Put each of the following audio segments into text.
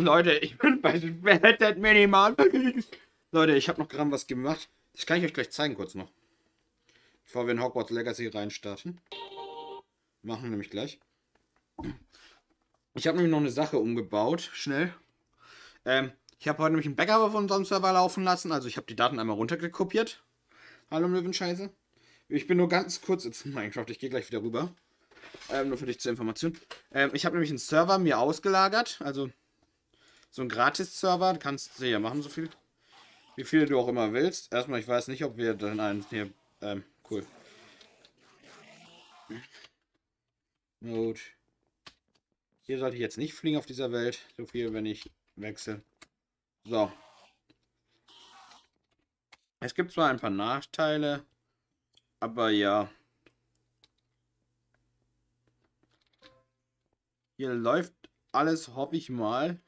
Leute, ich bin bei Bad Minimal. Leute, ich habe noch gerade was gemacht. Das kann ich euch gleich zeigen, kurz noch. Bevor wir in Hogwarts Legacy reinstarten. Machen wir nämlich gleich. Ich habe nämlich noch eine Sache umgebaut, schnell. Ähm, ich habe heute nämlich einen Backup auf unserem Server laufen lassen. Also ich habe die Daten einmal runtergekopiert. Hallo Möwenscheiße. Ich bin nur ganz kurz jetzt in Minecraft. Ich gehe gleich wieder rüber. Ähm, nur für dich zur Information. Ähm, ich habe nämlich einen Server mir ausgelagert. Also so ein Gratis-Server. Kannst du ja machen, so viel. Wie viele du auch immer willst. Erstmal, ich weiß nicht, ob wir dann einen hier. Ähm, cool. Gut. Hier sollte ich jetzt nicht fliegen auf dieser Welt. So viel, wenn ich wechsle. So. Es gibt zwar ein paar Nachteile, aber ja. Hier läuft alles, hoffe ich mal.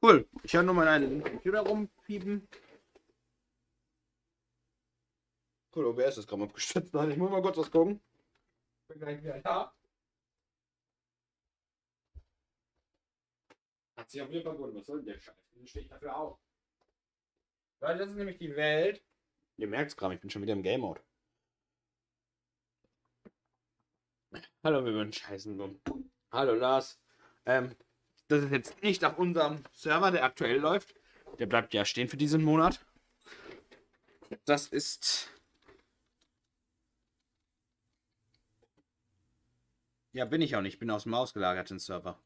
Cool. Ich höre nur mal einen Computer rumpiepen. Cool, OBS ist gerade abgestürzt. Ich muss mal kurz was gucken. Bin gleich wieder da. Hat sich auf jeden Fall gut. Was soll denn der Scheiß? Dann stehe ich dafür auf. Weil das ist nämlich die Welt. Ihr merkt es gerade, ich bin schon wieder im Game Mode. Hallo, wir würden scheißen. Hallo Lars. Ähm, das ist jetzt nicht auf unserem Server, der aktuell läuft. Der bleibt ja stehen für diesen Monat. Das ist. Ja, bin ich auch nicht. Ich bin aus dem ausgelagerten Server.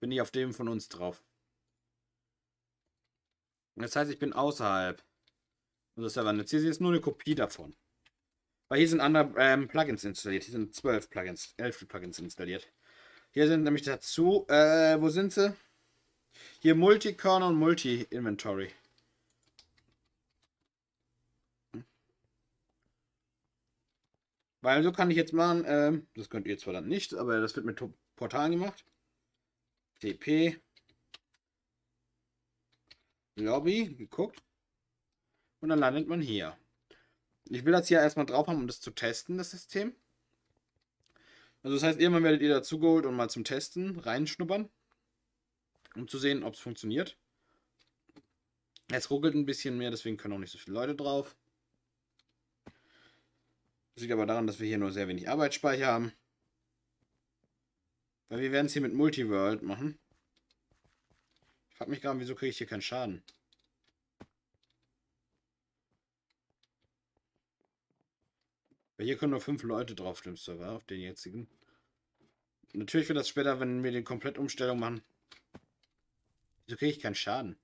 Bin ich auf dem von uns drauf. Das heißt, ich bin außerhalb unseres Server. Hier ist nur eine Kopie davon. Weil hier sind andere ähm, Plugins installiert. Hier sind zwölf Plugins, elf Plugins installiert. Hier sind nämlich dazu, äh, wo sind sie? Hier Multi-Corner und Multi-Inventory. Weil so kann ich jetzt machen, ähm, das könnt ihr zwar dann nicht, aber das wird mit Portalen gemacht. TP. Lobby, geguckt. Und dann landet man hier. Ich will das hier erstmal drauf haben, um das zu testen, das System. Also das heißt, irgendwann werdet ihr dazu geholt und mal zum Testen reinschnuppern. Um zu sehen, ob es funktioniert. Es ruckelt ein bisschen mehr, deswegen können auch nicht so viele Leute drauf. Das liegt aber daran, dass wir hier nur sehr wenig Arbeitsspeicher haben. Weil wir werden es hier mit Multiworld machen. Ich frage mich gerade, wieso kriege ich hier keinen Schaden? Hier können nur fünf Leute drauf dem Server, auf den jetzigen. Natürlich wird das später, wenn wir die Komplettumstellung machen. Wieso kriege ich keinen Schaden?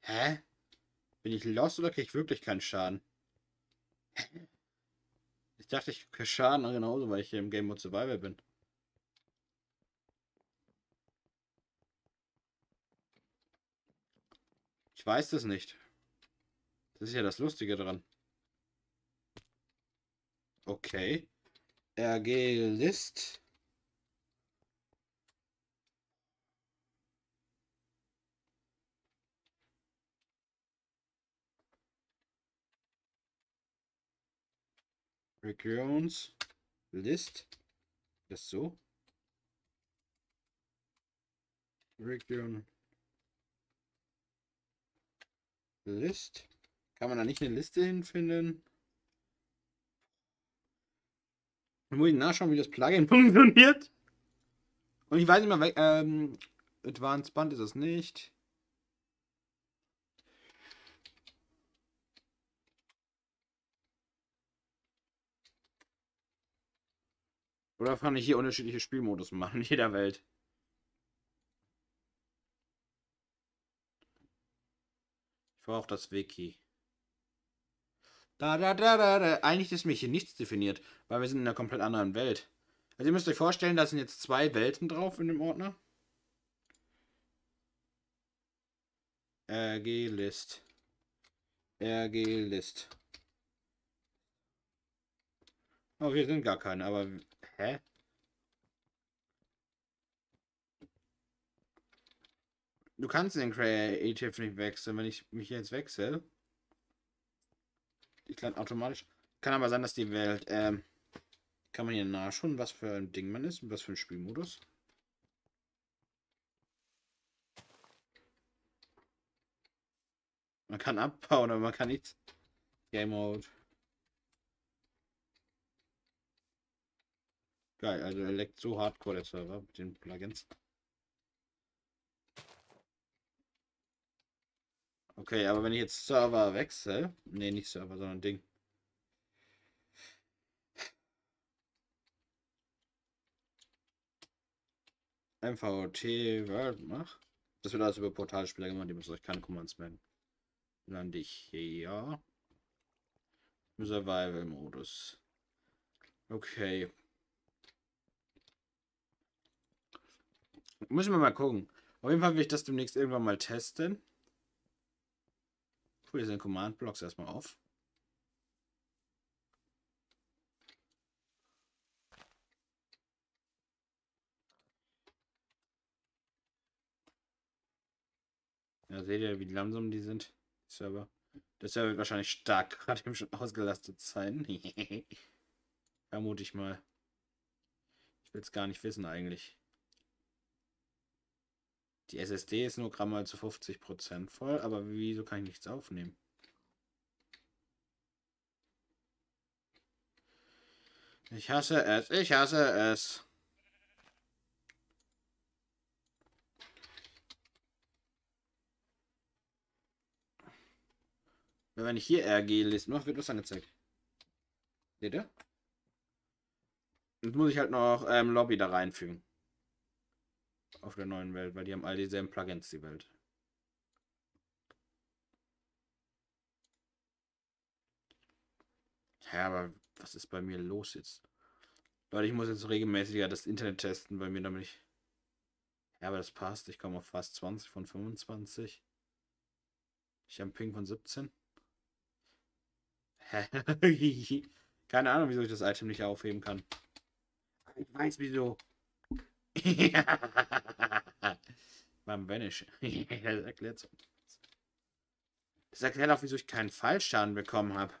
Hä? Bin ich lost oder kriege ich wirklich keinen Schaden? Ich dachte, ich kriege Schaden genauso, weil ich hier im Game Mode Survival bin. Ich weiß das nicht. Das ist ja das Lustige dran. Okay. RG List. Regions List. Das so. Region List. Kann man da nicht eine Liste hinfinden? Dann muss ich nachschauen, wie das Plugin funktioniert. Und ich weiß nicht mehr, ähm, Advanced Band ist es nicht. Oder kann ich hier unterschiedliche Spielmodus machen in jeder Welt? Ich brauche das Wiki. Da, da, da, da, da. Eigentlich ist mich hier nichts definiert, weil wir sind in einer komplett anderen Welt. Also ihr müsst euch vorstellen, da sind jetzt zwei Welten drauf in dem Ordner. RG-List. RG-List. Oh, wir sind gar keine, aber... Hä? Du kannst den Creative nicht wechseln, wenn ich mich jetzt wechsle. Ich lande automatisch. Kann aber sein, dass die Welt ähm, Kann man hier nachschauen, was für ein Ding man ist und was für ein Spielmodus? Man kann abbauen, aber man kann nichts. Game Mode. Geil, also er leckt so hardcore der Server mit den Plugins. Okay, aber wenn ich jetzt Server wechsle, ne, nicht Server, sondern Ding. MVT World mach. Das wird also über Portalspieler gemacht, die müssen euch keine Commands melden. Lande ich hier. Im Survival-Modus. Okay. Müssen wir mal gucken. Auf jeden Fall will ich das demnächst irgendwann mal testen. Cool, hier sind Command-Blocks erstmal auf. Ja, seht ihr, wie langsam die sind? Die Server. Der Server wird wahrscheinlich stark gerade schon ausgelastet sein. Vermute ich mal. Ich will es gar nicht wissen eigentlich. Die SSD ist nur gerade mal zu 50% voll, aber wieso kann ich nichts aufnehmen? Ich hasse es, ich hasse es. Wenn ich hier RG-Listen mache, wird was angezeigt. Seht ihr? Jetzt muss ich halt noch ähm, Lobby da reinfügen. Auf der neuen Welt, weil die haben all dieselben Plugins, die Welt. Ja, aber was ist bei mir los jetzt? Leute, ich muss jetzt regelmäßiger das Internet testen, bei mir damit ich... Ja, aber das passt. Ich komme auf fast 20 von 25. Ich habe einen Ping von 17. Keine Ahnung, wieso ich das Item nicht aufheben kann. Ich weiß wieso. Beim Vanish. das erklärt Das erklärt auch, wieso ich keinen Fallschaden bekommen habe.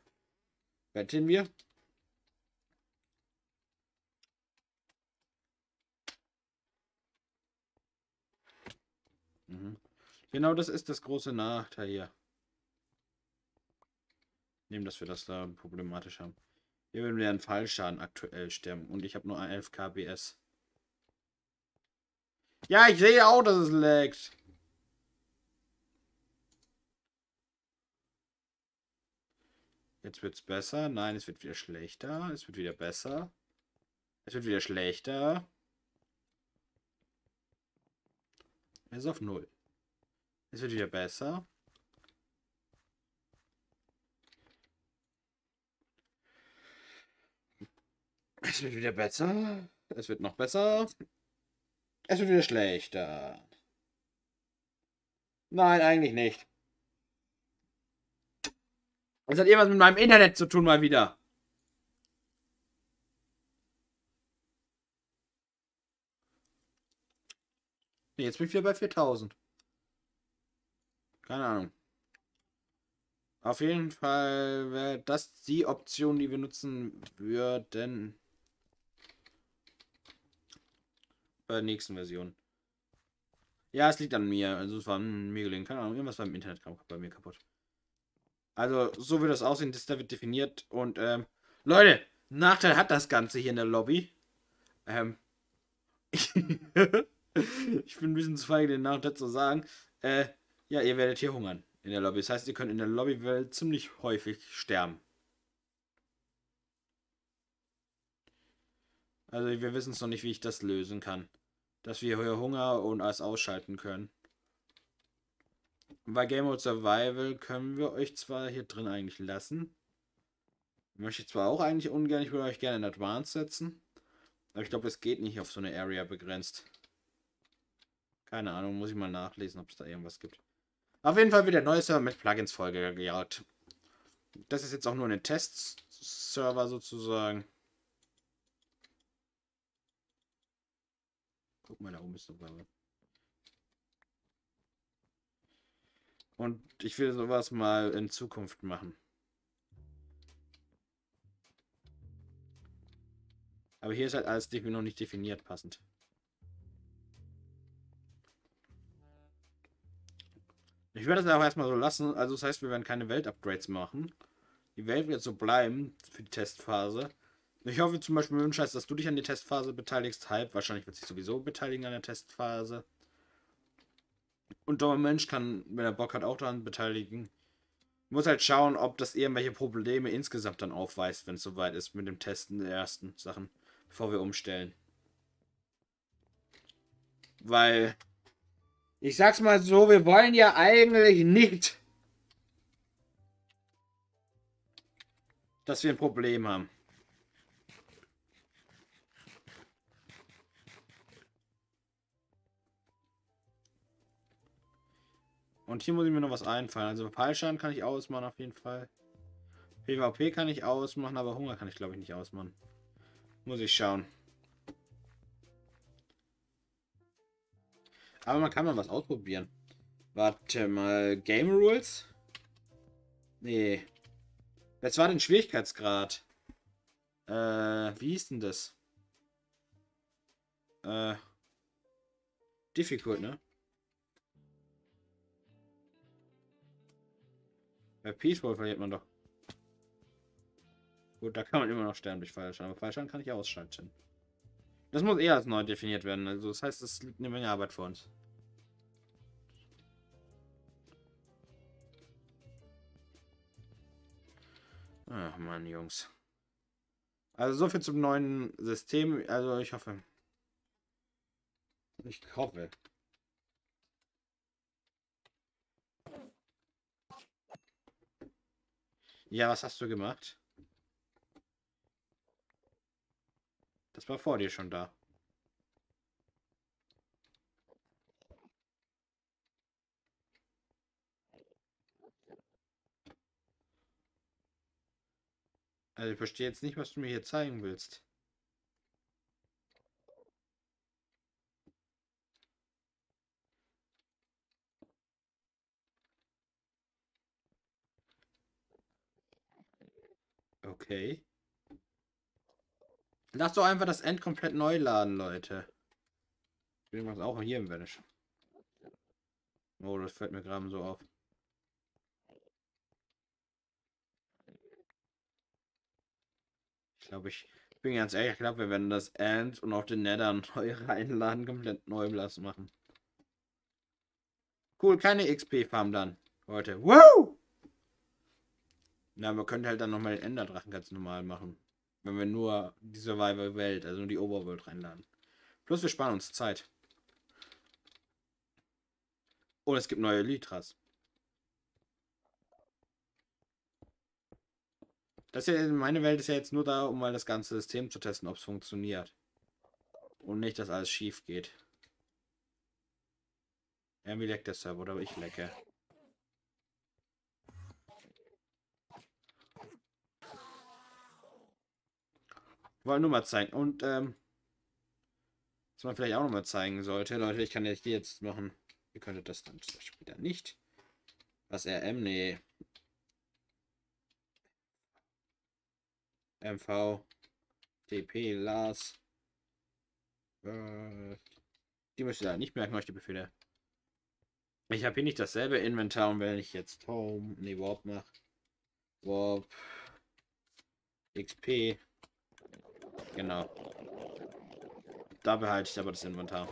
Wetten wir? Mhm. Genau das ist das große Nachteil hier. Nehmen, dass wir das da problematisch haben. Hier würden wir einen Fallschaden aktuell sterben. Und ich habe nur 11 kbs. Ja, ich sehe auch, dass es laggt. Jetzt wird es besser. Nein, es wird wieder schlechter. Es wird wieder besser. Es wird wieder schlechter. Es ist auf Null. Es wird wieder besser. Es wird wieder besser. Es wird noch besser. Es wird wieder schlechter. Nein, eigentlich nicht. Es hat irgendwas mit meinem Internet zu tun mal wieder. Nee, jetzt bin ich wieder bei 4000. Keine Ahnung. Auf jeden Fall wäre das die Option, die wir nutzen würden. Bei der nächsten Version. Ja, es liegt an mir. Also es war mir gelegen. Keine Ahnung, irgendwas beim Internet kam bei mir kaputt. Also, so wird das aussehen. Das da wird definiert. Und, ähm, Leute, Nachteil hat das Ganze hier in der Lobby. Ähm, ich bin ein bisschen zu feige, den Nachteil zu sagen. Äh, ja, ihr werdet hier hungern in der Lobby. Das heißt, ihr könnt in der Lobbywelt ziemlich häufig sterben. Also wir wissen es noch nicht, wie ich das lösen kann. Dass wir hier Hunger und alles ausschalten können. Bei Game Mode Survival können wir euch zwar hier drin eigentlich lassen. Möchte ich zwar auch eigentlich ungern, ich würde euch gerne in Advanced setzen. Aber ich glaube, es geht nicht auf so eine Area begrenzt. Keine Ahnung, muss ich mal nachlesen, ob es da irgendwas gibt. Auf jeden Fall wird der neue Server mit Plugins Folge gejagt. Das ist jetzt auch nur ein Test-Server sozusagen. Guck mal, da oben ist noch was. Und ich will sowas mal in Zukunft machen. Aber hier ist halt alles noch nicht definiert passend. Ich werde das auch erstmal so lassen. Also das heißt, wir werden keine Welt-Upgrades machen. Die Welt wird so bleiben für die Testphase. Ich hoffe zum Beispiel, Wünscheiß, dass du dich an die Testphase beteiligst. Halb, wahrscheinlich wird sich sowieso beteiligen an der Testphase. Und der Mensch kann, wenn er Bock hat, auch daran beteiligen. Muss halt schauen, ob das irgendwelche Probleme insgesamt dann aufweist, wenn es soweit ist mit dem Testen der ersten Sachen, bevor wir umstellen. Weil, ich sag's mal so, wir wollen ja eigentlich nicht, dass wir ein Problem haben. Und hier muss ich mir noch was einfallen. Also Peilschaden kann ich ausmachen auf jeden Fall. PvP kann ich ausmachen, aber Hunger kann ich glaube ich nicht ausmachen. Muss ich schauen. Aber man kann mal was ausprobieren. Warte mal. Game Rules? Nee. Was war denn Schwierigkeitsgrad? Äh, wie hieß denn das? Äh. Difficult, ne? Bei Peaceful verliert man doch. Gut, da kann man immer noch sterben durch Fallschaden, aber Fallschaden kann ich ausschalten. Das muss eher als neu definiert werden. Also das heißt, es liegt eine Menge Arbeit vor uns. Ach man, Jungs. Also so viel zum neuen System. Also ich hoffe. Ich hoffe. Ja, was hast du gemacht? Das war vor dir schon da. Also ich verstehe jetzt nicht, was du mir hier zeigen willst. Okay. Lass doch einfach das End komplett neu laden, Leute. Irgendwas auch hier im Vanish. Oh, das fällt mir gerade so auf. Ich glaube, ich bin ganz ehrlich, ich glaube, wir werden das End und auch den Nether neu reinladen, komplett neu lassen machen. Cool, keine XP-Farm dann heute. Wow! Na, wir können halt dann nochmal den Enderdrachen ganz normal machen. Wenn wir nur die Survival-Welt, also nur die Oberwelt reinladen. Plus wir sparen uns Zeit. Und es gibt neue Litras. Das hier, meine Welt ist ja jetzt nur da, um mal das ganze System zu testen, ob es funktioniert. Und nicht, dass alles schief geht. Irgendwie leckt der Server, oder ich lecke. Wollte nur mal zeigen. Und, ähm, was man vielleicht auch noch mal zeigen sollte, Leute, ich kann jetzt die jetzt machen. Ihr könntet das dann später nicht. Was RM? Nee. MV. TP, Lars. Äh, die ihr da nicht merken, euch die Befehle. Ich habe hier nicht dasselbe Inventar und wenn ich jetzt Home, nee, Warp mache. Warp. XP. Genau. Da behalte ich aber das Inventar.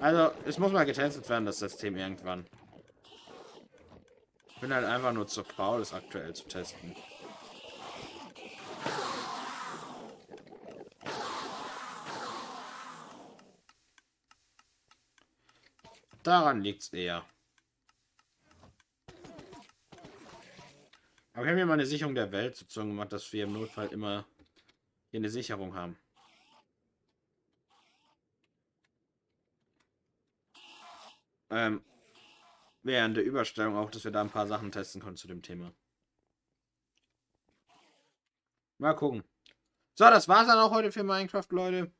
Also, es muss mal getestet werden, das System irgendwann. Ich bin halt einfach nur zu faul, das aktuell zu testen. Daran liegt es eher. Aber wir haben hier mal eine Sicherung der Welt sozusagen gemacht, dass wir im Notfall immer hier eine Sicherung haben. Ähm, während der Überstellung auch, dass wir da ein paar Sachen testen können zu dem Thema. Mal gucken. So, das war's dann auch heute für Minecraft, Leute.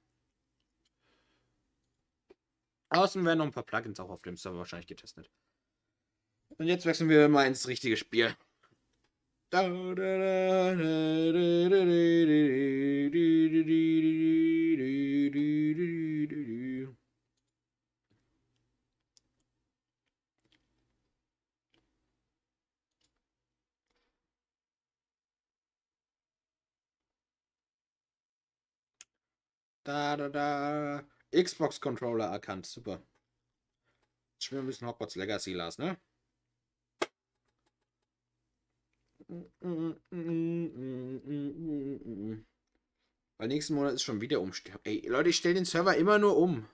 Außen werden noch ein paar Plugins auch auf dem Server wahrscheinlich getestet. Und jetzt wechseln wir mal ins richtige Spiel. Da, da, da. Xbox-Controller erkannt, super. Jetzt spielen wir ein bisschen Hogwarts Legacy, Lars, ne? Weil nächsten Monat ist schon wieder umstellen. Ey, Leute, ich stelle den Server immer nur um.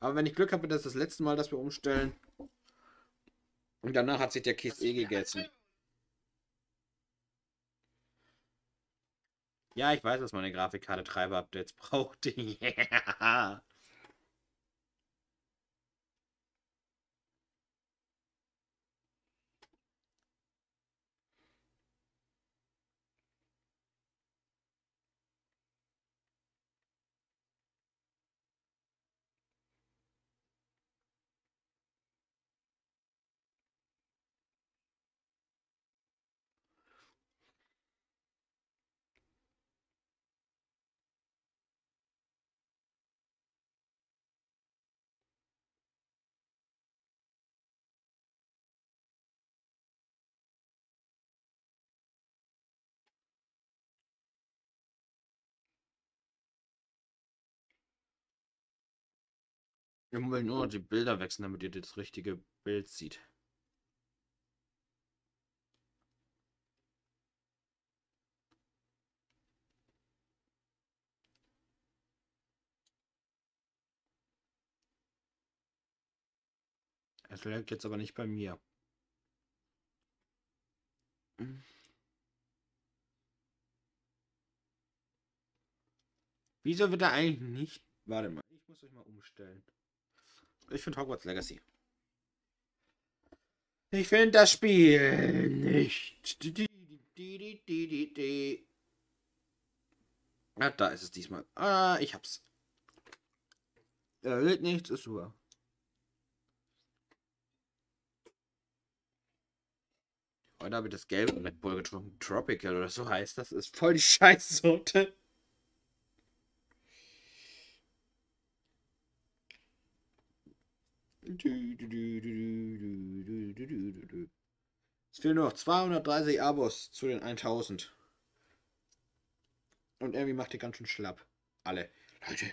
Aber wenn ich Glück habe, das das letzte Mal, dass wir umstellen. Und danach hat sich der Käse eh gegessen. Ja, ich weiß, dass meine Grafikkarte Treiber-Updates braucht. yeah. Wir wollen nur die Bilder wechseln, damit ihr das richtige Bild sieht. Es lag jetzt aber nicht bei mir. Wieso wird er eigentlich nicht... Warte mal, ich muss euch mal umstellen. Ich finde Hogwarts Legacy. Ich finde das Spiel nicht. Ah, da ist es diesmal. Ah, ich hab's. Er will nichts, ist super. Heute habe ich das gelbe Red Bull getrunken. Tropical oder so heißt das. Ist voll die Scheißsorte. Es fehlen nur noch 230 Abos zu den 1000. Und irgendwie macht ihr ganz schön schlapp. Alle. Leute.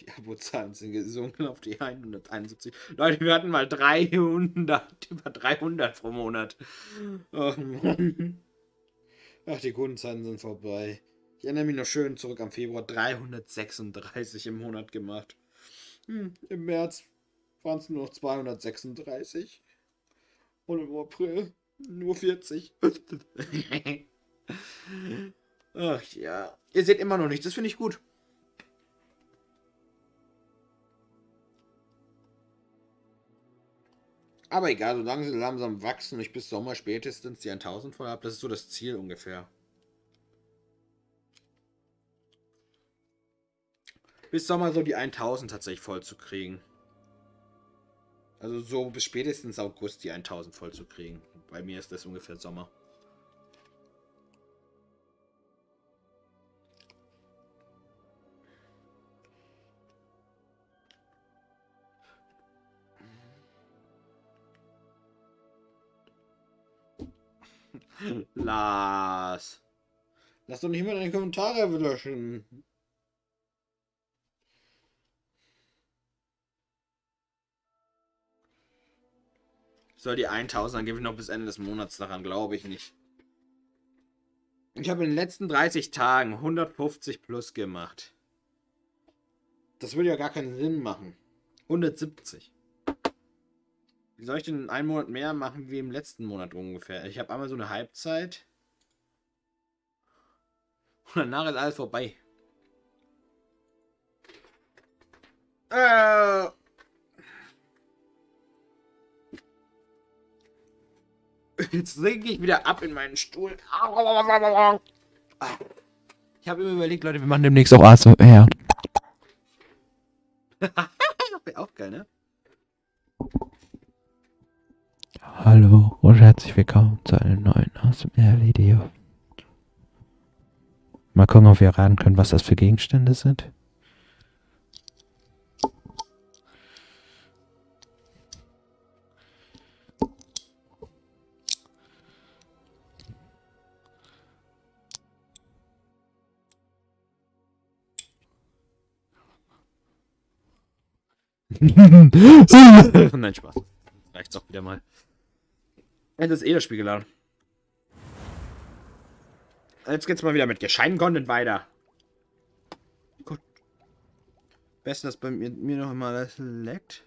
Die Abozahlen sind gesunken auf die 171. Leute, wir hatten mal 300. Über 300 pro Monat. Ach Mann. Ach, die Kundenzeiten sind vorbei. Ich erinnere mich noch schön zurück am Februar 336 im Monat gemacht. Hm, Im März waren es nur noch 236. Und im April nur 40. Ach ja. Ihr seht immer noch nichts. Das finde ich gut. Aber egal, solange sie langsam wachsen und ich bis Sommer spätestens die 1000 voll habe, das ist so das Ziel ungefähr. Bis Sommer so die 1000 tatsächlich voll zu kriegen. Also so bis spätestens August die 1000 voll zu kriegen. Bei mir ist das ungefähr Sommer. Lars. Lass doch nicht mehr deine Kommentare löschen. Soll die 1000, dann gebe ich noch bis Ende des Monats daran, glaube ich nicht. Ich habe in den letzten 30 Tagen 150 plus gemacht. Das würde ja gar keinen Sinn machen. 170. Wie soll ich denn in einem Monat mehr machen wie im letzten Monat ungefähr? Ich habe einmal so eine Halbzeit. Und danach ist alles vorbei. Äh. Jetzt sinke ich wieder ab in meinen Stuhl. Ich habe immer überlegt, Leute, wir machen demnächst auch ASMR. Ja. Wäre auch geil, ne? Hallo und herzlich willkommen zu einem neuen ASMR-Video. Mal gucken, ob wir raten können, was das für Gegenstände sind. Nein, Spaß. Reicht's auch wieder mal. Jetzt ist eh das Spiel geladen. Jetzt geht's mal wieder mit gescheiten Content weiter. Gut. Besser, dass bei mir, mir noch mal das leckt.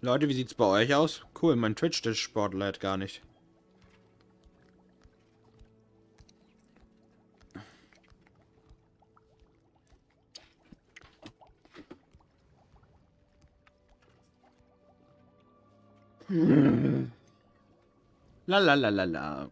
Leute, wie sieht's bei euch aus? Cool, mein Twitch-Sport lädt gar nicht. La la la la la.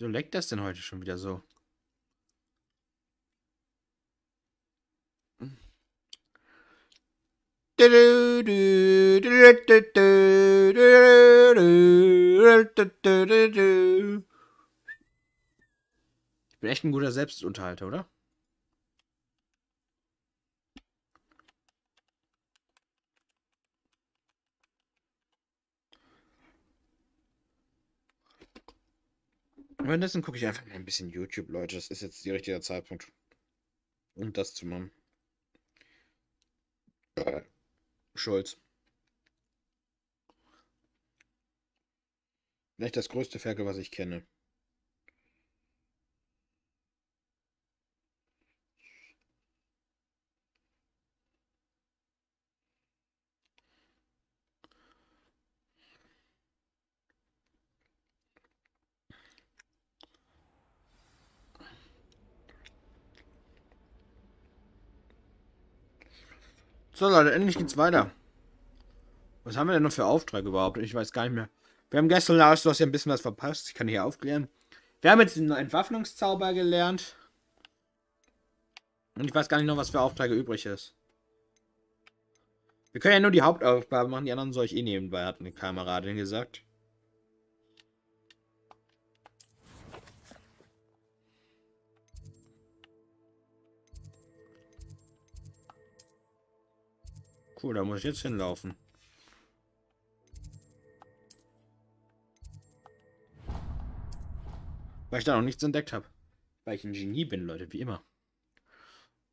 Wieso leckt das denn heute schon wieder so? Ich bin echt ein guter Selbstunterhalter, oder? Währenddessen gucke ich einfach mal ein bisschen YouTube, Leute. Das ist jetzt der richtige Zeitpunkt, um das zu machen. Schulz. Vielleicht das größte Ferkel, was ich kenne. So, Leute, endlich geht's weiter. Was haben wir denn noch für Aufträge überhaupt? Ich weiß gar nicht mehr. Wir haben gestern, Lars, du hast ja ein bisschen was verpasst. Ich kann hier aufklären. Wir haben jetzt den Entwaffnungszauber gelernt. Und ich weiß gar nicht noch, was für Aufträge übrig ist. Wir können ja nur die Hauptaufgabe machen, die anderen soll ich eh nebenbei, hat eine Kameradin gesagt. Cool, da muss ich jetzt hinlaufen. Weil ich da noch nichts entdeckt habe. Weil ich ein Genie bin, Leute, wie immer.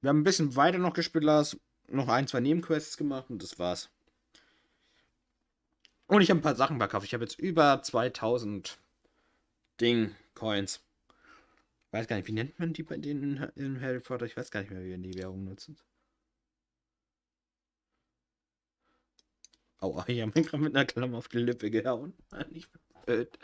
Wir haben ein bisschen weiter noch gespielt, Lars. Noch ein, zwei Nebenquests gemacht und das war's. Und ich habe ein paar Sachen verkauft. Ich habe jetzt über 2000 Ding, Coins. Weiß gar nicht, wie nennt man die bei denen in Harry Potter? Ich weiß gar nicht mehr, wie wir die Währung nutzen. Aua, ich habe mir gerade mit einer Klammer auf die Lippe gehauen. Ich bin blöd.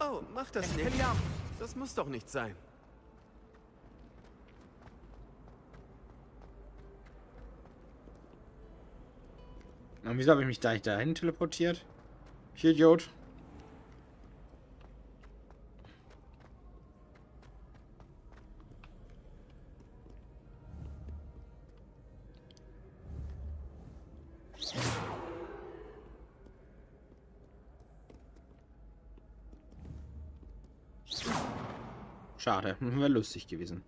Oh, mach das nicht. Das muss doch nicht sein. Und wieso habe ich mich da nicht dahin teleportiert? Ich Idiot. Schade, wäre lustig gewesen.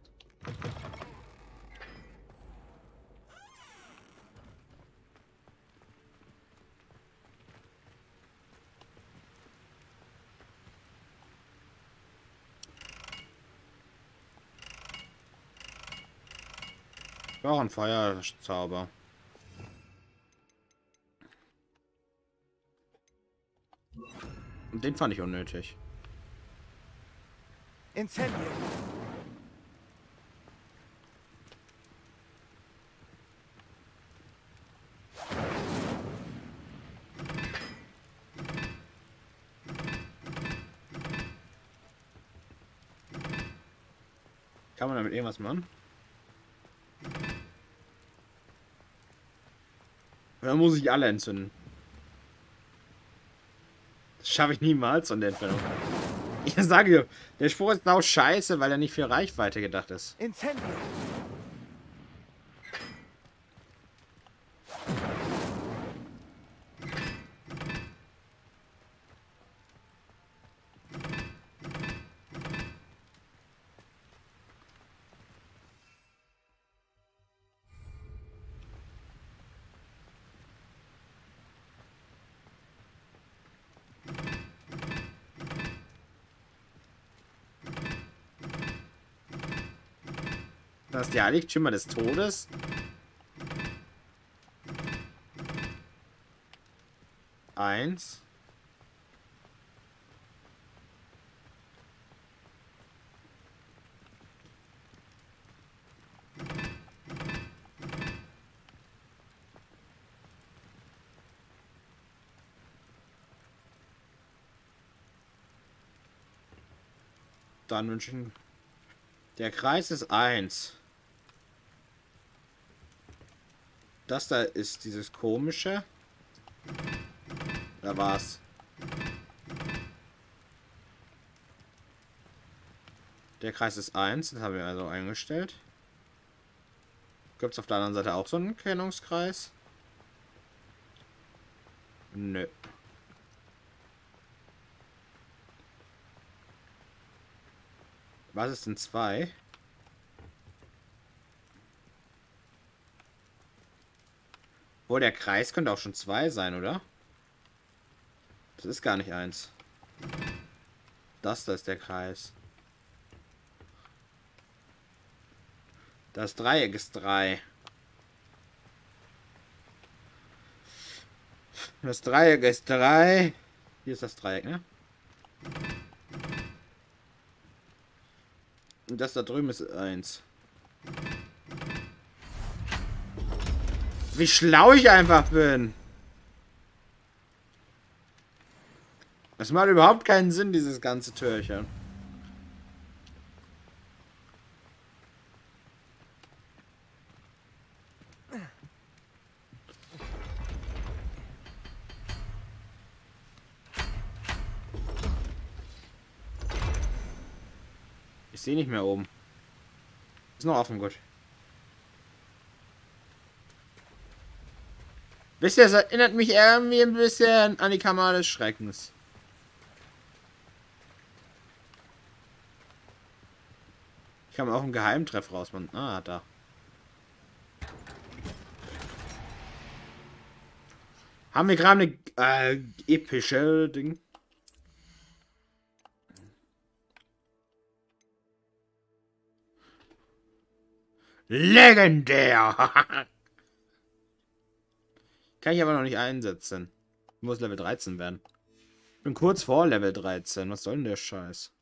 Auch ein Feuerzauber. Den fand ich unnötig. Incendio. Kann man damit irgendwas machen? Oder muss ich alle entzünden? Das schaffe ich niemals an der Entfernung. Ich sage der Spruch ist genau scheiße, weil er nicht für Reichweite gedacht ist. Incendio. Ist die Heiligtümer des Todes. Eins. Dann wünschen. Der Kreis ist eins. Das da ist dieses komische. Da war's. Der Kreis ist 1, das haben wir also eingestellt. Gibt es auf der anderen Seite auch so einen Kennungskreis? Nö. Was ist denn 2? Wohl, der Kreis könnte auch schon zwei sein, oder? Das ist gar nicht eins. Das da ist der Kreis. Das Dreieck ist drei. Das Dreieck ist drei. Hier ist das Dreieck, ne? Und das da drüben ist eins. Wie schlau ich einfach bin. Das macht überhaupt keinen Sinn, dieses ganze Türchen. Ich sehe nicht mehr oben. Ist noch offen, gut. Wisst ihr, das erinnert mich irgendwie ein bisschen an die Kammer des Schreckens. Ich kann auch einen Geheimtreff rausmachen. Ah, da. Haben wir gerade eine äh, epische Ding? Legendär! Kann ich aber noch nicht einsetzen. muss Level 13 werden. Bin kurz vor Level 13. Was soll denn der Scheiß?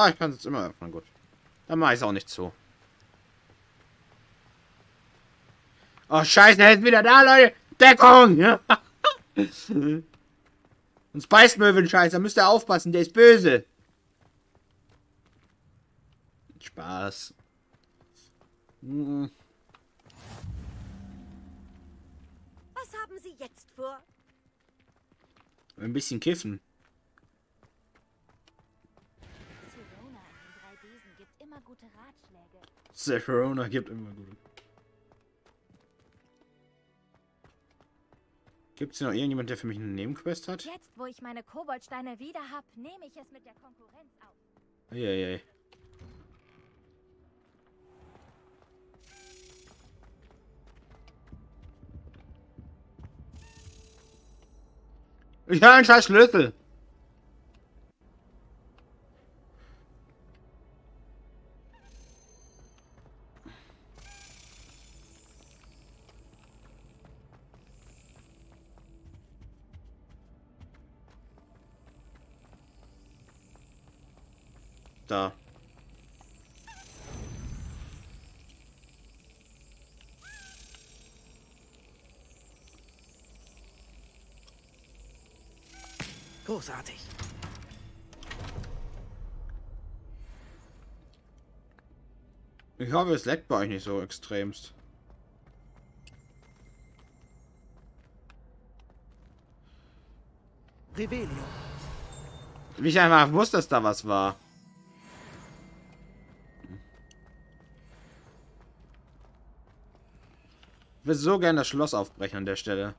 Ah, ich kann es immer öffnen, gut. Dann mache ich es auch nicht zu. Oh, scheiße, er ist wieder da, Leute. Deckung! Ja. Und Spice Möwen Scheiß, da müsst ihr aufpassen, der ist böse. Spaß. Hm. Was haben Sie jetzt vor? Ein bisschen kiffen. Ratschläge. Serona gibt immer gut. Gibt es noch irgendjemand, der für mich eine Nebenquest hat? Jetzt, wo ich meine Koboldsteine wieder hab, nehme ich es mit der Konkurrenz auf. Eieiei. Ich habe einen scheiß Schlüssel. Da. Großartig. Ich hoffe, es leckt bei euch nicht so extremst. Revelio. Wie ich einfach wusste, dass da was war. Ich will so gerne das Schloss aufbrechen an der Stelle.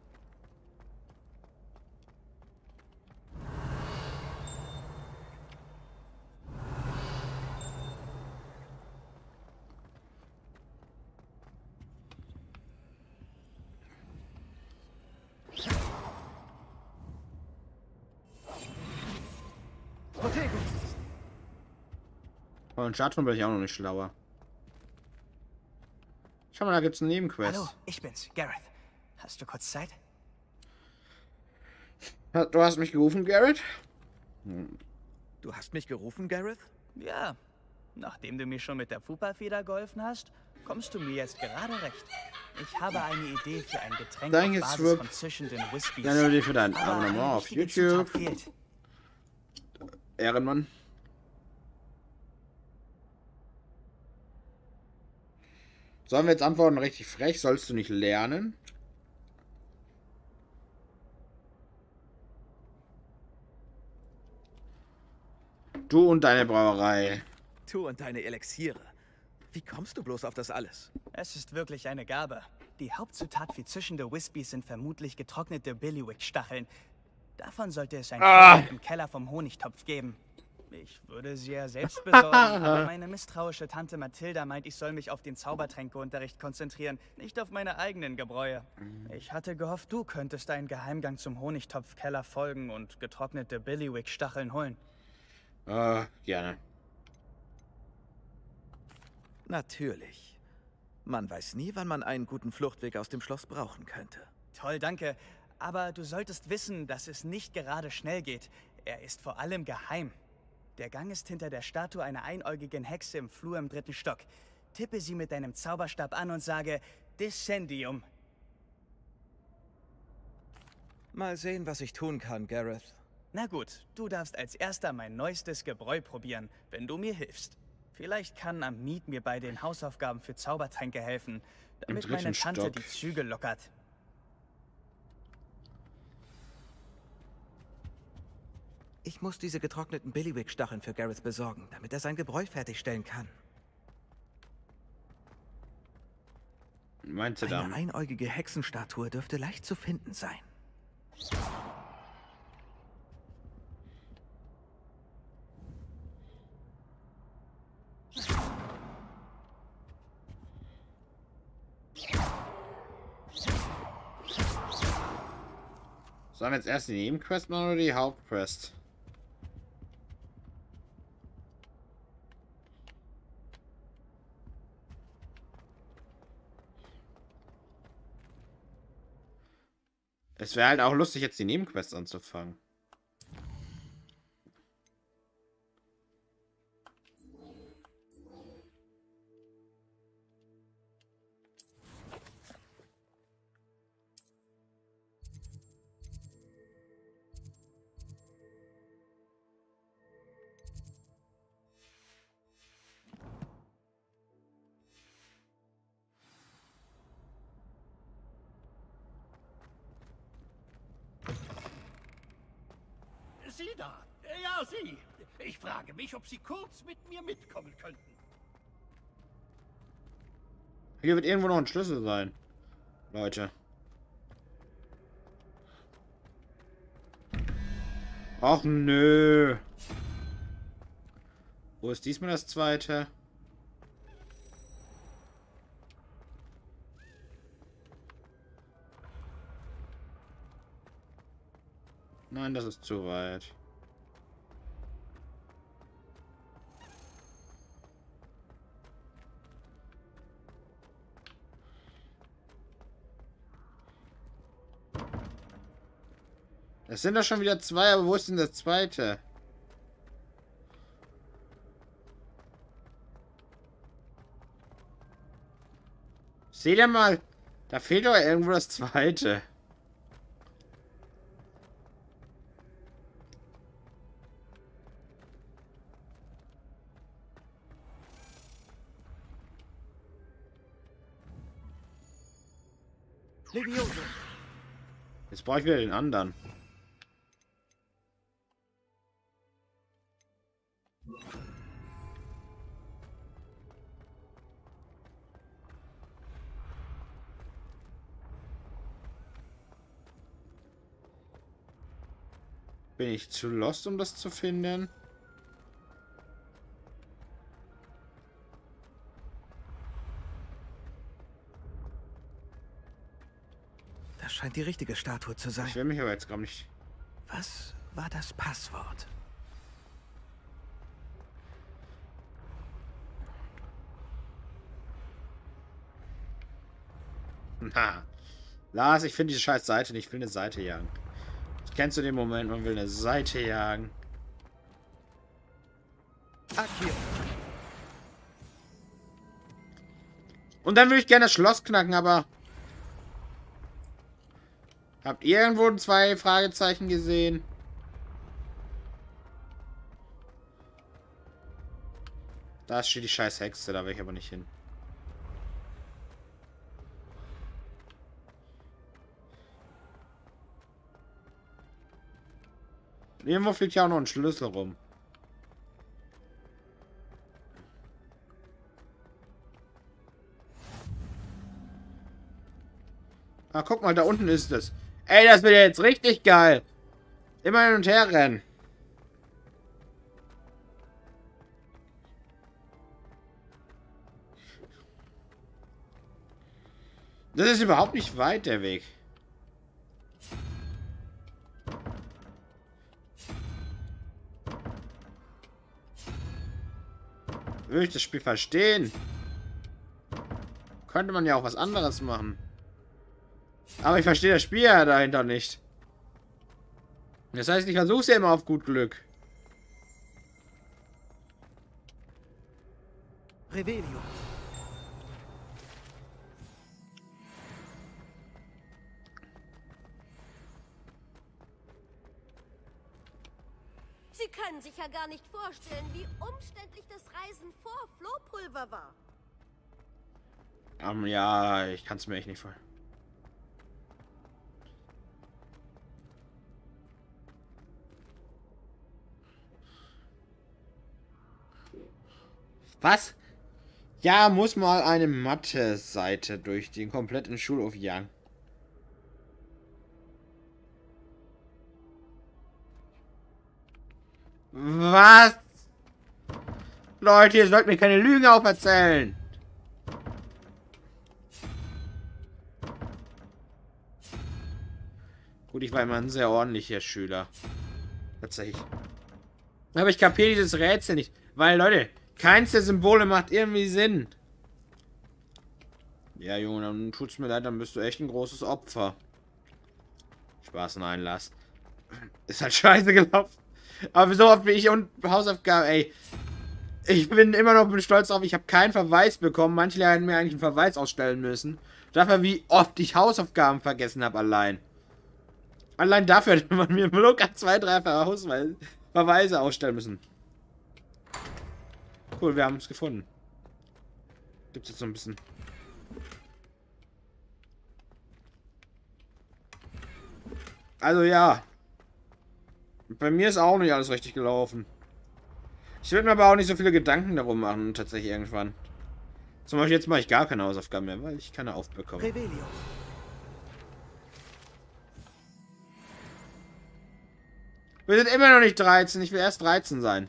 Von Schatten bin ich auch noch nicht schlauer. Schau mal, da gibt's eine Nebenquest. Hallo, ich bin's, Gareth. Hast du kurz Zeit? Du hast mich gerufen, Garrett? Du hast mich gerufen, Gareth? Ja. Nachdem du mir schon mit der Fupa-Feder geholfen hast, kommst du mir jetzt gerade recht. Ich habe eine Idee für ein Getränk Danke, auf Basis von zischenden Whispies. Danke dir für dein Abonnement auf YouTube. Ehrenmann. Sollen wir jetzt antworten richtig frech? Sollst du nicht lernen? Du und deine Brauerei. Du und deine Elixiere. Wie kommst du bloß auf das alles? Es ist wirklich eine Gabe. Die Hauptzutat für zischende Whispies sind vermutlich getrocknete Billywick-Stacheln. Davon sollte es ein Ah. Im Keller vom Honigtopf geben. Ich würde sie ja selbst besorgen, aber meine misstrauische Tante Mathilda meint, ich soll mich auf den Zaubertränkeunterricht konzentrieren, nicht auf meine eigenen Gebräue. Ich hatte gehofft, du könntest einen Geheimgang zum Honigtopfkeller folgen und getrocknete Billywick-Stacheln holen. Äh, gerne. Natürlich. Man weiß nie, wann man einen guten Fluchtweg aus dem Schloss brauchen könnte. Toll, danke. Aber du solltest wissen, dass es nicht gerade schnell geht. Er ist vor allem geheim. Der Gang ist hinter der Statue einer einäugigen Hexe im Flur im dritten Stock. Tippe sie mit deinem Zauberstab an und sage Descendium. Mal sehen, was ich tun kann, Gareth. Na gut, du darfst als erster mein neuestes Gebräu probieren, wenn du mir hilfst. Vielleicht kann Amit mir bei den Hausaufgaben für Zaubertränke helfen, damit meine Tante Stock. die Zügel lockert. Ich muss diese getrockneten Billywick-Stacheln für Gareth besorgen, damit er sein Gebräu fertigstellen kann. Meinst du Eine da? einäugige Hexenstatue dürfte leicht zu finden sein. Sollen wir jetzt erst die Nebenquest machen oder die Hauptquest? Es wäre halt auch lustig, jetzt die Nebenquest anzufangen. Mich, ob Sie kurz mit mir mitkommen könnten. Hier wird irgendwo noch ein Schlüssel sein. Leute. Ach nö. Wo ist diesmal das zweite? Nein, das ist zu weit. Es sind doch schon wieder zwei, aber wo ist denn das zweite? Seht ihr mal, da fehlt doch irgendwo das zweite. Jetzt brauche ich wieder den anderen. Bin ich zu lost, um das zu finden? Das scheint die richtige Statue zu sein. Ich will mich aber jetzt gar nicht. Was war das Passwort? Na. Lars, ich finde diese scheiß Seite nicht. Ich will eine Seite jagen. Kennst du den Moment, man will eine Seite jagen? Akio. Und dann würde ich gerne das Schloss knacken, aber... Habt ihr irgendwo zwei Fragezeichen gesehen? Da steht die scheiß Hexe, da will ich aber nicht hin. Irgendwo fliegt ja auch noch ein Schlüssel rum. Ah, guck mal, da unten ist es. Ey, das wird ja jetzt richtig geil. Immer hin und her rennen. Das ist überhaupt nicht weit, der Weg. Würde ich das Spiel verstehen? Könnte man ja auch was anderes machen. Aber ich verstehe das Spiel ja dahinter nicht. Das heißt, ich versuche es ja immer auf gut Glück. Revelio. Ja gar nicht vorstellen, wie umständlich das Reisen vor Flohpulver war. Ähm, ja, ich kann es mir echt nicht vorstellen. Was? Ja, muss mal eine Mathe-Seite durch den kompletten Schulhof jagen. Was? Leute, ihr sollt mir keine Lügen auferzählen. Gut, ich war immer ein sehr ordentlicher Schüler. Tatsächlich. Aber ich kapiere dieses Rätsel nicht. Weil, Leute, keins der Symbole macht irgendwie Sinn. Ja, Junge, dann tut's mir leid, dann bist du echt ein großes Opfer. Spaß, nein, lass. Ist halt scheiße gelaufen. Aber so oft wie ich und Hausaufgaben, ey. Ich bin immer noch bin stolz drauf, ich habe keinen Verweis bekommen. Manche Lehrer hätten mir eigentlich einen Verweis ausstellen müssen. Dafür, wie oft ich Hausaufgaben vergessen habe allein. Allein dafür hätte man mir locker zwei, drei Verweise, Verweise ausstellen müssen. Cool, wir haben es gefunden. Gibt es jetzt noch ein bisschen. Also ja. Bei mir ist auch nicht alles richtig gelaufen. Ich will mir aber auch nicht so viele Gedanken darum machen, tatsächlich irgendwann. Zum Beispiel jetzt mache ich gar keine Hausaufgaben mehr, weil ich keine aufbekomme. Revelio. Wir sind immer noch nicht 13, ich will erst 13 sein.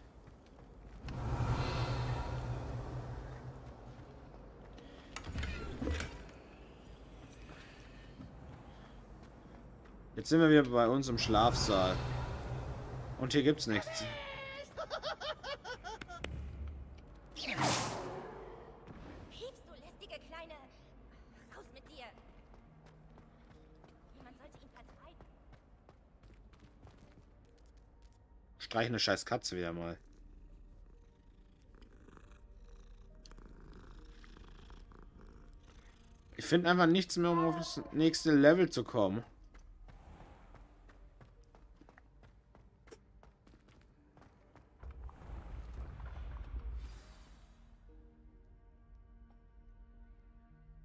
Jetzt sind wir wieder bei uns im Schlafsaal. Und hier gibt's nichts. Piepst, du lästige kleine... Raus mit dir! Jemand sollte ihn vertreiben. Streich eine scheiß Katze wieder mal. Ich finde einfach nichts mehr, um auf das nächste Level zu kommen.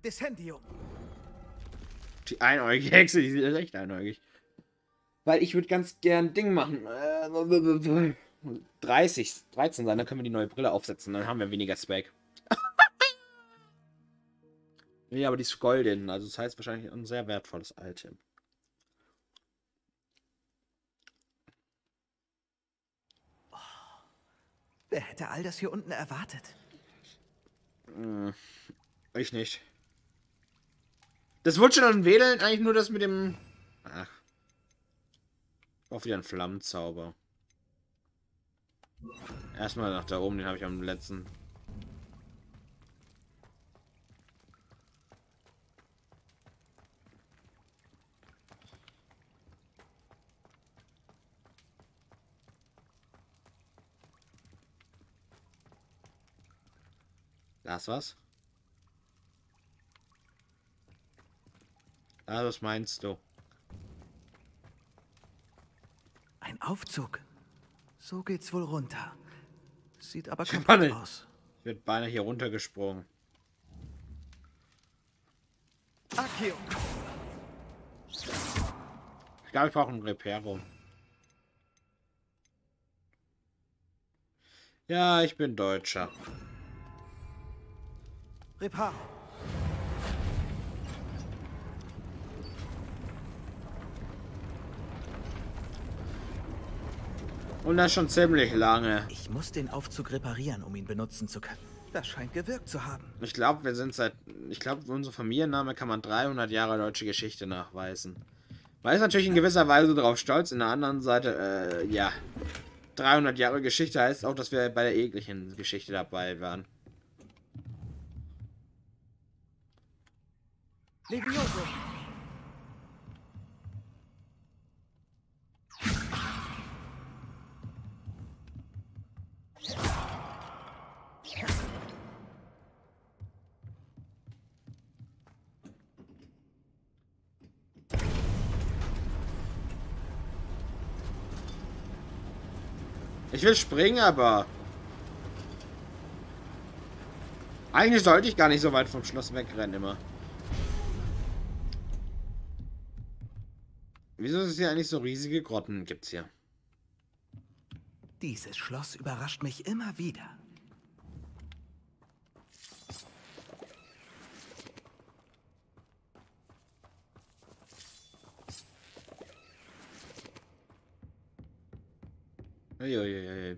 Descendio. Die einäugige Hexe, die ist echt einäugig. Weil ich würde ganz gern Ding machen. Äh, 30, 13 sein, dann können wir die neue Brille aufsetzen. Dann haben wir weniger Swag. nee, aber die ist golden. Also das heißt wahrscheinlich ein sehr wertvolles Item. Wer hätte all das hier unten erwartet? Hm, ich nicht. Das schon an Wedeln eigentlich nur das mit dem... Ach. Auch wieder ein Flammenzauber. Erstmal nach da oben, den habe ich am letzten. Das was? Ah, was meinst du? Ein Aufzug. So geht's wohl runter. Sieht aber Spannend. komplett aus. Ich werde beinahe hier runtergesprungen. Akio. Ich glaube, ich brauche einen Repair-Raum. Ja, ich bin Deutscher. Reparo. Und das schon ziemlich lange. Ich muss den Aufzug reparieren, um ihn benutzen zu können. Das scheint gewirkt zu haben. Ich glaube, wir sind seit. Ich glaube, unser Familienname kann man 300 Jahre deutsche Geschichte nachweisen. Man ist natürlich in gewisser Weise darauf stolz. In der anderen Seite, äh, ja. 300 Jahre Geschichte heißt auch, dass wir bei der ekligen Geschichte dabei waren. Levioso. Ich will springen, aber. Eigentlich sollte ich gar nicht so weit vom Schloss wegrennen immer. Wieso ist es hier eigentlich so riesige Grotten gibt's hier? Dieses Schloss überrascht mich immer wieder. Uiuiui.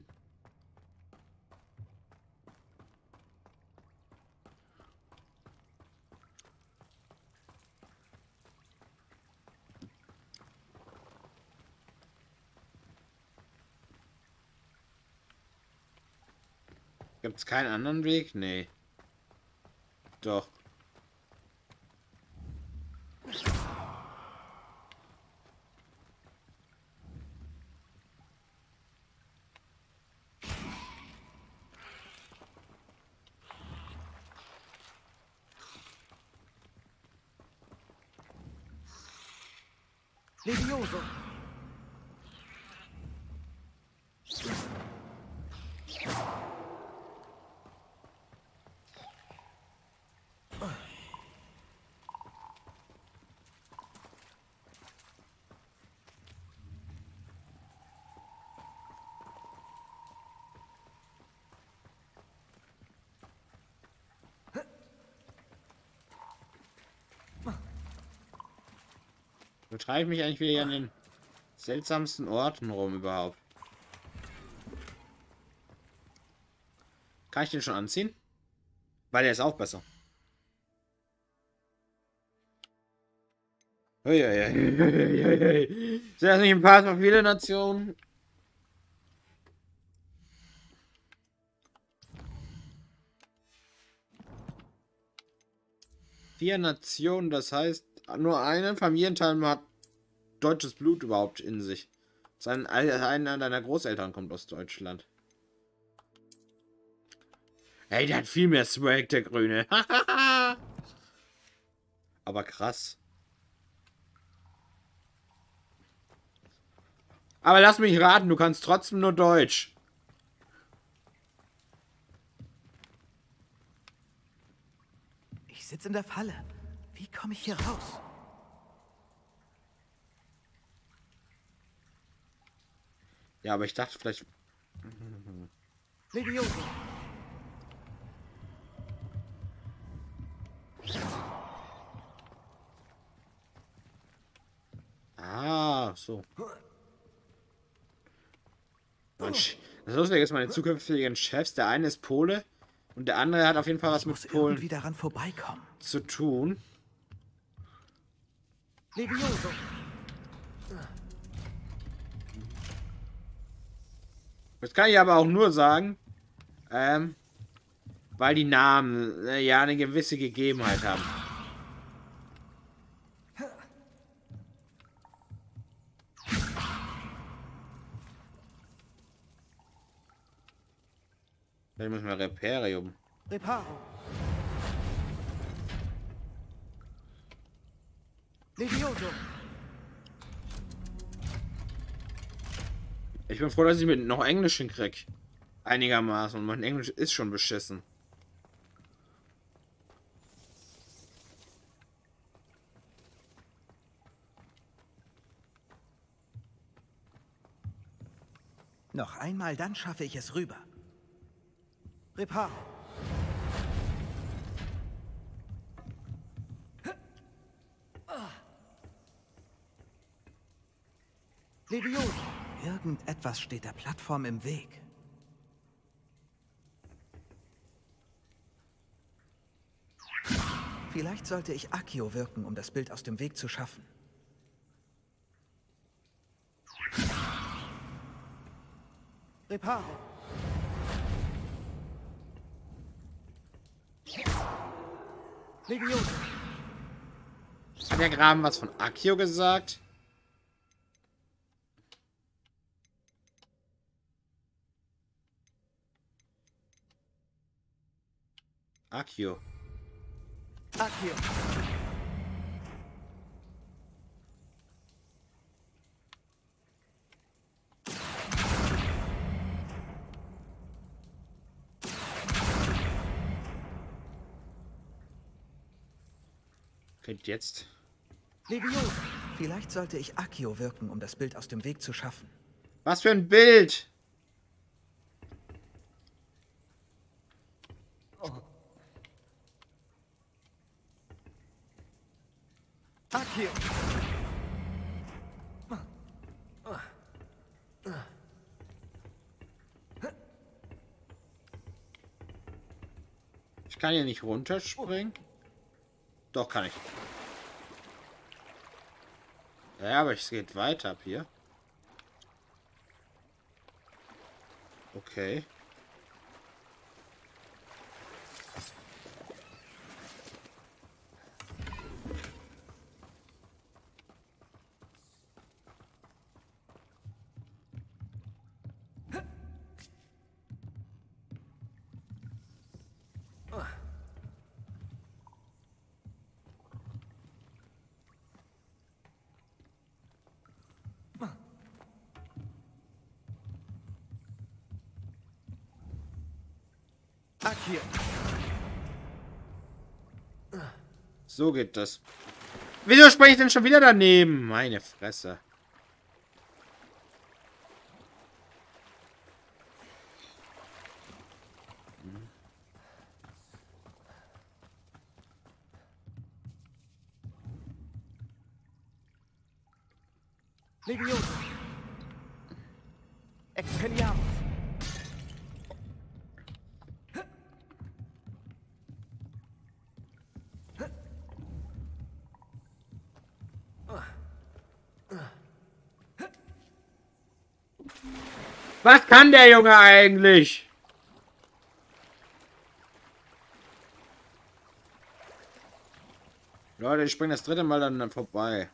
Gibt's keinen anderen Weg? Nee. Doch. Betreibe ich mich eigentlich wieder hier an den seltsamsten Orten rum überhaupt. Kann ich den schon anziehen? Weil der ist auch besser. Uiuiui. Sind das nicht ein paar von viele Nationen? Vier Nationen, das heißt, nur ein Familienteil hat deutsches Blut überhaupt in sich. Sein, einer deiner Großeltern kommt aus Deutschland. Ey, der hat viel mehr Swag, der Grüne. Aber krass. Aber lass mich raten, du kannst trotzdem nur Deutsch. Ich sitze in der Falle. Wie komme ich hier raus? Ja, aber ich dachte vielleicht... Levioso. Ah, so. Mein Sch- Das Lustige ist, meine zukünftigen Chefs, der eine ist Pole und der andere hat auf jeden Fall was mit Polen daran vorbeikommen. zu tun. Levioso. Das kann ich aber auch nur sagen, ähm, weil die Namen äh, ja eine gewisse Gegebenheit haben. Vielleicht muss man Reparium. Reparo. Levioso. Ich bin froh, dass ich mit noch Englisch hinkrieg. Einigermaßen. Und mein Englisch ist schon beschissen. Noch einmal, dann schaffe ich es rüber. Reparo. Levioso. Irgendetwas steht der Plattform im Weg. Vielleicht sollte ich Akio wirken, um das Bild aus dem Weg zu schaffen. Reparo. Levioso. Hat der Graben was von Akio gesagt? Akio. Akio. Okay, jetzt. Levioso. Vielleicht sollte ich Akio wirken, um das Bild aus dem Weg zu schaffen. Was für ein Bild! Akio. Ich kann hier nicht runterspringen. Doch, kann ich. Ja, aber es geht weiter ab hier. Okay. Akio. So geht das. Wieso spreche ich denn schon wieder daneben? Meine Fresse. Levioso. Expelliarmus. Was kann der Junge eigentlich? Leute, ich spring das dritte Mal dann vorbei.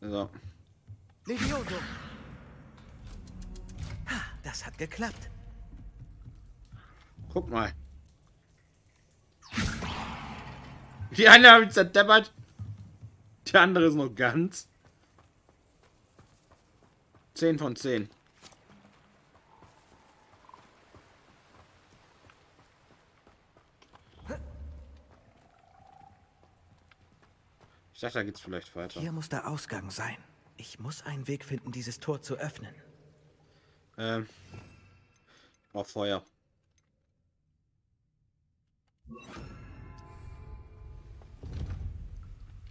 So. Levioso. Ha, das hat geklappt. Guck mal. Die eine habe ich zerdeppert. Die andere ist noch ganz. 10 von 10. Ich dachte, da geht's vielleicht weiter. Hier muss der Ausgang sein. Ich muss einen Weg finden, dieses Tor zu öffnen. Ähm. Brauch Feuer.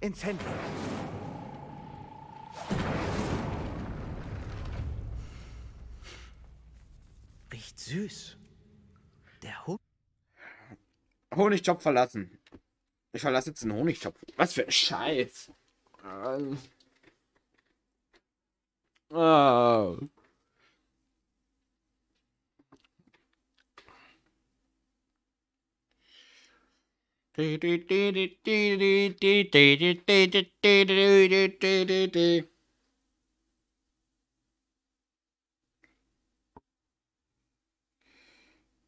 Incendio. Riecht süß. Der Hund. Honigtopf verlassen. Ich verlasse jetzt den Honigtopf. Was für ein Scheiß. Ähm. Oh.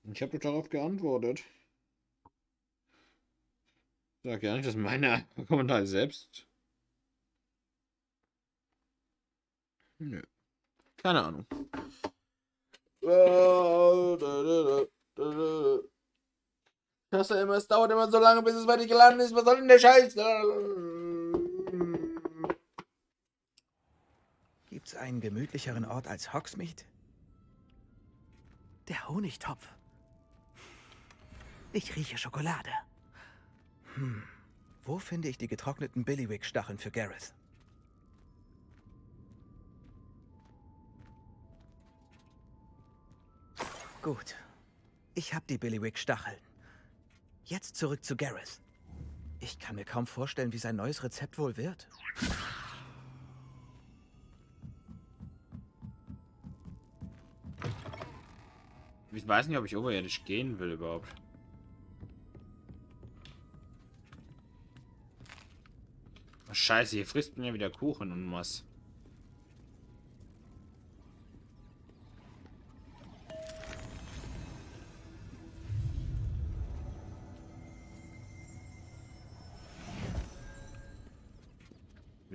Ich habe darauf geantwortet. Sag ja nicht, dass meine Kommentare selbst. Nö. Keine Ahnung. Ich hasse immer, es dauert immer so lange, bis es bei dir gelandet ist. Was soll denn der Scheiß? Gibt's einen gemütlicheren Ort als Hogsmeade? Der Honigtopf. Ich rieche Schokolade. Hm. Wo finde ich die getrockneten Billywick-Stacheln für Gareth? Gut. Ich habe die Billywick-Stacheln. Jetzt zurück zu Gareth. Ich kann mir kaum vorstellen, wie sein neues Rezept wohl wird. Ich weiß nicht, ob ich oberirdisch gehen will überhaupt. Oh, Scheiße, hier frisst mir wieder Kuchen und was.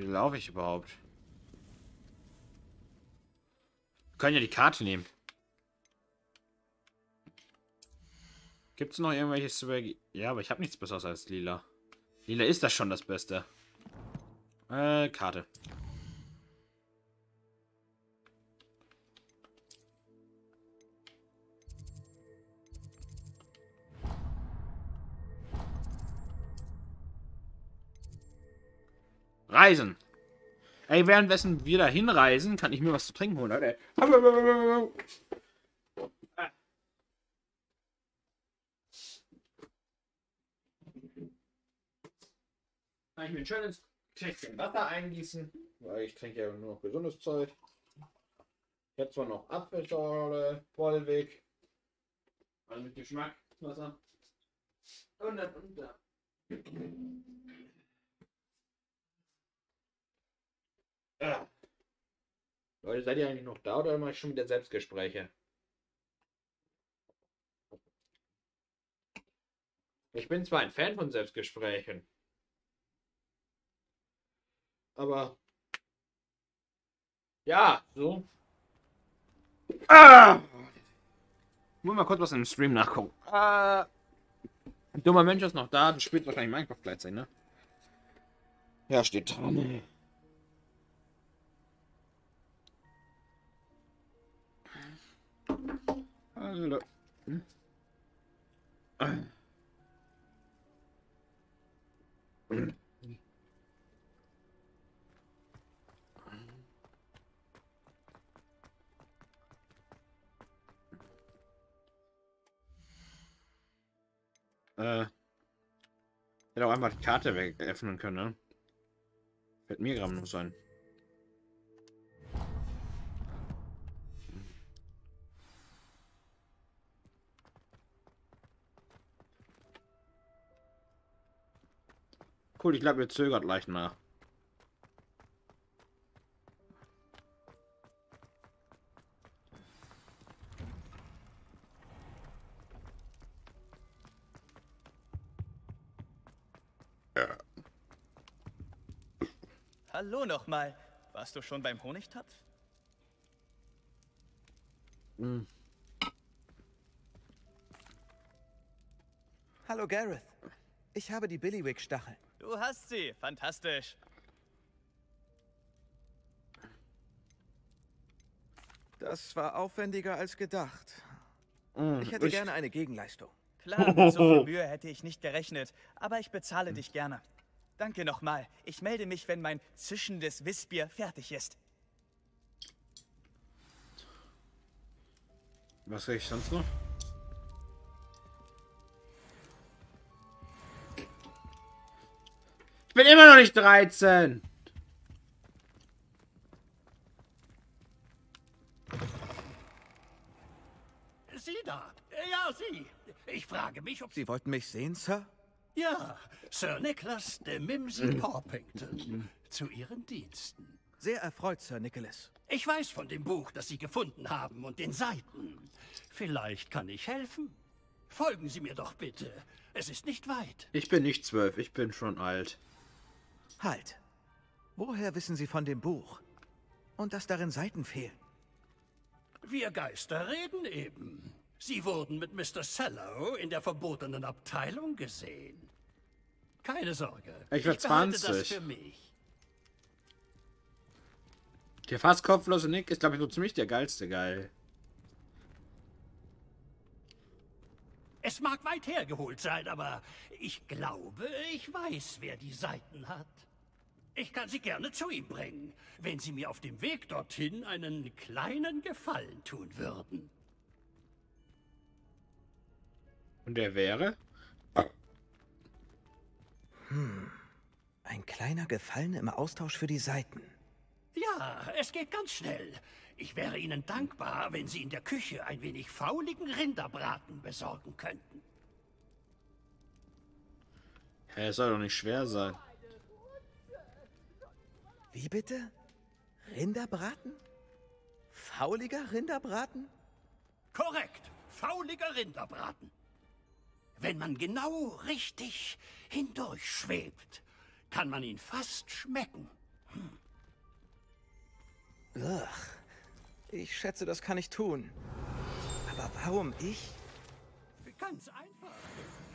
Wie laufe ich überhaupt? Wir können ja die Karte nehmen. Gibt es noch irgendwelches zu Ja, aber ich habe nichts Besseres als lila. Lila ist das schon das Beste. Äh, Karte. Reisen. Ey, währenddessen wir da hinreisen, kann ich mir was zu trinken holen, Leute. Kann ich mir ein schönes Wasser eingießen, weil ich trinke ja nur noch gesundes Zeug. Jetzt zwar noch Apfelschorle, Vollweg. Also mit Geschmack, Wasser. Und dann unter. Ah. Leute, seid ihr eigentlich noch da oder mache ich schon wieder Selbstgespräche? Ich bin zwar ein Fan von Selbstgesprächen, aber ja, so. Ah! Muss mal kurz was im Stream nachgucken. Ah. Dummer Mensch ist noch da, du spielst wahrscheinlich Minecraft gleichzeitig, ne? Ja, steht dran. Hallo. Äh. Hätte auch einmal die Karte weg öffnen können, ne? Fällt mir gerade noch sein. Cool, ich glaube, ihr zögert leicht nach. Hallo nochmal. Warst du schon beim Honigtopf? Hallo Gareth. Ich habe die Billywick-Stacheln. Du hast sie. Fantastisch. Das war aufwendiger als gedacht. Mm, Ich hätte gerne eine Gegenleistung. Klar, mit so viel Mühe hätte ich nicht gerechnet. Aber ich bezahle dich gerne. Danke nochmal. Ich melde mich, wenn mein zischendes Wissbier fertig ist. Was krieg ich sonst noch? Ich bin immer noch nicht 13. Sie da. Ja, Sie. Ich frage mich, ob Sie... Sie wollten mich sehen, Sir? Ja, Sir Nicholas de Mimsy Porpington. Zu Ihren Diensten. Sehr erfreut, Sir Nicholas. Ich weiß von dem Buch, das Sie gefunden haben und den Seiten. Vielleicht kann ich helfen. Folgen Sie mir doch bitte. Es ist nicht weit. Ich bin nicht zwölf, ich bin schon alt. Halt. Woher wissen Sie von dem Buch? Und dass darin Seiten fehlen? Wir Geister reden eben. Sie wurden mit Mr. Sellow in der verbotenen Abteilung gesehen. Keine Sorge. Ich behalte 20. das für mich. Der fast kopflose Nick ist, glaube ich, so ziemlich der geilste Geil. Es mag weit hergeholt sein, aber ich glaube, ich weiß, wer die Seiten hat. Ich kann sie gerne zu ihm bringen, wenn Sie mir auf dem Weg dorthin einen kleinen Gefallen tun würden. Und der wäre? Ein kleiner Gefallen im Austausch für die Seiten. Ja, es geht ganz schnell. Ich wäre Ihnen dankbar, wenn Sie in der Küche ein wenig fauligen Rinderbraten besorgen könnten. Hä, es soll doch nicht schwer sein. Wie bitte? Rinderbraten? Fauliger Rinderbraten? Korrekt, fauliger Rinderbraten. Wenn man genau richtig hindurchschwebt, kann man ihn fast schmecken. Ugh. Ich schätze, das kann ich tun. Aber warum ich? Ganz einfach.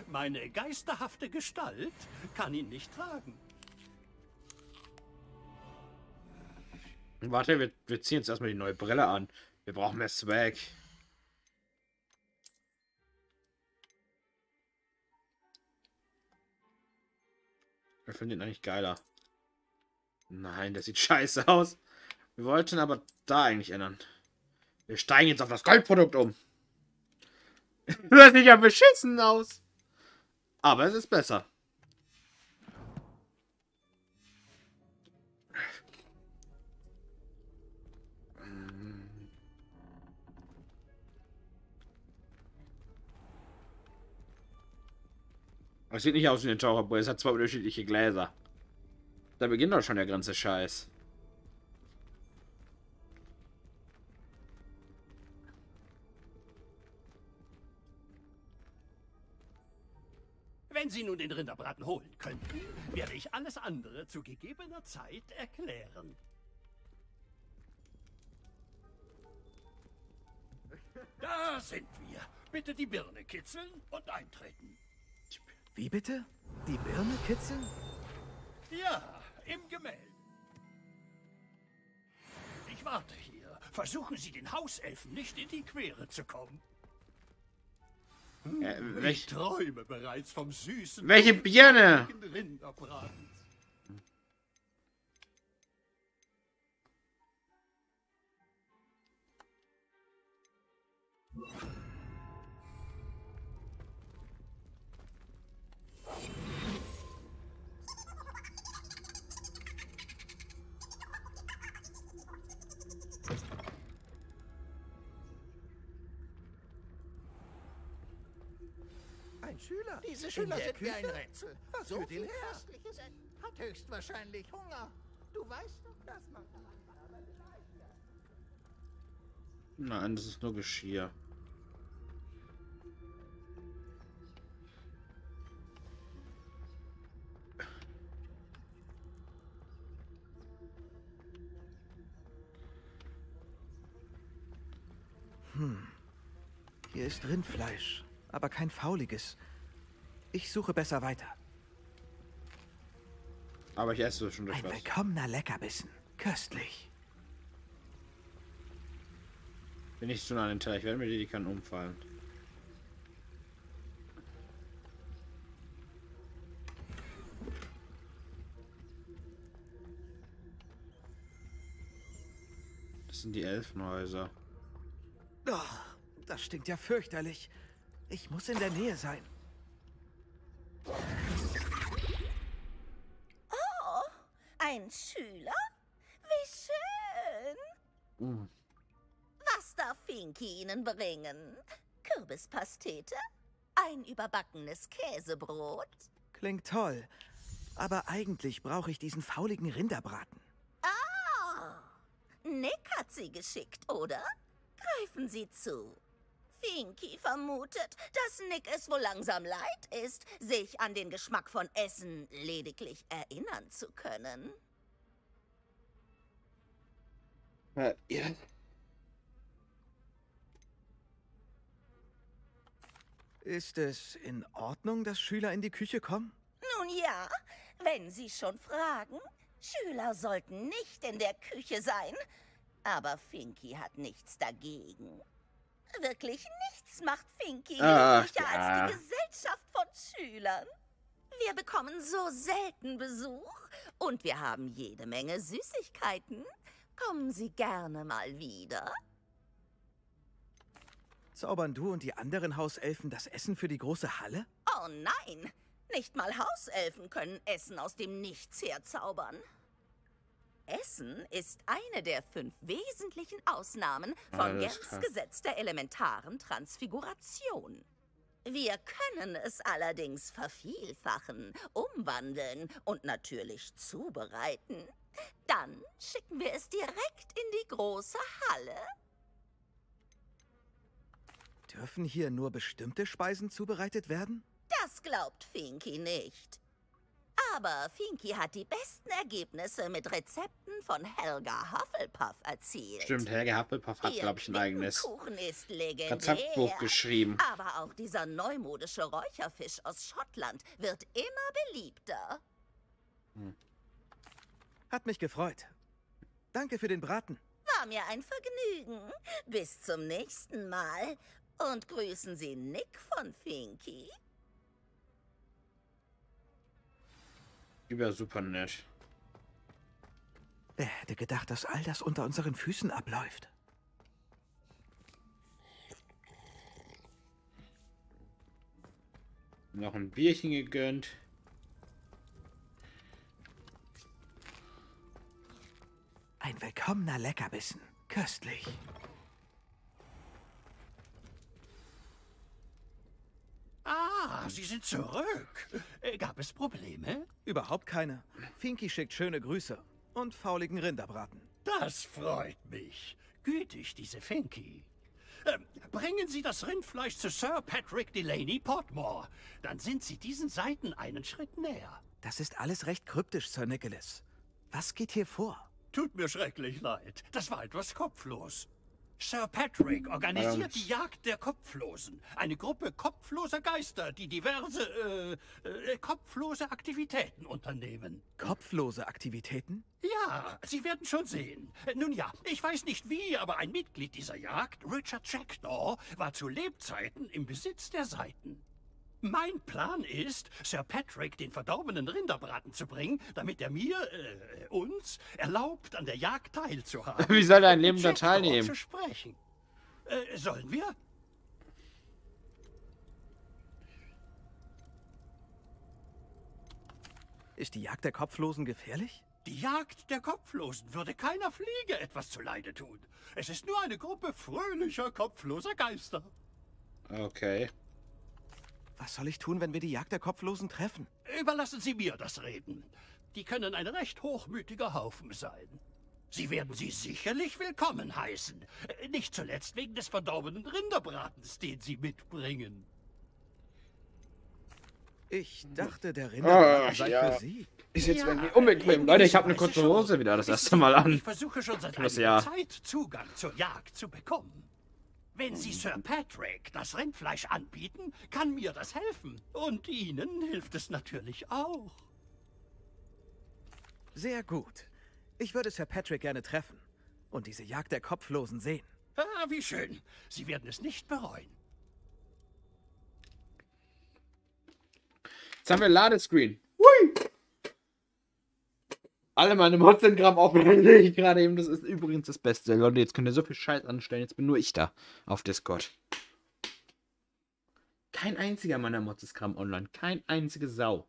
Meine geisterhafte Gestalt kann ihn nicht tragen. Warte, wir, wir ziehen jetzt erstmal die neue Brille an. Wir brauchen mehr Swag. Wir finden den eigentlich geiler. Nein, das sieht scheiße aus. Wir wollten aber da eigentlich ändern. Wir steigen jetzt auf das Goldprodukt um. Das sieht ja beschissen aus. Aber es ist besser. Es sieht nicht aus wie eine Taucherbrille, es hat zwei unterschiedliche Gläser. Da beginnt doch schon der ganze Scheiß. Wenn Sie nun den Rinderbraten holen könnten, werde ich alles andere zu gegebener Zeit erklären. Da sind wir. Bitte die Birne kitzeln und eintreten. Wie bitte? Die Birne kitzeln? Ja, im Gemälde. Ich warte hier. Versuchen Sie den Hauselfen nicht in die Quere zu kommen. Äh, Ich welch, träume bereits vom süßen welche Birne? Rinderbraten. Diese Schüler sind mir ein? Rätsel. Was so führt ihn viel her? köstliches hat höchstwahrscheinlich Hunger. Du weißt doch, das macht Nein, das ist nur Geschirr. Hier ist Rindfleisch, aber kein fauliges. Ich suche besser weiter. Aber ich esse schon durch Ein was. willkommener Leckerbissen. Köstlich. Bin nicht zu nah an den Teller. Ich werde mir die, die kann umfallen. Das sind die Elfenhäuser. Oh, das stinkt ja fürchterlich. Ich muss in der Nähe sein. Ein Schüler? Wie schön! Uh, Was darf Finky Ihnen bringen? Kürbispastete? Ein überbackenes Käsebrot? Klingt toll. Aber eigentlich brauche ich diesen fauligen Rinderbraten. Ah! Nick hat Sie geschickt, oder? Greifen Sie zu. Finky vermutet, dass Nick es wohl langsam leid ist, sich an den Geschmack von Essen lediglich erinnern zu können. äh, ja. Ist es in Ordnung, dass Schüler in die Küche kommen? Nun ja, wenn Sie schon fragen, Schüler sollten nicht in der Küche sein. Aber Finky hat nichts dagegen. Wirklich nichts macht Finky Ach, glücklicher ja. als die Gesellschaft von Schülern. Wir bekommen so selten Besuch und wir haben jede Menge Süßigkeiten. Kommen Sie gerne mal wieder. Zaubern du und die anderen Hauselfen das Essen für die große Halle? Oh nein, nicht mal Hauselfen können Essen aus dem Nichts herzaubern. Essen ist eine der fünf wesentlichen Ausnahmen von Gers klar. Gesetz der elementaren Transfiguration. Wir können es allerdings vervielfachen, umwandeln und natürlich zubereiten. Dann schicken wir es direkt in die große Halle. Dürfen hier nur bestimmte Speisen zubereitet werden? Das glaubt Finky nicht. Aber Finky hat die besten Ergebnisse mit Rezepten von Helga Hufflepuff erzielt. Stimmt, Helge Hufflepuff hat, glaube ich, ein eigenes Quintenkuchen ist legendär. Rezeptbuch geschrieben. Aber auch dieser neumodische Räucherfisch aus Schottland wird immer beliebter. Hat mich gefreut. Danke für den Braten. War mir ein Vergnügen. Bis zum nächsten Mal. Und grüßen Sie Nick von Finky. Über super nett. Wer hätte gedacht, dass all das unter unseren Füßen abläuft? Noch ein Bierchen gegönnt. Ein willkommener Leckerbissen. Köstlich. Ah, Sie sind zurück. Äh, Gab es Probleme? Überhaupt keine. Finky schickt schöne Grüße. Und fauligen Rinderbraten. Das freut mich. Gütig, diese Finky. Ähm, bringen Sie das Rindfleisch zu Sir Patrick Delaney Portmore. Dann sind Sie diesen Seiten einen Schritt näher. Das ist alles recht kryptisch, Sir Nicholas. Was geht hier vor? Tut mir schrecklich leid. Das war etwas kopflos. Sir Patrick organisiert Ähm. die Jagd der Kopflosen. Eine Gruppe kopfloser Geister, die diverse äh, äh, kopflose Aktivitäten unternehmen. Kopflose Aktivitäten? Ja, Sie werden schon sehen. Nun ja, ich weiß nicht wie, aber ein Mitglied dieser Jagd, Richard Jackdaw, war zu Lebzeiten im Besitz der Seiten. Mein Plan ist, Sir Patrick den verdorbenen Rinderbraten zu bringen, damit er mir, äh, uns, erlaubt, an der Jagd teilzuhaben. Wie soll er ein lebender teilnehmen? zu sprechen. Äh, sollen wir? Ist die Jagd der Kopflosen gefährlich? Die Jagd der Kopflosen würde keiner Fliege etwas zuleide tun. Es ist nur eine Gruppe fröhlicher, kopfloser Geister. Okay. Was soll ich tun, wenn wir die Jagd der Kopflosen treffen? Überlassen Sie mir das Reden. Die können ein recht hochmütiger Haufen sein. Sie werden Sie sicherlich willkommen heißen. Nicht zuletzt wegen des verdorbenen Rinderbratens, den Sie mitbringen. Ich dachte, der Rinderbraten Ach, sei ja. für Sie. Ist jetzt Ja, irgendwie unbequem. Leute, ich habe eine kurze. Hose wieder das erste Mal an. Ich versuche schon seit Das einiger Jahr. Zeit Zugang zur Jagd zu bekommen. Wenn Sie Sir Patrick das Rindfleisch anbieten, kann mir das helfen. Und Ihnen hilft es natürlich auch. Sehr gut. Ich würde Sir Patrick gerne treffen und diese Jagd der Kopflosen sehen. Ah, wie schön. Sie werden es nicht bereuen. Jetzt haben wir Ladescreen. Hui! Alle meine Mods sind gerade aufgeregt. Gerade eben. Das ist übrigens das Beste. Leute, jetzt könnt ihr so viel Scheiß anstellen. Jetzt bin nur ich da auf Discord. Kein einziger meiner Mods ist gerade online. Kein einzige Sau.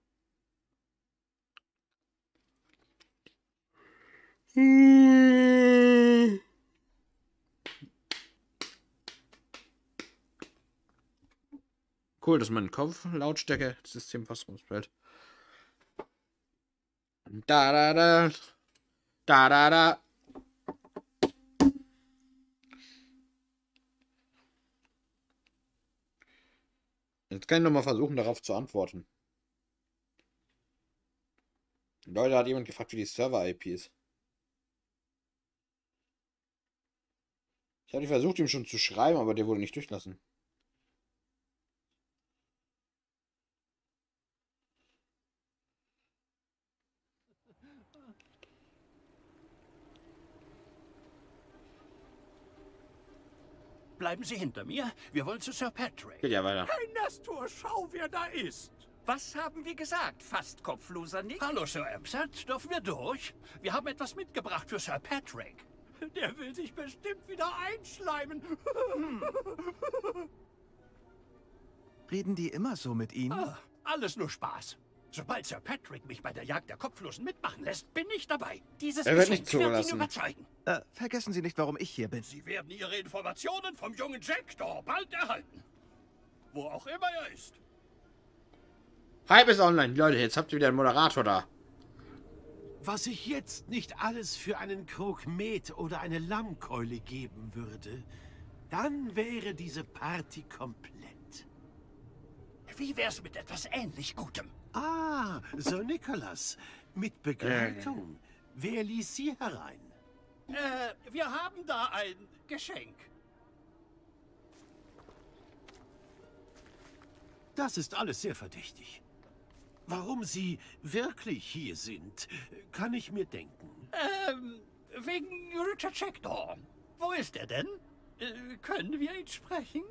Cool, dass mein Kopflautstärke-System fast rumspellt. Da da da. Da da da. Jetzt kann ich nochmal versuchen, darauf zu antworten. Leute, hat jemand gefragt, wie die Server-IP ist. Ich hatte versucht, ihm schon zu schreiben, aber der wurde nicht durchlassen. Bleiben Sie hinter mir. Wir wollen zu Sir Patrick. Geht ja weiter. Hey Nestor, schau, wer da ist. Was haben wir gesagt? Fast kopfloser Nick? Hallo, Sir Amsat. Dürfen wir durch? Wir haben etwas mitgebracht für Sir Patrick. Der will sich bestimmt wieder einschleimen. Reden die immer so mit Ihnen? Ah, alles nur Spaß. Sobald Sir Patrick mich bei der Jagd der Kopflosen mitmachen lässt, bin ich dabei. Dieses Er wird Geschenk wird ihn überzeugen. Äh, vergessen Sie nicht, warum ich hier bin. Sie werden Ihre Informationen vom jungen Jackdaw bald erhalten. Wo auch immer er ist. Hype ist online. Leute, jetzt habt ihr wieder einen Moderator da. Was ich jetzt nicht alles für einen Krug Met oder eine Lammkeule geben würde, dann wäre diese Party komplett. Wie wär's mit etwas ähnlich Gutem? Ah, Sir Nicholas, mit Begleitung. Wer ließ Sie herein? Äh, wir haben da ein Geschenk. Das ist alles sehr verdächtig. Warum Sie wirklich hier sind, kann ich mir denken. Ähm, wegen Richard Jackdaw. Wo ist er denn? Äh, können wir ihn sprechen?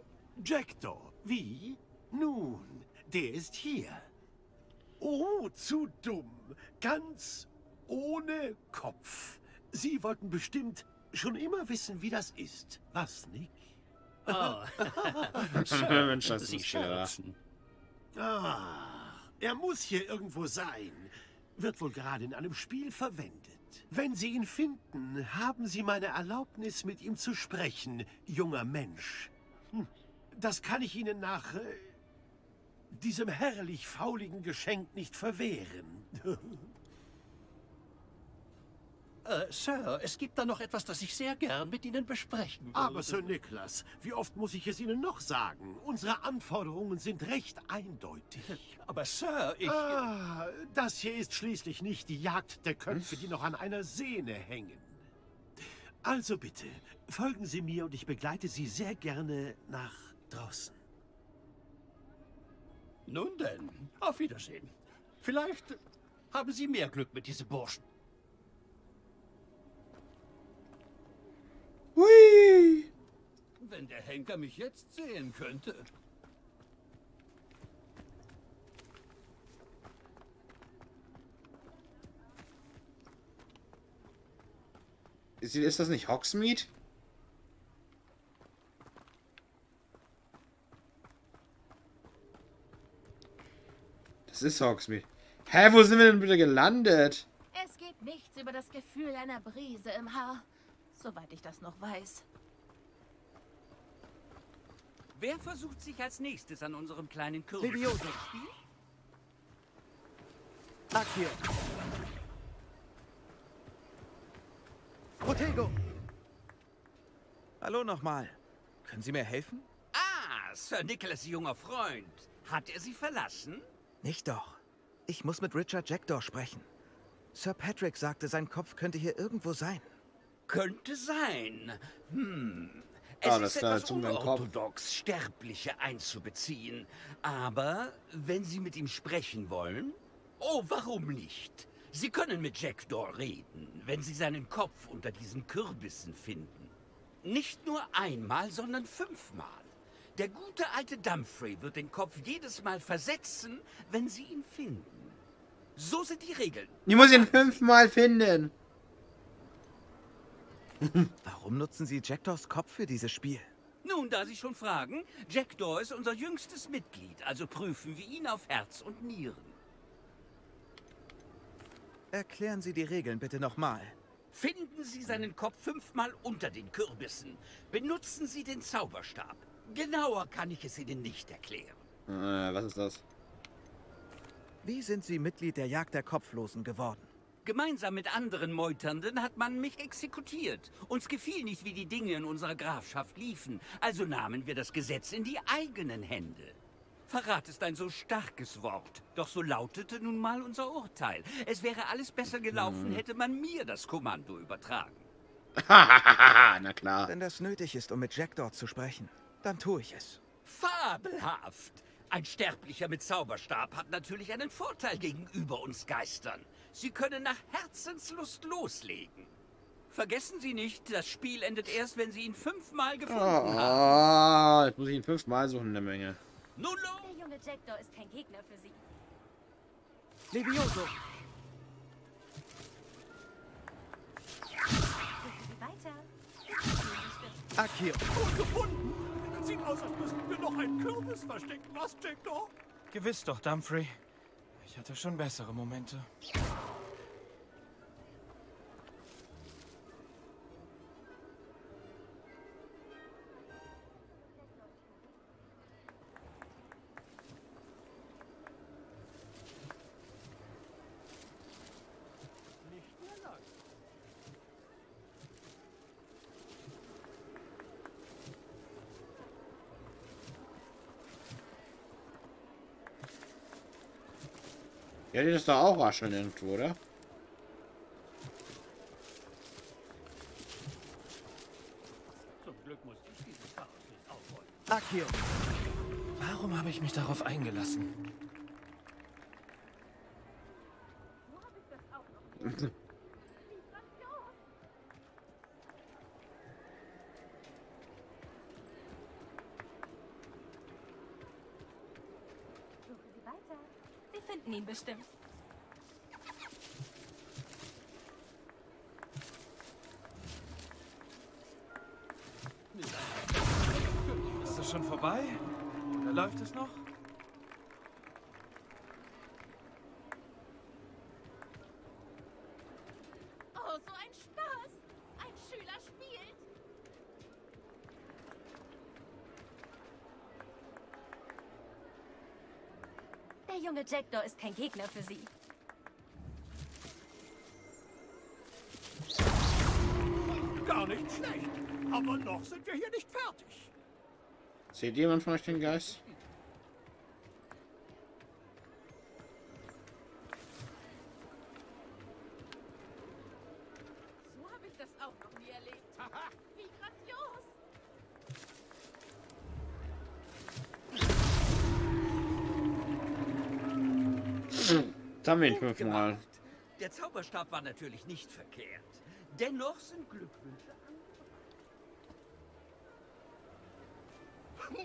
Jackdaw, wie? Nun, der ist hier. Oh, zu dumm. Ganz ohne Kopf. Sie wollten bestimmt schon immer wissen, wie das ist. Was, Nick? Oh. Mensch, das Sie scherzen. Ah, er muss hier irgendwo sein. Wird wohl gerade in einem Spiel verwendet. Wenn Sie ihn finden, haben Sie meine Erlaubnis, mit ihm zu sprechen, junger Mensch. Hm, Das kann ich Ihnen nach äh, diesem herrlich fauligen Geschenk nicht verwehren. Äh, Sir, es gibt da noch etwas, das ich sehr gern mit Ihnen besprechen würde. Aber Sir Nicholas, wie oft muss ich es Ihnen noch sagen? Unsere Anforderungen sind recht eindeutig. Aber Sir, ich... Ah, das hier ist schließlich nicht die Jagd der Köpfe, die noch an einer Sehne hängen. Also bitte, folgen Sie mir und ich begleite Sie sehr gerne nach draußen. Nun denn, auf Wiedersehen. Vielleicht haben Sie mehr Glück mit diesem Burschen. Hui! Wenn der Henker mich jetzt sehen könnte. Ist, ist das nicht Hogsmeade? Das ist Hogsmeade. Hä, wo sind wir denn bitte gelandet? Es geht nichts über das Gefühl einer Brise im Haar. Soweit ich das noch weiß. Wer versucht sich als nächstes an unserem kleinen Kürbis Levioso. zu spielen? Akio. Protego. Hallo nochmal. Können Sie mir helfen? Ah, Sir Nicholas junger Freund. Hat er Sie verlassen? Nicht doch. Ich muss mit Richard Jackdaw sprechen. Sir Patrick sagte, sein Kopf könnte hier irgendwo sein. Könnte sein. Hm. Es Ah, das ist etwas unorthodox, Sterbliche einzubeziehen. Aber wenn Sie mit ihm sprechen wollen... Oh, warum nicht? Sie können mit Jackdaw reden, wenn Sie seinen Kopf unter diesen Kürbissen finden. Nicht nur einmal, sondern fünfmal. Der gute alte Dumfrey wird den Kopf jedes Mal versetzen, wenn Sie ihn finden. So sind die Regeln. Ich muss ihn fünfmal finden. Warum nutzen Sie Jackdaws Kopf für dieses Spiel? Nun, da Sie schon fragen, Jackdaw ist unser jüngstes Mitglied, also prüfen wir ihn auf Herz und Nieren. Erklären Sie die Regeln bitte nochmal. Finden Sie seinen Kopf fünfmal unter den Kürbissen. Benutzen Sie den Zauberstab. Genauer kann ich es Ihnen nicht erklären. Äh, was ist das? Wie sind Sie Mitglied der Jagd der Kopflosen geworden? Gemeinsam mit anderen Meuternden hat man mich exekutiert. Uns gefiel nicht, wie die Dinge in unserer Grafschaft liefen, also nahmen wir das Gesetz in die eigenen Hände. Verrat ist ein so starkes Wort, doch so lautete nun mal unser Urteil. Es wäre alles besser gelaufen, hätte man mir das Kommando übertragen. Na klar. Wenn das nötig ist, um mit Jackdaw zu sprechen, dann tue ich es. Fabelhaft! Ein Sterblicher mit Zauberstab hat natürlich einen Vorteil gegenüber uns Geistern. Sie können nach Herzenslust loslegen. Vergessen Sie nicht, das Spiel endet erst, wenn Sie ihn fünfmal gefunden haben. Ah, jetzt muss ich ihn fünfmal suchen in der Menge. Nun los! Der junge Jackdaw ist kein Gegner für Sie. Levioso. Akio. Gefunden! Sieht aus, als müssten wir noch einen Kürbis verstecken. Was, Jackdaw? Gewiss doch, Dumfrey. Ich hatte schon bessere Momente. Ja, die ist doch auch rascheln irgendwo, oder? Zum Glück muss ich dieses Chaos nicht aufräumen. Akio. Warum habe ich mich darauf eingelassen? Suchen Sie weiter. Sie finden ihn bestimmt. Ist das schon vorbei? Oder läuft es noch? Der junge Jackdaw ist kein Gegner für Sie. Gar nicht schlecht. Aber noch sind wir hier nicht fertig. Seht jemand von euch den Geist? Haben ihn fünfmal. Der Zauberstab war natürlich nicht verkehrt. Dennoch sind Glückwünsche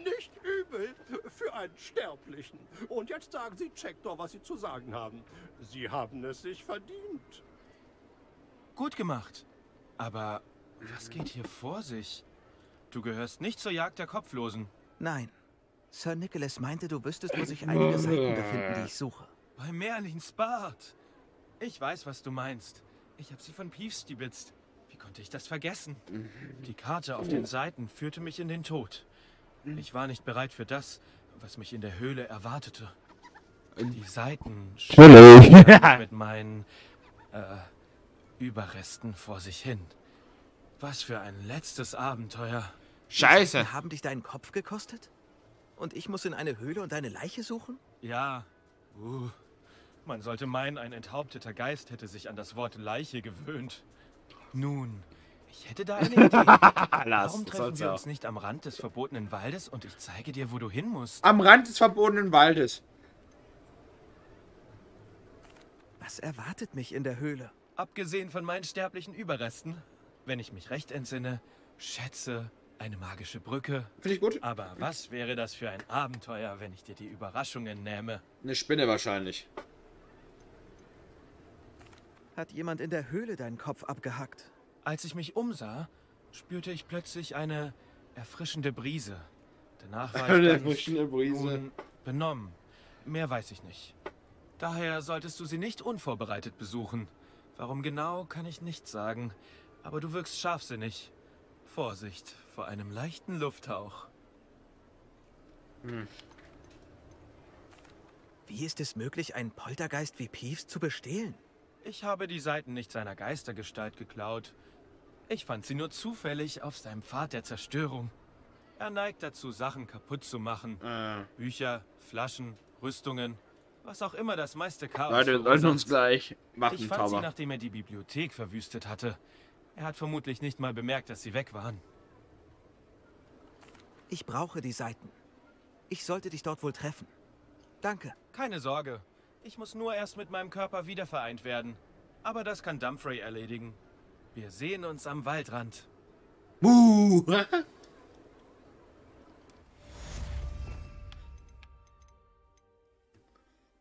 Nicht übel für einen Sterblichen. Und jetzt sagen Sie Checktor, was Sie zu sagen haben. Sie haben es sich verdient. Gut gemacht. Aber was geht hier vor sich? Du gehörst nicht zur Jagd der Kopflosen. Nein. Sir Nicholas meinte, du wüsstest, wo sich einige Seiten befinden, die ich suche. Bei Merlins Bart. Ich weiß, was du meinst. Ich habe sie von Peeves stibitzt. Wie konnte ich das vergessen? Die Karte auf den Seiten führte mich in den Tod. Ich war nicht bereit für das, was mich in der Höhle erwartete. Die Seiten mit meinen äh, Überresten vor sich hin. Was für ein letztes Abenteuer. Scheiße. Haben dich deinen Kopf gekostet? Und ich muss in eine Höhle und deine Leiche suchen? Ja. Uh. Man sollte meinen, ein enthaupteter Geist hätte sich an das Wort Leiche gewöhnt. Nun, ich hätte da eine Idee. Warum treffen wir auch. uns nicht am Rand des verbotenen Waldes und ich zeige dir, wo du hin musst? Am Rand des verbotenen Waldes. Was erwartet mich in der Höhle? Abgesehen von meinen sterblichen Überresten, wenn ich mich recht entsinne, Schätze, eine magische Brücke. Finde ich gut. Aber was wäre das für ein Abenteuer, wenn ich dir die Überraschungen nähme? Eine Spinne wahrscheinlich. Hat jemand in der Höhle deinen Kopf abgehackt? Als ich mich umsah, spürte ich plötzlich eine erfrischende Brise. Danach war ich erfrischende Brise. benommen. Mehr weiß ich nicht. Daher solltest du sie nicht unvorbereitet besuchen. Warum genau, kann ich nicht sagen. Aber du wirkst scharfsinnig. Vorsicht vor einem leichten Lufthauch. Wie ist es möglich, einen Poltergeist wie Peeves zu bestehlen? Ich habe die Seiten nicht seiner Geistergestalt geklaut. Ich fand sie nur zufällig auf seinem Pfad der Zerstörung. Er neigt dazu, Sachen kaputt zu machen. Äh, Bücher, Flaschen, Rüstungen, was auch immer das meiste Chaos Leute, wir sollten uns gleich Ich machen, fand sie, Tauber. nachdem er die Bibliothek verwüstet hatte. Er hat vermutlich nicht mal bemerkt, dass sie weg waren. Ich brauche die Seiten. Ich sollte dich dort wohl treffen. Danke. Keine Sorge. Ich muss nur erst mit meinem Körper wieder vereint werden. Aber das kann Dumfrey erledigen. Wir sehen uns am Waldrand. Buh.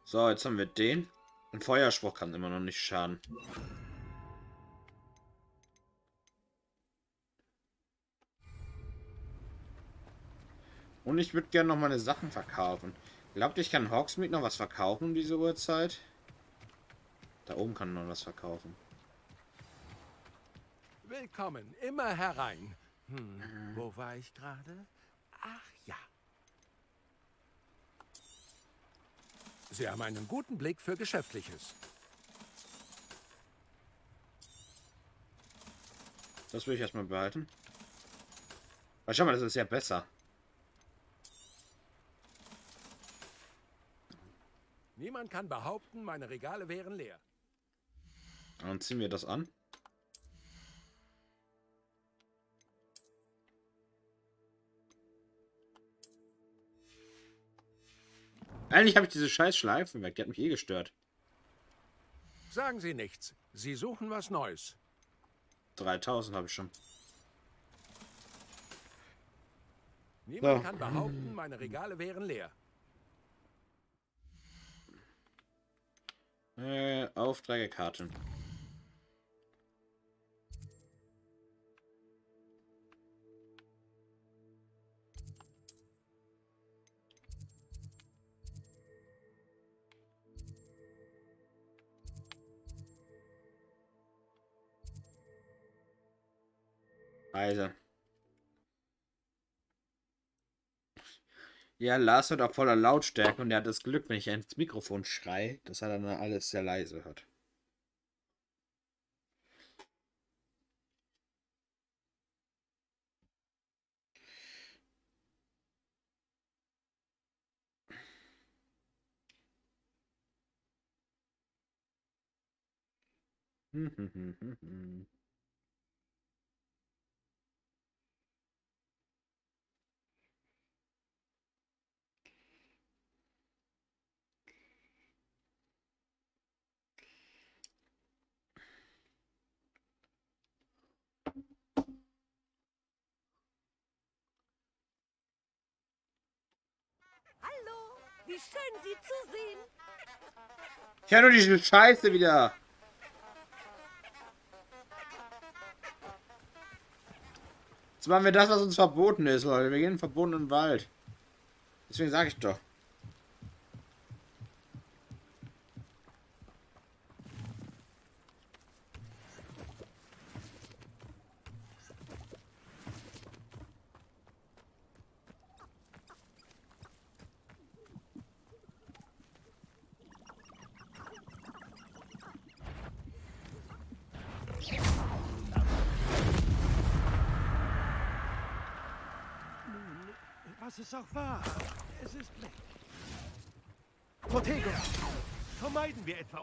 so, jetzt haben wir den. Ein Feuerspruch kann immer noch nicht schaden. Und ich würde gerne noch meine Sachen verkaufen. Glaubt ihr, ich kann Hawksmead noch was verkaufen um diese Uhrzeit? Da oben kann man was verkaufen. Willkommen, immer herein. Hm, wo war ich gerade? Ach ja. Sie haben einen guten Blick für Geschäftliches. Das will ich erstmal behalten. Aber schau mal, das ist ja besser. Niemand kann behaupten, meine Regale wären leer. Dann ziehen wir das an. Eigentlich habe ich diese scheiß Schleifen weg. Die hat mich eh gestört. Sagen Sie nichts. Sie suchen was Neues. 3000 habe ich schon. Niemand So. kann behaupten, meine Regale wären leer. Äh, Aufträge. Also. Ja, Lars hört auch voller Lautstärke und er hat das Glück, wenn ich ins Mikrofon schreie, dass er dann alles sehr leise hört. Hm, hm, hm, hm, hm. Wie schön, Sie zu sehen. Ich höre nur diese Scheiße wieder. Jetzt machen wir das, was uns verboten ist, Leute. Wir gehen in den verbotenen Wald. Deswegen sage ich doch.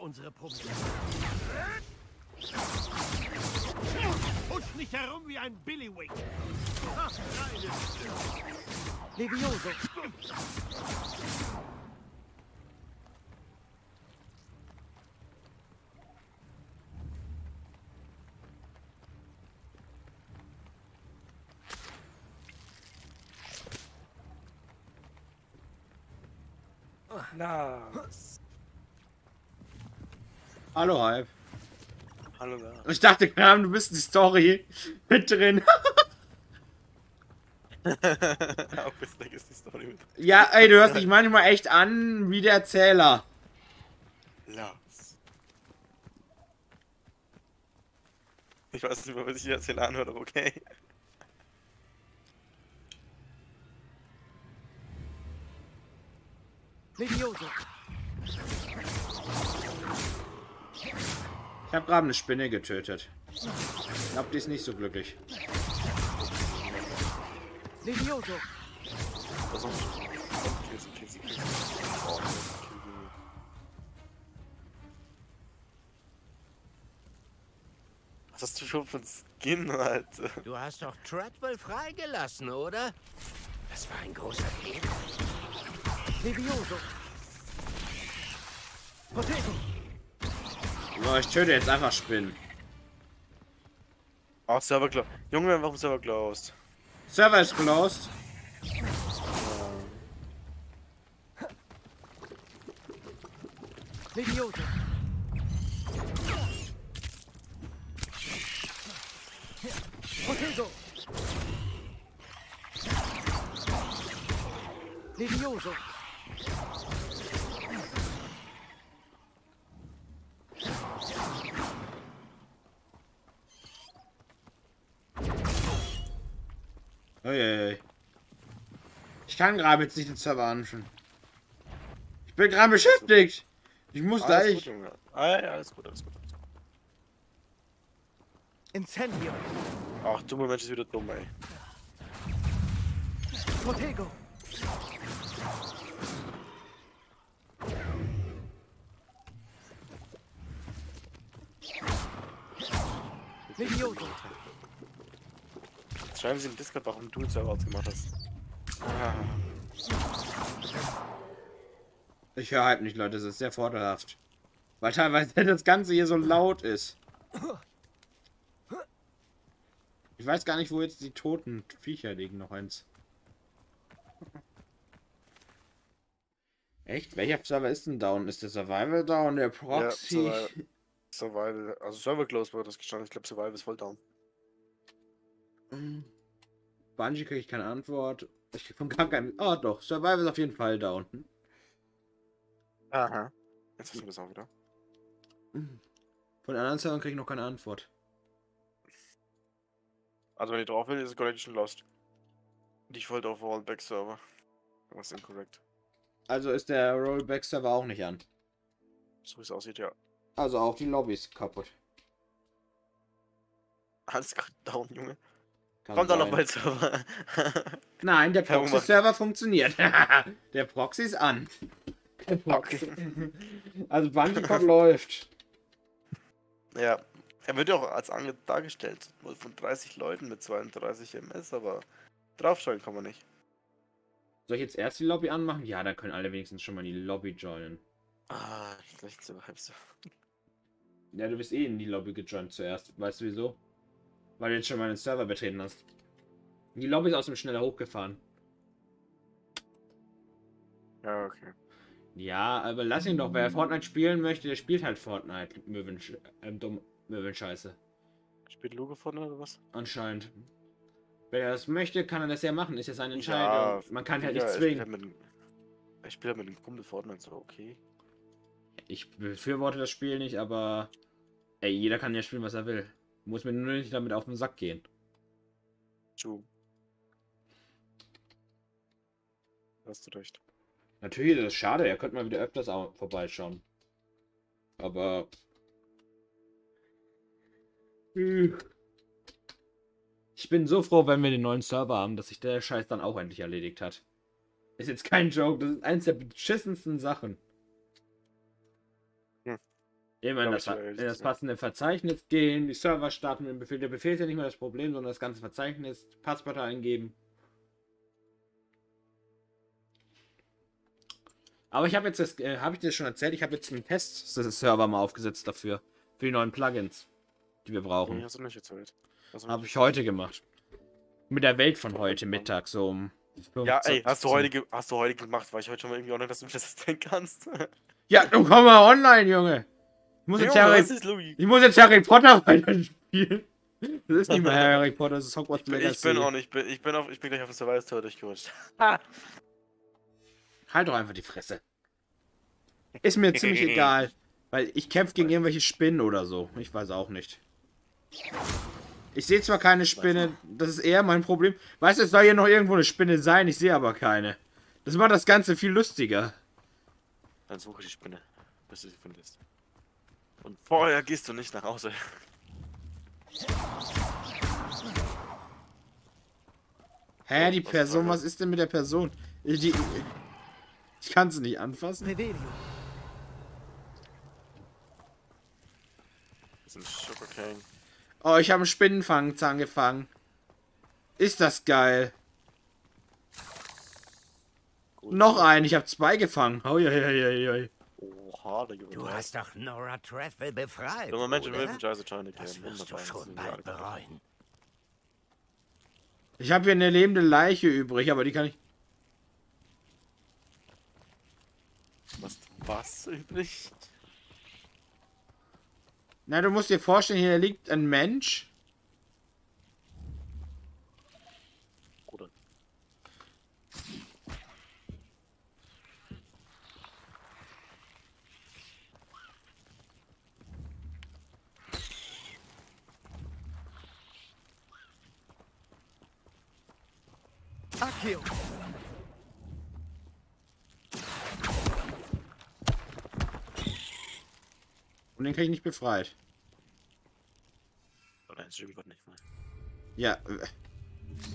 Unsere Probleme. Hutsch nicht herum wie ein Billywig. Levioso! Na. Hallo, Hype. Hallo da. Ich dachte gerade, du bist in die Story mit drin. Auch bislang ist die Story mit. ja, ey, du hörst dich manchmal echt an wie der Erzähler. Lars. Ich weiß nicht, was ich dir erzählen anhört, aber okay. Levioso! Ich habe gerade eine Spinne getötet. Ich glaube, die ist nicht so glücklich. Levioso! Was hast du schon für ein Skin, Alter? Du hast doch Treadwell freigelassen, oder? Das war ein großer Fehler. Levioso! Protego! So, ich töte jetzt einfach Spinnen. Ach, Server closed. Junge, warum Server closed? Server ist closed. Levioso! Protego! Levioso! Uiuiui. Ich kann gerade jetzt nicht den Server anschauen. Ich bin gerade beschäftigt. Ich muss Alles gleich. gut, Junge. Ah, ja, ja, alles gut, alles gut. Alles gut. Incendio! Ach, dummer Mensch ist wieder dumm, ey. Protego! Levioso! Schreiben sie im Discord, warum du den Server ausgemacht hast. Ah, Ich höre halt nicht, Leute. Das ist sehr vorteilhaft. Weil teilweise das Ganze hier so laut ist. Ich weiß gar nicht, wo jetzt die toten Viecher liegen. Noch eins. Echt? Welcher Server ist denn down? Ist der Survival down? Der Proxy? Survival. Survival. Also Server closed wurde das gestanden. Ich glaube, Survival ist voll down. Bungie kriege ich keine Antwort. Ich krieg von gar keinem. Oh doch, Survival ist auf jeden Fall down. Hm? Aha. Jetzt wissen wir das auch wieder. Von anderen Servern kriege ich noch keine Antwort. Also wenn ich drauf will, ist Connection lost. Default auf Wallback Server. Was inkorrekt. Also ist der Rollback-Server auch nicht an. So wie es aussieht, ja. Also auch die Lobby ist kaputt. Alles gerade down, Junge. Kann Kommt doch noch bald Server. Nein, der Proxy-Server funktioniert. der Proxy ist an. Der Proxy. Also Bungie läuft. Ja. Er wird ja auch als ange dargestellt. Nur von 30 Leuten mit 32 MS, aber draufschauen kann man nicht. Soll ich jetzt erst die Lobby anmachen? Ja, dann können alle wenigstens schon mal die Lobby joinen. Ah, gleich zu halbst Ja, du bist eh in die Lobby gejoint zuerst. Weißt du wieso? Weil du jetzt schon mal den Server betreten hast. Die Lobby ist außerdem schneller hochgefahren. Ja, okay. Ja, aber lass ihn doch. Wer Fortnite spielen möchte, der spielt halt Fortnite. Möwen, ähm, dumm, Möwen-Scheiße. Spielt Luke vorne oder was? Anscheinend. Wenn er das möchte, kann er das ja machen. Ist ja seine Ja, Entscheidung. Man kann halt ja, nicht zwingen. halt dem- ich spiele halt mit dem Kumpel Fortnite so, okay. Ich befürworte das Spiel nicht, aber ey, jeder kann ja spielen, was er will. Muss mir nur nicht damit auf den Sack gehen. True. Hast du recht. Natürlich ist das schade, er könnte mal wieder öfters au- vorbeischauen. Aber. Hm. Ich bin so froh, wenn wir den neuen Server haben, dass sich der Scheiß dann auch endlich erledigt hat. Ist jetzt kein Joke, das ist eins der beschissensten Sachen. Immer in das, in das ja. passende Verzeichnis gehen, die Server starten mit dem Befehl. Der Befehl ist ja nicht mehr das Problem, sondern das ganze Verzeichnis, Passwörter eingeben. Aber ich habe jetzt das, äh, habe ich dir schon erzählt, ich habe jetzt einen Test-Server mal aufgesetzt dafür. Für die neuen Plugins, die wir brauchen. Nee, hast du nicht erzählt. Habe ich heute gemacht. Mit der Welt von heute Mittag, so um. Ja, 15 ey, hast du heute, hast du heute gemacht? War ich heute schon mal irgendwie online, dass du mir das erzählen kannst? Ja, du komm mal online, Junge. Ich muss, jetzt Junge, Harry, ist, ich muss jetzt Harry Potter weiterspielen. Das ist nicht mehr Harry Potter, das ist Hogwarts Ich bin, Legacy. ich bin auch nicht, ich bin, ich bin, auf, ich bin gleich auf den Survival Tower durchgerutscht. Halt doch einfach die Fresse. Ist mir ziemlich egal. Weil ich kämpfe gegen irgendwelche Spinnen oder so. Ich weiß auch nicht. Ich sehe zwar keine Spinne, das ist eher mein Problem. Weißt du, es soll hier noch irgendwo eine Spinne sein, ich sehe aber keine. Das macht das Ganze viel lustiger. Dann suche die Spinne, bis du sie findest. Und vorher gehst du nicht nach Hause. Hä, die Person, was ist denn mit der Person? Ich, die, ich kann sie nicht anfassen. Das ist ein Sugarcane. Oh, ich habe einen Spinnenfangzahn gefangen. Ist das geil. Noch einen, ich habe zwei gefangen. Oh, ja, ja, ja, da gibt Du hast doch Nora Treffel befreit. Mensch im oder? Das wirst du schon bald bereuen. Ich habe hier eine lebende Leiche übrig, aber die kann ich. Was, was übrig? Na, du musst dir vorstellen, hier liegt ein Mensch. Oder? Akio. Und den krieg ich nicht befreit. Oder ein Stream nicht mal. Ja,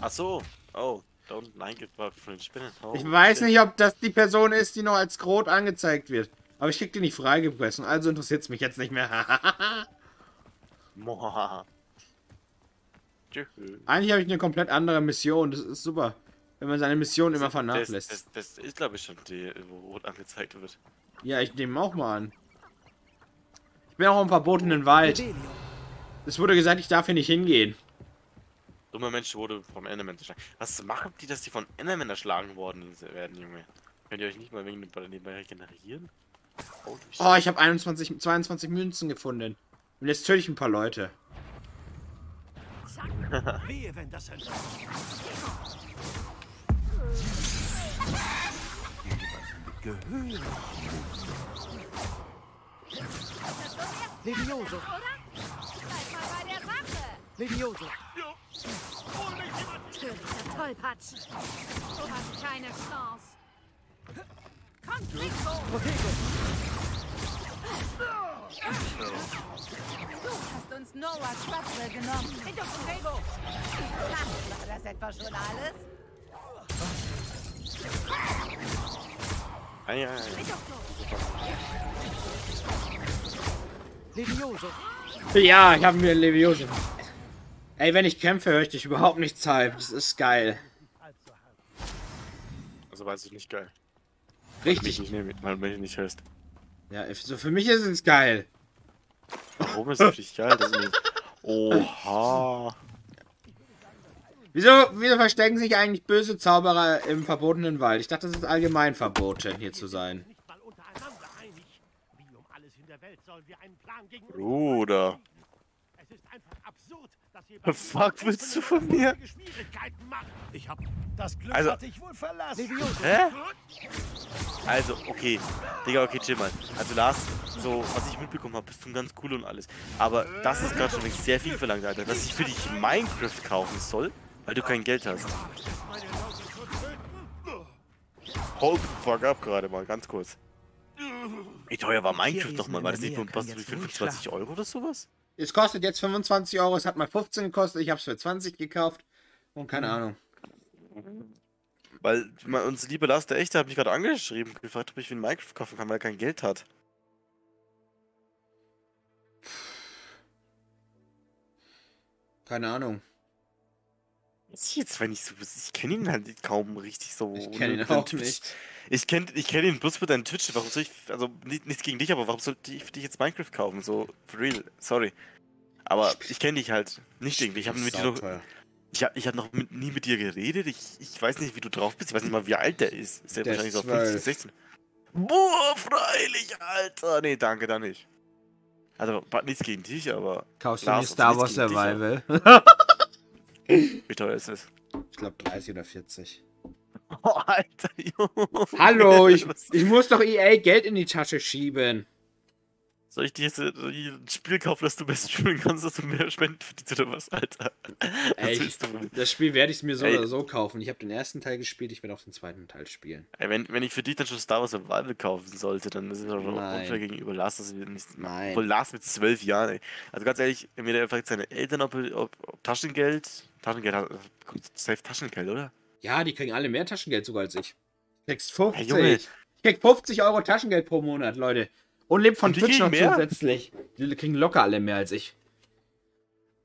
Ach so. Oh, da unten eingepackt von den Spinnen. Oh, ich weiß nicht, ob das die Person ist, die noch als Grot angezeigt wird. Aber ich krieg die nicht freigepressen, also interessiert es mich jetzt nicht mehr. Eigentlich habe ich eine komplett andere Mission. Das ist super. Wenn man seine Mission immer Das, vernachlässigt. das, das ist, glaube ich, schon die, wo rot angezeigt wird. Ja, ich nehme auch mal an. Ich bin auch im verbotenen Wald. Es wurde gesagt, ich darf hier nicht hingehen. Dummer Mensch wurde vom Enderman erschlagen. Was machen die, dass die von Enderman erschlagen worden werden, Junge? Könnt ihr euch nicht mal wegen dem nebenbei regenerieren? Oh, ich habe 21, 22 Münzen gefunden. Und jetzt töte ich ein paar Leute. Wehe, wenn das ein... Levioso. Levioso. Törichter Tollpatsch. Du hast keine Chance. Komm, Rico. Protego. Du hast uns Noahs Waffe genommen. Hinter Fuego. War das etwa schon alles? Ah, ja, ja, ja. Ich habe mir Leviosion. Ey, wenn ich kämpfe, höre ich dich überhaupt nicht halb. Das ist geil. Also weiß ich nicht geil. Richtig. Mich nicht, nehmen, weil du mich nicht hörst. Ja, so für mich ist es geil. Warum ist das nicht geil? Nicht... Oha. Wieso, wieso verstecken sich eigentlich böse Zauberer im verbotenen Wald? Ich dachte, das ist allgemein verboten, hier zu sein. Bruder. Es ist einfach absurd, dass ihr The fuck willst du von mir? Schwierigkeiten macht. Ich hab das Glück Also- hatte ich wohl verlassen. Hä? Also, okay. Digga, okay, chill mal. Also Lars, so, was ich mitbekommen habe, bist du ganz cool und alles. Aber das ist gerade schon wirklich sehr viel verlangt, Alter. Dass ich für dich Minecraft kaufen soll, weil du kein Geld hast. Hold the fuck up gerade mal, ganz kurz. Wie teuer war Minecraft nochmal? War das nicht nur was, wie 25 Euro oder sowas? Es kostet jetzt 25 Euro, es hat mal 15 gekostet, ich habe es für 20 gekauft. Und keine Ahnung. Weil mal, unsere liebe Lars der Echte hat mich gerade angeschrieben, gefragt, ob ich für Minecraft kaufen kann, weil er kein Geld hat. Keine Ahnung. Was ist jetzt, wenn ich so. Ich kenne ihn halt kaum richtig so. Ich kenn ihn auch Twitch. nicht. Ich kenne ich kenn ihn bloß mit deinem Twitch. Warum soll ich. Also nicht, nichts gegen dich, aber warum sollte ich für dich jetzt Minecraft kaufen? So, for real, sorry. Aber ich kenne dich halt nicht irgendwie. Ich habe mit dir noch. Ich habe ich hab noch mit, nie mit dir geredet. Ich, ich weiß nicht, wie du drauf bist. Ich weiß nicht mal, wie alt der ist. Ist der, Der wahrscheinlich ist so 15, 12. 16? Boah, freilich, Alter. Nee, danke, da nicht. Also, nichts gegen dich, aber. Kaufst du mir Star Wars Survival? Wie teuer ist es? Ich glaube 30 oder 40. Oh, Alter, Junge. Hallo, ich, ich muss doch EA Geld in die Tasche schieben. Soll ich dir jetzt äh, ein Spiel kaufen, dass du besser spielen kannst, dass du mehr Spenden verdienst oder was, Alter? Ey, ich, das Spiel werde ich mir so Ey. oder so kaufen. Ich habe den ersten Teil gespielt, ich werde auch den zweiten Teil spielen. Ey, wenn, wenn ich für dich dann schon Star Wars Survival kaufen sollte, dann ist es doch unfair gegenüber Lars, dass wir nicht. Nein. Obwohl Lars mit zwölf Jahren, ey. Also ganz ehrlich, wenn mir der fragt seine Eltern, ob, ob, ob Taschengeld. Taschengeld hat. Safe Taschengeld, oder? Ja, die kriegen alle mehr Taschengeld sogar als ich. Du kriegst 50. Hey, Junge. ich krieg 50 Euro Taschengeld pro Monat, Leute. Und lebt von Und Twitch noch mehr? zusätzlich. Die kriegen locker alle mehr als ich.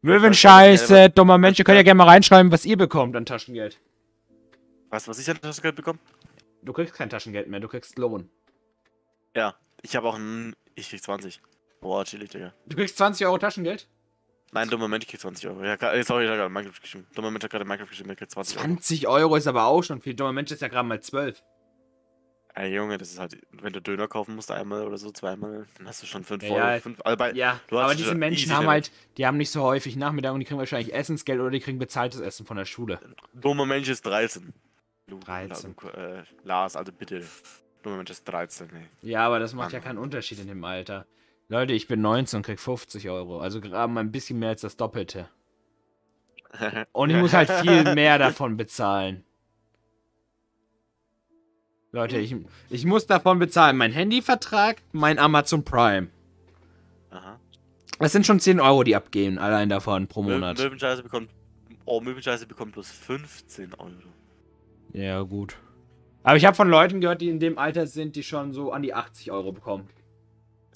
Möwenscheiße, dummer Mensch, ihr könnt ja gerne mal reinschreiben, was ihr bekommt an Taschengeld. Weißt du, was ich an Taschengeld bekomme? Du kriegst kein Taschengeld mehr, du kriegst Lohn. Ja, ich habe auch ein. Ich krieg 20. Boah, chillig, Digga. Du kriegst 20 Euro Taschengeld? Nein, dummer Mensch kriegt 20 Euro. Ja, äh, sorry, ich habe gerade Minecraft geschrieben. Dummer Mensch hat gerade Minecraft geschrieben, der kriegt 20 Euro. 20 Euro ist aber auch schon viel. Dummer Mensch ist ja gerade mal 12. Ey, Junge, das ist halt, wenn du Döner kaufen musst, einmal oder so, zweimal, dann hast du schon 5 Ja, Euro. ja. Fünf, also bei, Ja, aber diese Menschen haben halt, die haben nicht so häufig Nachmittag und die kriegen wahrscheinlich Essensgeld oder die kriegen bezahltes Essen von der Schule. Dummer Mensch ist 13. Lu- 13. La- Äh, Lars, also bitte. Dummer Mensch ist 13, ey. Ja, aber das macht ja keinen Unterschied in dem Alter. Leute, ich bin 19 und krieg 50 Euro. Also gerade mal ein bisschen mehr als das Doppelte. Und ich muss halt viel mehr davon bezahlen. Leute, ich, ich muss davon bezahlen. Mein Handyvertrag, mein Amazon Prime. Aha. Das sind schon 10 Euro, die abgehen, allein davon pro Mö- Monat. Möwenscheiße bekommt. Oh, Möwenscheiße bekommt bloß 15 Euro. Ja, gut. Aber ich habe von Leuten gehört, die in dem Alter sind, die schon so an die 80 Euro bekommen.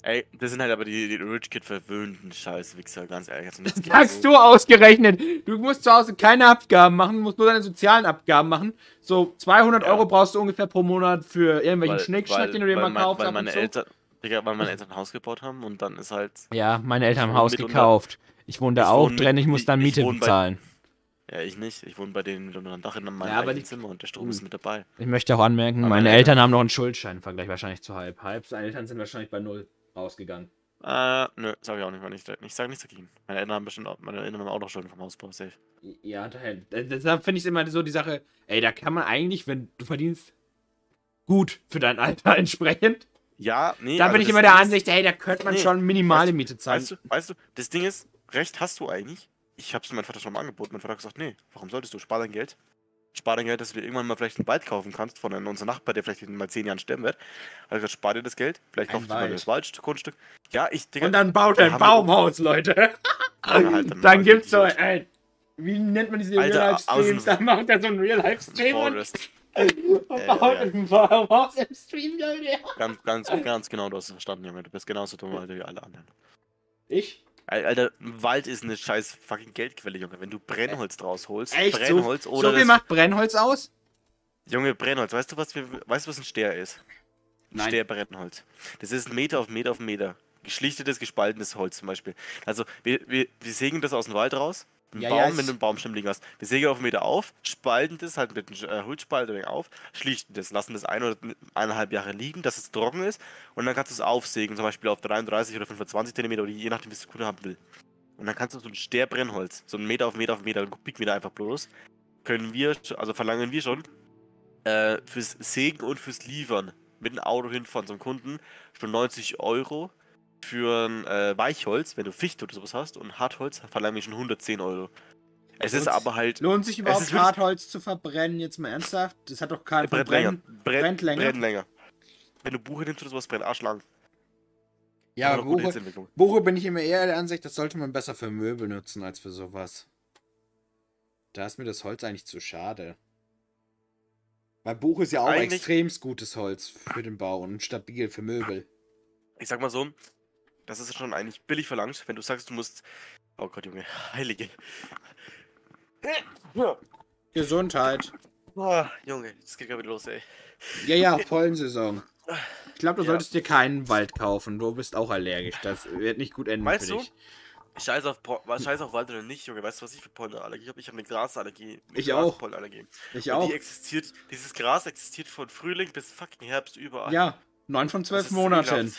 Ey, das sind halt aber die, die Rich Kid verwöhnten Scheißwichser, ganz ehrlich. Also Sagst so- du ausgerechnet. Du musst zu Hause keine Abgaben machen, musst nur deine sozialen Abgaben machen. So 200 Euro brauchst du ungefähr pro Monat für irgendwelchen Schnickschnack, den du dir mal mein- kaufst. Weil meine. Eltern, Digga, weil meine Eltern ein Haus gebaut haben und dann ist halt. Ja, meine Eltern haben ein Haus gekauft. Ich wohne da auch wohne drin, ich muss dann ich Miete wohne bei- bezahlen. Ja, ich nicht. Ich wohne bei denen mit unter einem Dach in meinem Ja, eigenen Zimmer und der Strom ist mit dabei. Ich möchte auch anmerken, meine meine Eltern haben noch einen Schuldschein im Vergleich wahrscheinlich zu halb. Halb, seine Eltern sind wahrscheinlich bei null rausgegangen. Äh, nö, sag ich auch nicht, weil ich, ich sag nichts dagegen. Meine Eltern haben bestimmt auch, meine Eltern haben auch noch Schulden vom Hausbau, safe. Ja, daher, deshalb finde ich immer so die Sache, ey, da kann man eigentlich, wenn du verdienst gut für dein Alter entsprechend, Ja, nee. da also bin ich immer der ist- Ansicht, hey, da könnte man Nee, schon minimale weißt du- Miete zahlen. Weißt du, weißt du, das Ding ist, Recht hast du eigentlich. Ich hab's meinem Vater schon mal angeboten. Mein Vater hat gesagt, nee, warum solltest du? Spar dein Geld. Spar dein Geld, dass du dir irgendwann mal vielleicht einen Wald kaufen kannst von einem unserem Nachbar, der vielleicht in mal zehn Jahren sterben wird. Hat gesagt, spar dir das Geld, vielleicht Ein kaufst du mal das Waldgrundstück. Ja, ich, Digga, Und dann baut er ein Baumhaus, Leute. Halt, dann dann gibt's so, ey, wie nennt man diese Real-Life-Streams? Dann macht er so einen Real-Life-Stream Forest. und baut ein Baumhaus im Stream, Leute. Ganz, ganz, ganz genau, du hast es verstanden, Junge. Du bist genauso dumm, Alter, wie alle anderen. Ich? Al- Alter, Wald ist eine scheiß fucking Geldquelle, Junge. Wenn du Brennholz draus holst, Echt? Brennholz so, oder so viel das- macht Brennholz aus? Junge, Brennholz, weißt du, was wir, weißt du, was ein Steher ist? Ein Nein. Steher Brennholz. Das ist Meter auf Meter auf Meter. Geschlichtetes, gespaltenes Holz zum Beispiel. Also, wir, wir, wir sägen das aus dem Wald raus, Ein Ja, Baum, ja, wenn du einen Baumstamm liegen hast. Wir sägen auf einen Meter auf, spalten das halt mit einem äh, Holzspalter auf, schlichten das, lassen das ein oder eineinhalb Jahre liegen, dass es trocken ist und dann kannst du es aufsägen, zum Beispiel auf 33 oder 25 cm oder je nachdem, wie es Kunde haben will. Und dann kannst du so ein Sterbrennholz, so ein Meter auf Meter auf Meter, Kubikmeter einfach bloß, können wir, also verlangen wir schon, äh, fürs Sägen und fürs Liefern mit dem Auto hinfahren zum Kunden schon 90 Euro. Für ein äh, Weichholz, wenn du Fichte oder sowas hast, und Hartholz verlangen wir schon 110 Euro. Es ist Lohnt- aber halt. Lohnt sich überhaupt ist Hartholz zu verbrennen? Jetzt mal ernsthaft? Das hat doch keinen brennt. Brennt, brennt länger. Brennt länger. Wenn du Buche nimmst oder sowas, brennt arschlang. Ja, Buche. Buche bin ich immer eher der Ansicht, das sollte man besser für Möbel nutzen als für sowas. Da ist mir das Holz eigentlich zu schade. Weil Buche ist ja auch Eigentlich- extrem gutes Holz für den Bau und stabil für Möbel. Ich sag mal so, das ist schon eigentlich billig verlangt, wenn du sagst, du musst. Oh Gott, Junge, heilige. Gesundheit. Boah, Junge, jetzt geht gerade wieder los, ey. Ja, ja, Pollensaison. Ich glaube, du Ja. solltest dir keinen Wald kaufen. Du bist auch allergisch. Das wird nicht gut enden Meinst für du? dich. Scheiß auf, Po- Scheiß auf Wald oder nicht, Junge. Weißt du, was ich für Pollenallergie habe? Ich habe eine Grasallergie. Eine Ich auch. Graspollenallergie. Ich Und auch. Die existiert, dieses Gras existiert von Frühling bis fucking Herbst überall. Ja, neun von zwölf Monaten.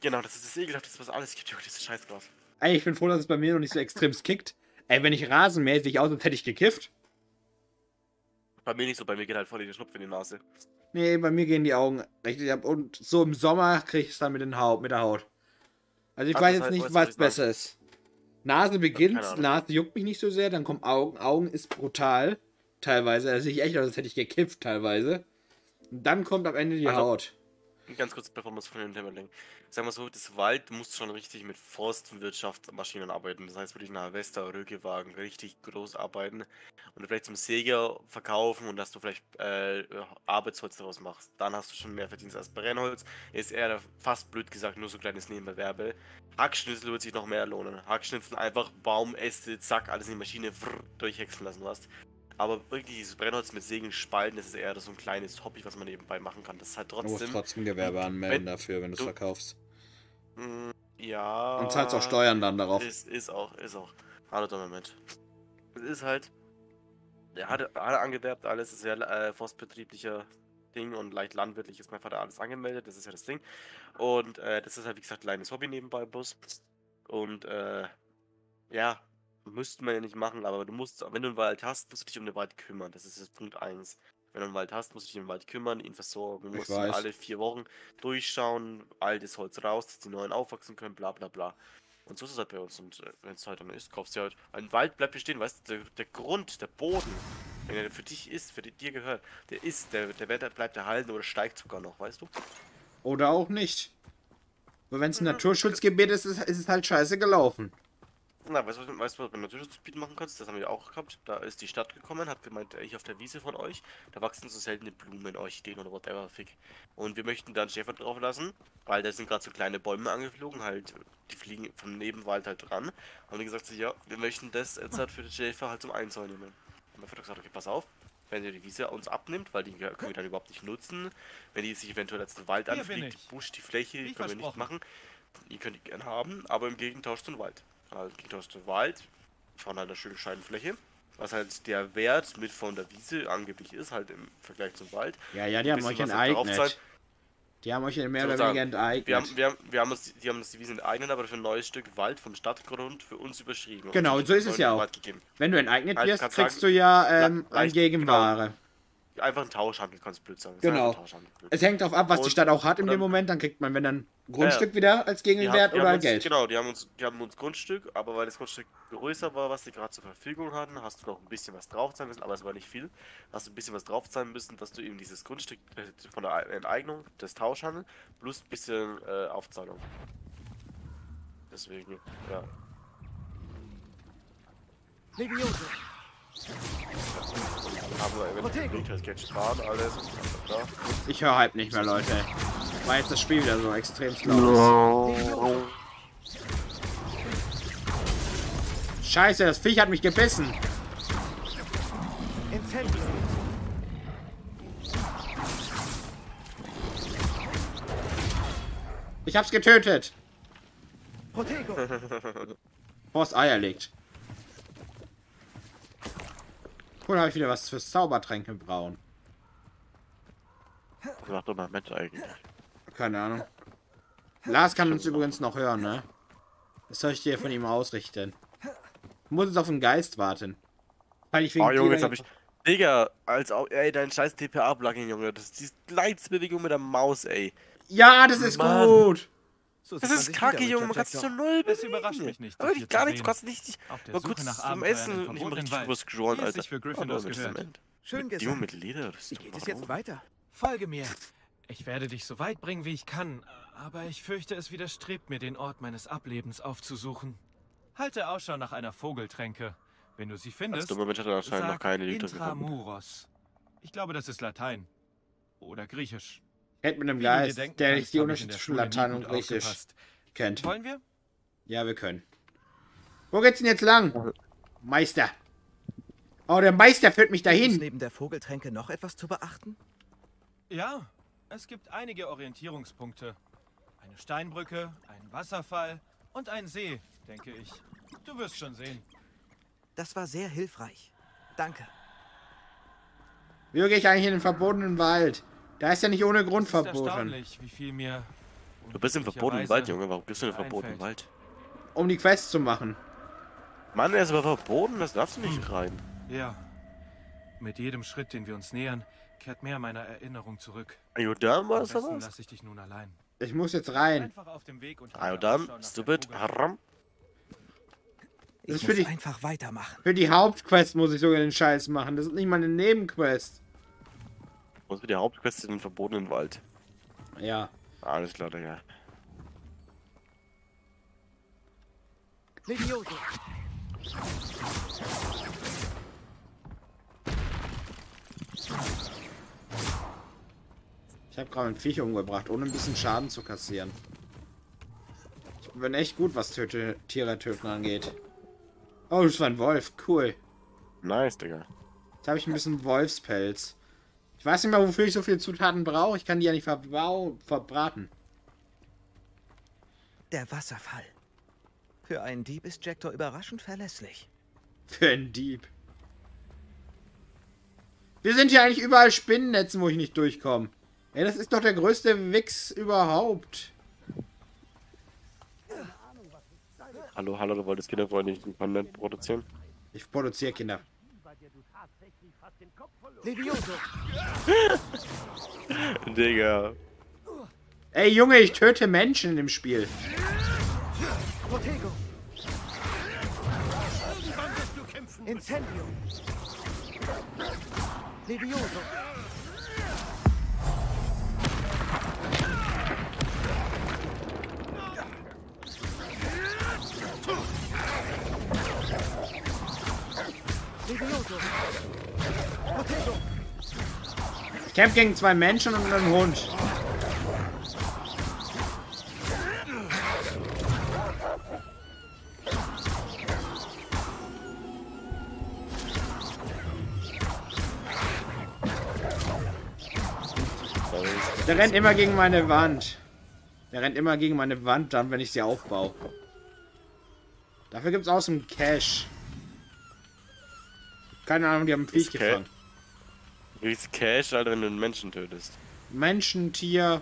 Ekelhaft. Genau, das ist das Ekelhafteste, was alles gibt, Junge, dieses Scheißgras. Ey, ich bin froh, dass es bei mir noch nicht so extrem kickt. Ey, wenn ich sehe ich aus, als hätte ich gekifft. Bei mir nicht so, bei mir geht halt voll in den Schnupf in die Nase. Nee, bei mir gehen die Augen richtig ab. Und so im Sommer kriege ich es dann mit, den Haut, mit der Haut. Also ich Ah, weiß das jetzt heißt, nicht, was besser ist. Nase beginnt. Nase juckt mich nicht so sehr, dann kommen Augen. Augen ist brutal. Teilweise. Da sehe ich echt aus, als hätte ich gekifft teilweise. Und dann kommt am Ende die Also, Haut. Ganz kurz, bevor wir es von den Thema. Sagen wir so, das Wald muss schon richtig mit Forstwirtschaftsmaschinen arbeiten. Das heißt, wirklich eine Harvester, Rögewagen richtig groß arbeiten und vielleicht zum Säger verkaufen und dass du vielleicht äh, Arbeitsholz daraus machst. Dann hast du schon mehr Verdienst als Brennholz. Ist eher fast blöd gesagt nur so ein kleines Nebenbewerbe. Hackschnitzel wird sich noch mehr lohnen. Hackschnitzel einfach Baum, Äste, zack, alles in die Maschine vrr, durchhäckseln lassen hast. Aber wirklich dieses Brennholz mit Sägen spalten, das ist eher so ein kleines Hobby, was man nebenbei machen kann. Das ist halt Du musst trotzdem. trotzdem Gewerbe anmelden wenn dafür, wenn du es verkaufst. Mm, Ja. Und zahlst auch Steuern dann darauf. Ist, ist auch, ist auch. Hallo, Mensch. Es ist halt. Der hat, hat angewerbt, alles ist sehr äh, forstbetrieblicher Ding und leicht landwirtlich ist mein Vater alles angemeldet, das ist ja das Ding. Und äh, das ist halt, wie gesagt, kleines Hobby nebenbei bloß. Und äh, ja, müsste man ja nicht machen, aber du musst, wenn du einen Wald hast, musst du dich um den Wald kümmern. Das ist das Punkt 1. Wenn du einen Wald hast, musst du dich um den Wald kümmern, ihn versorgen, Ich musst ihn alle vier Wochen durchschauen, altes Holz raus, dass die neuen aufwachsen können, bla bla bla. Und so ist es halt bei uns. Und äh, wenn es halt dann ist, kaufst du halt. Ein Wald bleibt bestehen, weißt du, der, der Grund, der Boden, wenn er für dich ist, für die, dir gehört, der ist, der, der Wetter bleibt erhalten oder steigt sogar noch, weißt du? Oder auch nicht. Aber wenn es ein Naturschutzgebiet ist, ist, ist es halt scheiße gelaufen. Na, weißt du, was- weißt was du mit Naturschutzgebiet machen kannst? Das haben wir auch gehabt. Da ist die Stadt gekommen, hat gemeint, äh, ich auf der Wiese von euch, da wachsen so seltene Blumen, Orchideen oder whatever, fick. Und wir möchten da einen Schäfer drauf lassen, weil da sind gerade so kleine Bäume angeflogen, halt, die fliegen vom Nebenwald halt dran. Haben die gesagt, so, ja, wir möchten das jetzt halt für den Schäfer halt zum Einzäunen nehmen. Und mein Vater gesagt, okay, pass auf, wenn ihr die Wiese uns abnimmt, weil die können wir dann überhaupt nicht nutzen, wenn die sich eventuell als den Wald Hier anfliegt, die Busch, die Fläche, Wie können wir nicht machen. Ihr könnt die gerne haben, aber im Gegentausch zum Wald. Also im Gegentausch zum Wald, von einer schönen Scheidenfläche, was halt der Wert mit von der Wiese angeblich ist, halt im Vergleich zum Wald. Ja, ja, die haben euch enteignet. Die haben euch mehr oder weniger enteignet. Wir haben, wir, haben, wir haben uns, die haben uns die Wiese enteignet, aber für ein neues Stück Wald vom Stadtgrund für uns überschrieben. Und Genau, uns so ist es ja auch. Wenn du enteignet Halt, wirst, kriegst sagen, du ja ähm, leicht- Gegenware. Einfach ein Tauschhandel, kannst du blöd sagen. Genau. Es hängt darauf ab, was die Und- Stadt auch hat in dem Moment. Dann kriegt man, wenn dann Grundstück Ja. wieder als Die haben- Gegenwert die oder uns, Geld. Genau, die haben uns, die haben uns Grundstück, aber weil das Grundstück größer war, was die gerade zur Verfügung hatten, hast du noch ein bisschen was draufzahlen müssen, aber es war nicht viel. Hast du ein bisschen was draufzahlen müssen, dass du eben dieses Grundstück äh, von der Enteignung, des Tauschhandel, plus ein bisschen äh, Aufzahlung. Deswegen, ja. Levioso. Wir eventuell halt Geld sparen, alles. Ja. Ich höre halt nicht mehr, Leute. Weil jetzt das Spiel wieder so extrem laut ist. Scheiße, das Viech hat mich gebissen. Ich hab's getötet. Protego. Es Eier legt. Cool, habe ich wieder was fürs Zaubertränke brauen. Mach doch mal mit eigentlich. Keine Ahnung. Lars kann uns übrigens noch hören, ne? Das soll ich dir von ihm ausrichten. Du musst jetzt auf den Geist warten. Weil ich wegen Oh Junge, jetzt hab ich. Digga, als auch. Ey, dein scheiß TPA-Plugin, Junge. Das ist die Leidsbewegung mit der Maus, ey. Ja, das ist Mann. gut. Das ist kacke, Junge. Man kann sich zur Null Es bewegen. überrascht mich nicht, hier gar zu nichts. Du kannst nicht. dich- Auf der Mal kurz nach zum Essen ich verbotenen richtig überscrollen, es Alter. für Oh, Gryffindors mit gehört. Schön Mit gesagt. Dio mit Leder. Das ist Wie geht es jetzt weiter? Folge mir. Ich werde dich so weit bringen, wie ich kann, aber ich fürchte, es widerstrebt mir, den Ort meines Ablebens aufzusuchen. Halte Ausschau nach einer Vogeltränke. Wenn du sie findest, dummer Mensch hat anscheinend noch keine Lieder gefunden. Intramuros. Ich glaube, das ist Latein. Oder Griechisch. Red mit einem Geist, denken der nicht die Unterschiede der zwischen Latein und Griechisch aufgepasst. kennt. Wollen wir? Ja, wir können. Wo geht's denn jetzt lang? Meister. Oh, der Meister führt mich Gibt dahin. neben der Vogeltränke noch etwas zu beachten? Ja, es gibt einige Orientierungspunkte. Eine Steinbrücke, ein Wasserfall und ein See, denke ich. Du wirst schon sehen. Das war sehr hilfreich. Danke. Wie gehe ich eigentlich in den verbotenen Wald? Da ist ja nicht ohne Grund verboten. erstaunlich, wie viel mir Du bist im verbotenen Wald, Junge. Warum bist du im verbotenen. Wald? Um die Quest zu machen. Mann, er ist aber verboten. Das darfst du nicht rein. Ja. Mit jedem Schritt, den wir uns nähern, kehrt mehr meiner Erinnerung zurück. Ayodam Am war was? lasse ich dich nun allein. Ich muss jetzt rein. Ayodam, stupid, haram. Das ist Ich für muss die, einfach weitermachen. für die Hauptquest muss ich sogar den Scheiß machen. Das ist nicht mal eine Nebenquest. Was wird die Hauptquest in den verbotenen Wald? Ja. Alles klar, Digga. Levioso. Ich habe gerade ein Viech umgebracht, ohne ein bisschen Schaden zu kassieren. Ich bin echt gut, was Töte Tiere töten angeht. Oh, das war ein Wolf. Cool. Nice, Digga. Jetzt habe ich ein bisschen Wolfspelz. Ich weiß nicht mehr, wofür ich so viele Zutaten brauche. Ich kann die ja nicht verbau verbraten. Der Wasserfall. Für einen Dieb ist Jektor überraschend verlässlich. Für einen Dieb. Wir sind hier eigentlich überall Spinnennetzen, wo ich nicht durchkomme. Ey, das ist doch der größte Wix überhaupt. Hallo, hallo, du wolltest kinderfreundlichen Content produzieren? Ich produziere Kinder. Levioso. Digga. Ey, Junge, ich töte Menschen im Spiel. Protego. Irgendwann wirst du kämpfen. Incendio. Levioso. Ich kämpfe gegen zwei Menschen und einen Hund. Der rennt immer gegen meine Wand. Der rennt immer gegen meine Wand, dann, wenn ich sie aufbaue. Dafür gibt so einen Cash. Keine Ahnung, die haben ein Viech gefangen. Du kriegst Cash, Alter, wenn du einen Menschen tötest. Menschen, Tier.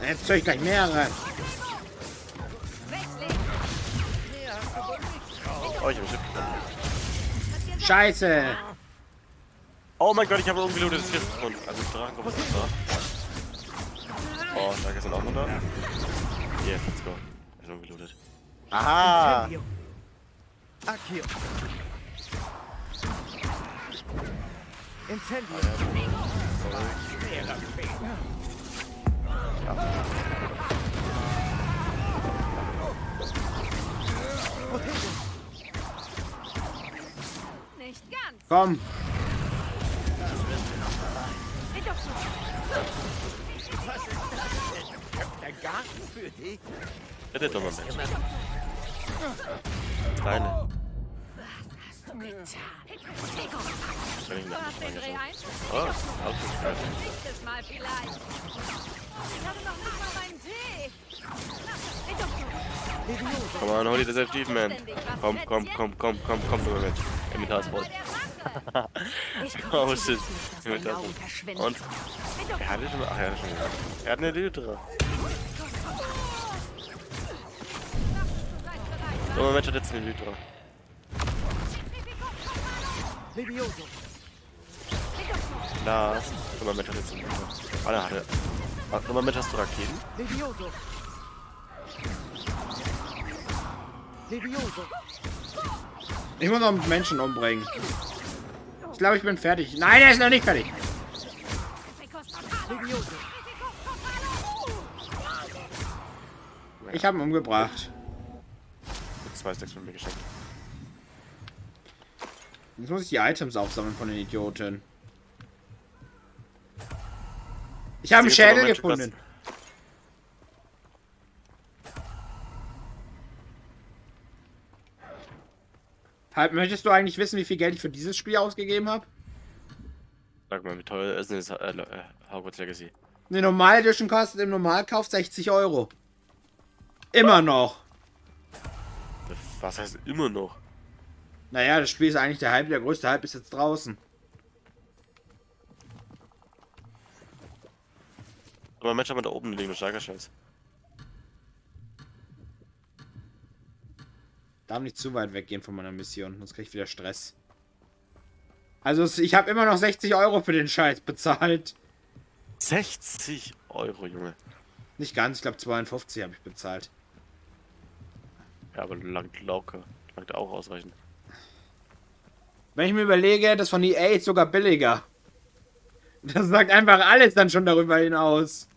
Jetzt soll ich gleich mehrere. Oh, ich hab. Scheiße. Oh mein Gott, ich habe ein ungelootetes Schiff gefunden. Also Drachenkopf ist noch da. Oh, Starke sind auch noch da. Yes, let's go. Ist ungelootet. Aha! Incendio. Accio. Incendio. Protego. Nicht ganz. Komm. Doch schon. Der Garten für dich. Ja, der dumme Mensch. Kleine. Kann ich Du hast den Dreh ein? Oh, aufgespürt. Nächstes Mal vielleicht. Ich hatte noch nicht mal meinen Tee. Komm on, hol dir das Achievement. Komm, komm, komm, komm, komm, komm, du mit. Inventarspot. oh shit. Inventarspot. Und? Er hatte schon. Ach, er hatte schon. Er hat eine Lytra. So, mein Mensch hat jetzt eine. Levioso. Lars. So, mein Mensch hat jetzt eine Lytra. Ah, der hatte. Mein Mensch, hast du Raketen? Muss noch Menschen umbringen. Ich glaube, ich bin fertig. Nein, er ist noch nicht fertig. Ich habe ihn umgebracht. Zwei Stacks von mir geschenkt. Jetzt muss ich die Items aufsammeln von den Idioten. Ich habe einen Schädel gefunden. Möchtest du eigentlich wissen, wie viel Geld ich für dieses Spiel ausgegeben habe? Sag mal, wie teuer ist denn das äh, äh, Hogwarts Legacy? Eine normale Edition kostet im Normalkauf 60 Euro. Immer noch. Was heißt immer noch? Naja, das Spiel ist eigentlich der Hype, der größte Hype ist jetzt draußen. Aber Mensch, haben da oben liegen, du starker Scheiß. Darf nicht zu weit weggehen von meiner Mission, sonst krieg ich wieder Stress. Also ich habe immer noch 60 Euro für den Scheiß bezahlt. 60 Euro, Junge. Nicht ganz, ich glaube 52 habe ich bezahlt. Ja, aber langt locker. Langt auch ausreichend. Wenn ich mir überlege, das von EA ist sogar billiger. Das sagt einfach alles dann schon darüber hinaus.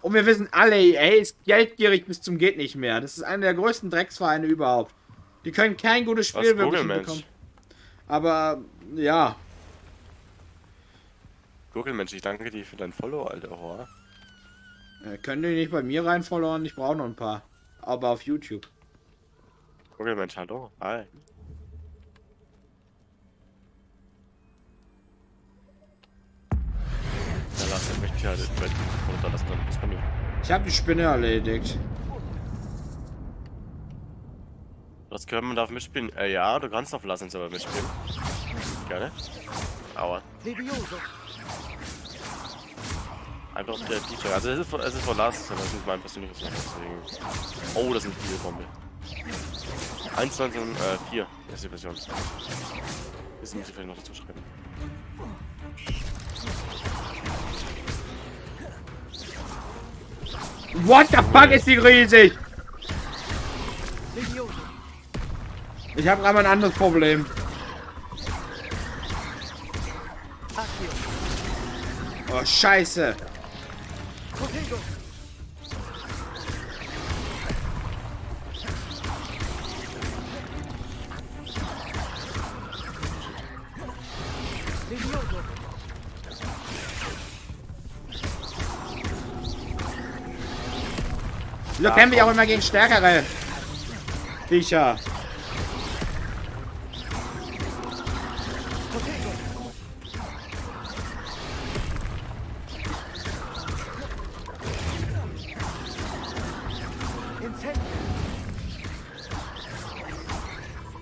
Und wir wissen alle, EA ist geldgierig bis zum geht nicht mehr. Das ist einer der größten Drecksvereine überhaupt. Die können kein gutes Was, Spiel wirklich Google, Mensch? hinbekommen. Aber, ja. Google, Mensch, ich danke dir für dein Follow, alter Horror. Äh, Könnt ihr nicht bei mir rein verloren? Ich brauche noch ein paar. Aber auf YouTube. Google, Mensch, hallo. Hi. Lass ich möchte halt vielleicht runterlassen, dann bei mir. Ich habe die Spinne erledigt. Das gehört, man darf mitspielen. Äh, ja, du kannst auf Lassens aber mitspielen. Gerne. Aua. Einfach auf der DJ. Also es ist, von- es ist von Last, das ist mein persönliches. Deswegen. Oh, das ist eine Bierbombe. 1.19, äh, 4 ist die Version. Das muss ich vielleicht noch dazu schreiben. What the fuck ist die riesig? Ich habe gerade ein anderes Problem. Oh, scheiße. Wieso kämpfe ich auch immer gegen stärkere Viecher?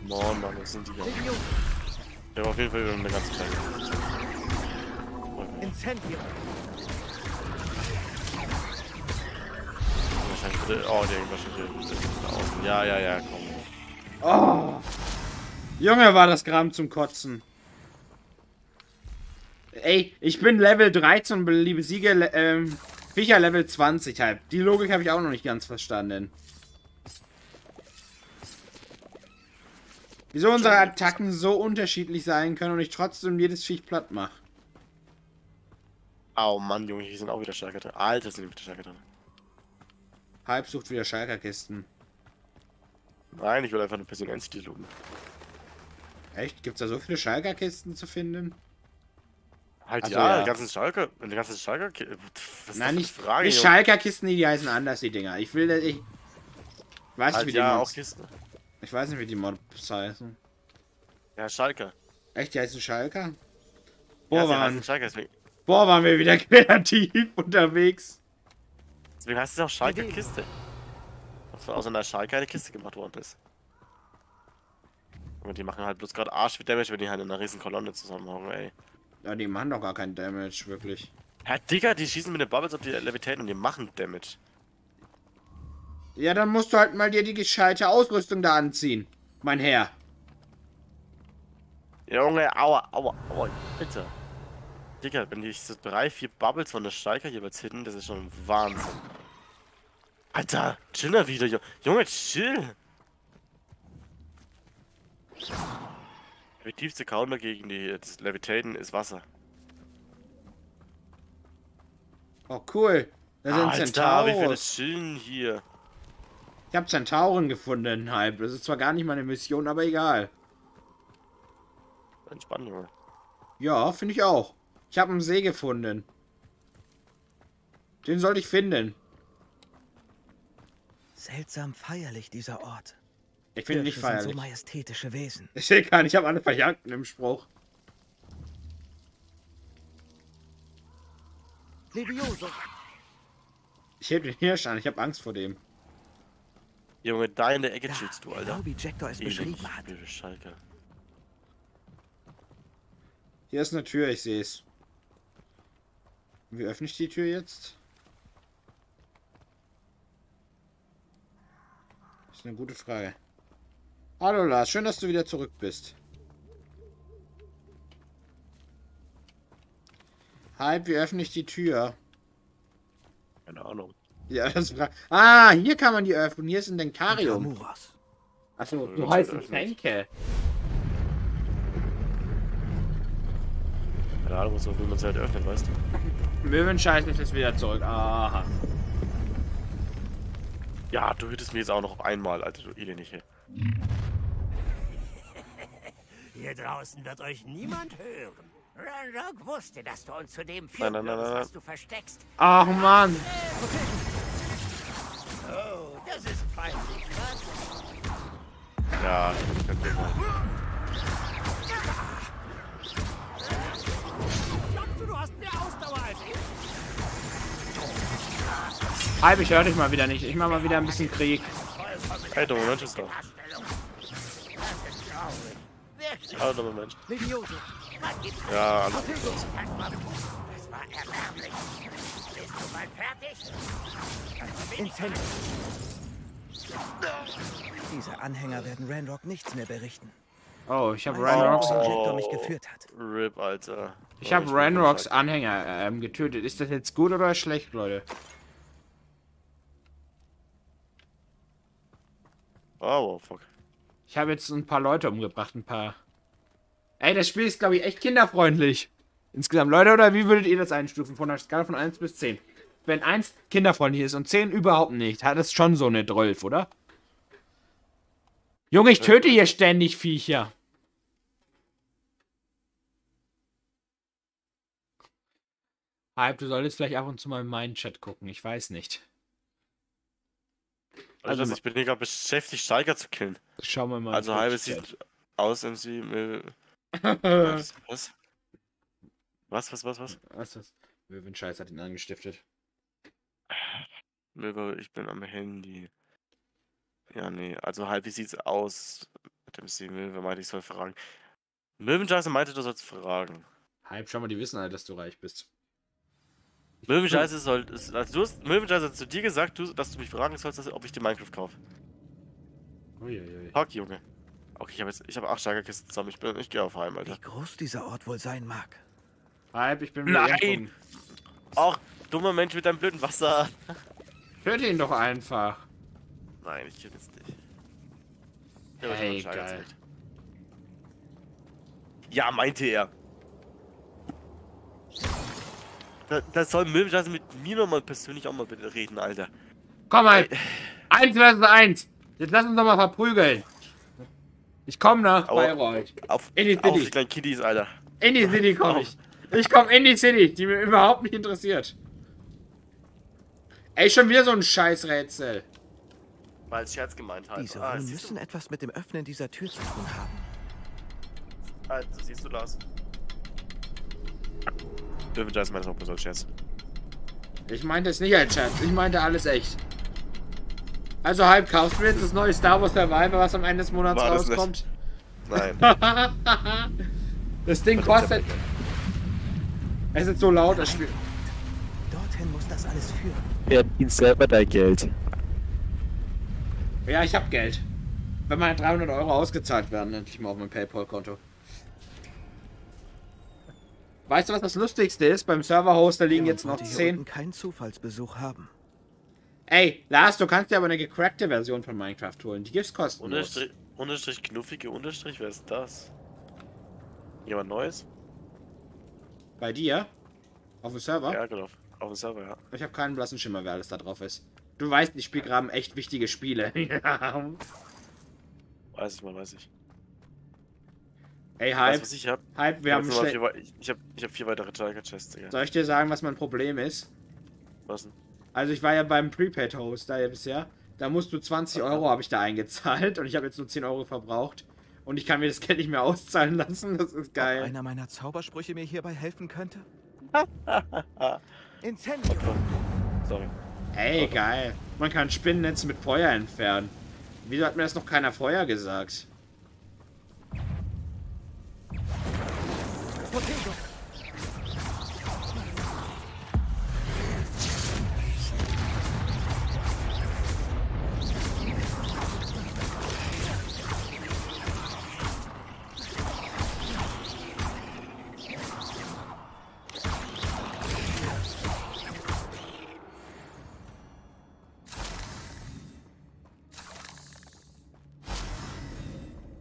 Mann, Mann, was sind die da? Wir haben auf jeden Fall wieder eine ganze Zeit. Incendio. Oh, der da außen. Ja, ja, ja, komm. Oh. Junge, war das Gramm zum Kotzen. Ey, ich bin Level 13 und besiege le- ähm, Viecher Level 20 halb. Die Logik habe ich auch noch nicht ganz verstanden. Wieso unsere Attacken so unterschiedlich sein können und ich trotzdem jedes Viech platt mache. Au, Mann, Junge, hier sind auch wieder Stärker drin. Alter, sind die wieder Stärker drin. Halb sucht wieder Schalkerkisten. Nein, ich will einfach eine Person Entity looten. Echt? Gibt's da so viele Schalkerkisten zu finden? Halt Ach so, ja, ja. die ganzen Schalker, die ganzen Schalker, was Nein, nicht Frage, die Junge? Schalkerkisten, die, heißen anders, die Dinger. Ich will, ich weiß Halt nicht, wie ja, die auch. Kisten. Ich weiß nicht, wie die Mobs heißen. Ja, Schalker. Echt, die heißen Schalker? Ja, Boah, sie waren, Schalker, deswegen, boah, waren wir wieder kreativ unterwegs. Deswegen heißt es auch Schalker Kiste. Dass aus einer Schalker eine Kiste gemacht worden ist. Und die machen halt bloß gerade Arsch mit Damage, wenn die halt in einer riesen Kolonne zusammenhauen, ey. Ja, die machen doch gar keinen Damage, wirklich. Ja, Digga, die schießen mit den Bubbles auf die Levitaten und die machen Damage. Ja, dann musst du halt mal dir die gescheite Ausrüstung da anziehen, mein Herr. Junge, aua, aua, aua, bitte. Digga, wenn die so drei, vier Bubbles von der Schalker jeweils hitten, das ist schon Wahnsinn. Alter, chill da wieder, Junge. Junge, chill. Der effektivste Counter gegen die das Levitaten ist Wasser. Oh, cool. Da sind Alter, wie viele Centauros. chillen hier. Ich habe Zentauren gefunden, halb. Das ist zwar gar nicht meine Mission, aber egal. Entspannt, Junge. Ja, finde ich auch. Ich habe einen See gefunden. Den sollte ich finden. Seltsam feierlich, dieser Ort. Ich finde nicht Hirsche sind feierlich. so majestätische Wesen. Ich sehe gar nicht, ich habe alle Verjagten im Spruch. Levioso. Ich heb den Hirsch an, ich habe Angst vor dem. Junge, da in der Ecke chillst du, Genau Alter. wie Jackdaw es beschrieben hat. Hier ist eine Tür, ich sehe es. Wie öffne ich die Tür jetzt? Das ist eine gute Frage. Hallo Lars, schön, dass du wieder zurück bist. Hype, wie öffne ich die Tür? Keine Ahnung. Ja, das fra Ah, hier kann man die öffnen. Hier ist ein Denkarium. Achso, Das du heißt. Tränke. Keine Ahnung, so wie man es halt öffnet, weißt du. Möwenscheiß ist jetzt wieder zurück. Aha. Ja, du hütest mir jetzt auch noch einmal, Alter, du elendige. Hier draußen wird euch niemand hören. Ranrock wusste, dass du uns zu dem führen nein, nein, nein, was du versteckst. Ach Mann. Oh, das ist peinlich, was? Ja, ich kann Hype, ich höre dich mal wieder nicht. Ich mach mal wieder ein bisschen Krieg. Hey, dummer Mensch ist da. Hallo, dummer Mensch. Ja, alles gut. Das war erbärmlich. Bist du mal fertig? Ins Handy. Diese Anhänger werden Ranrock nichts mehr berichten. Oh, ich habe Ranrocks. hat. RIP, Alter. Ich habe Ranrocks Anhänger ähm, getötet. Ist das jetzt gut oder schlecht, Leute? Oh, fuck. Ich habe jetzt ein paar Leute umgebracht, ein paar. Ey, das Spiel ist, glaube ich, echt kinderfreundlich. Insgesamt, Leute, oder wie würdet ihr das einstufen? Von einer Skala von 1 bis 10. Wenn 1 kinderfreundlich ist und 10 überhaupt nicht, hat es schon so eine 12, oder? Junge, ich töte hier ständig Viecher. Hype, du solltest vielleicht ab und zu mal in meinen Chat gucken, ich weiß nicht. Also, Also- ich bin gerade beschäftigt, Steiger zu killen. Schauen wir mal. Also, Twitch-Chat. sieht aus, als sie. äh, Was? Was? Was, was, was, was? Was? Möwenscheiß hat ihn angestiftet. Möwe, ich bin am Handy. Ja, nee, also halb, wie sieht's aus mit dem Sie Möwe meinte, ich soll fragen. Möwenscheiße meinte, du sollst fragen. Hype, schau mal, die wissen alle, dass du reich bist. Möwenscheiße soll. Also du hast, Möwenscheiße hat zu dir gesagt, du, dass du mich fragen sollst, dass, ob ich dir Minecraft kaufe. Uiuiui. Fuck, Junge. Okay, ich habe jetzt. Ich habe acht Steigerkisten zusammen. Ich, bin, ich gehe auf Heim, Alter. Wie groß dieser Ort wohl sein mag. Hype, ich bin Nein! Ach, dummer Mensch mit deinem blöden Wasser. Töte ihn doch einfach. Nein, ich kill jetzt nicht. Ja, Ey, ich hab einen geil. Ja, meinte er. Da, da soll Möwenscheiße mit mir nochmal persönlich auch mal bitte reden, Alter. Komm mal. Eins versus eins. Jetzt lass uns doch mal verprügeln. Ich komm nach Aua. Bayreuth. Auf, In die auf die City. kleinen Kiddies, Alter. In die City komm ich. Ich komm in die City, die mir überhaupt nicht interessiert. Ey, schon wieder so ein Scheißrätsel. War als Scherz gemeint halt. Diese ah, müssen etwas mit dem Öffnen dieser Tür zu tun haben. du, also, siehst du das? Dürfen das meines auch als Scherz. Ich meinte es nicht als Scherz. Ich meinte alles echt. Also halb kaufst du jetzt das neue Star Wars Survivor, was am Ende des Monats War rauskommt? Nein. das Ding kostet. Es ist so laut, das Spiel. Dorthin muss das alles führen. Verdien selber dein Geld. Ja, ich hab Geld. Wenn meine 300 Euro ausgezahlt werden, endlich mal auf mein Paypal-Konto. Weißt du, was das Lustigste ist? Beim Server-Host, da liegen jetzt noch Wollte hier 10. unten keinen Zufallsbesuch haben. Ey, Lars, du kannst dir aber eine gecrackte Version von Minecraft holen. Die gibt's kostenlos. Unterstrich, Unterstrich, knuffige Unterstrich, wer ist das? Jemand Neues? Bei dir? Auf dem Server? Ja, genau. Auf dem Server, ja. Ich habe keinen blassen Schimmer, wer alles da drauf ist. Du weißt, ich spiele gerade echt wichtige Spiele. ja. Weiß ich mal, weiß ich. Ey, Weißt Hype. was ich hab? Hype, wir Ich hab haben schle- vier, ich, ich hab, ich hab vier weitere Tiger Chests, Digga. Soll ich dir sagen, was mein Problem ist? Was denn? Also ich war ja beim Prepaid-Host da ja bisher. Da musst du 20 Euro habe ich da eingezahlt und ich habe jetzt nur 10 Euro verbraucht. Und ich kann mir das Geld nicht mehr auszahlen lassen. Das ist Ob geil. einer meiner Zaubersprüche mir hierbei helfen könnte? Incendio! Sorry. Ey, geil. Man kann Spinnennetze mit Feuer entfernen. Wieso hat mir das noch keiner vorher gesagt? Potato!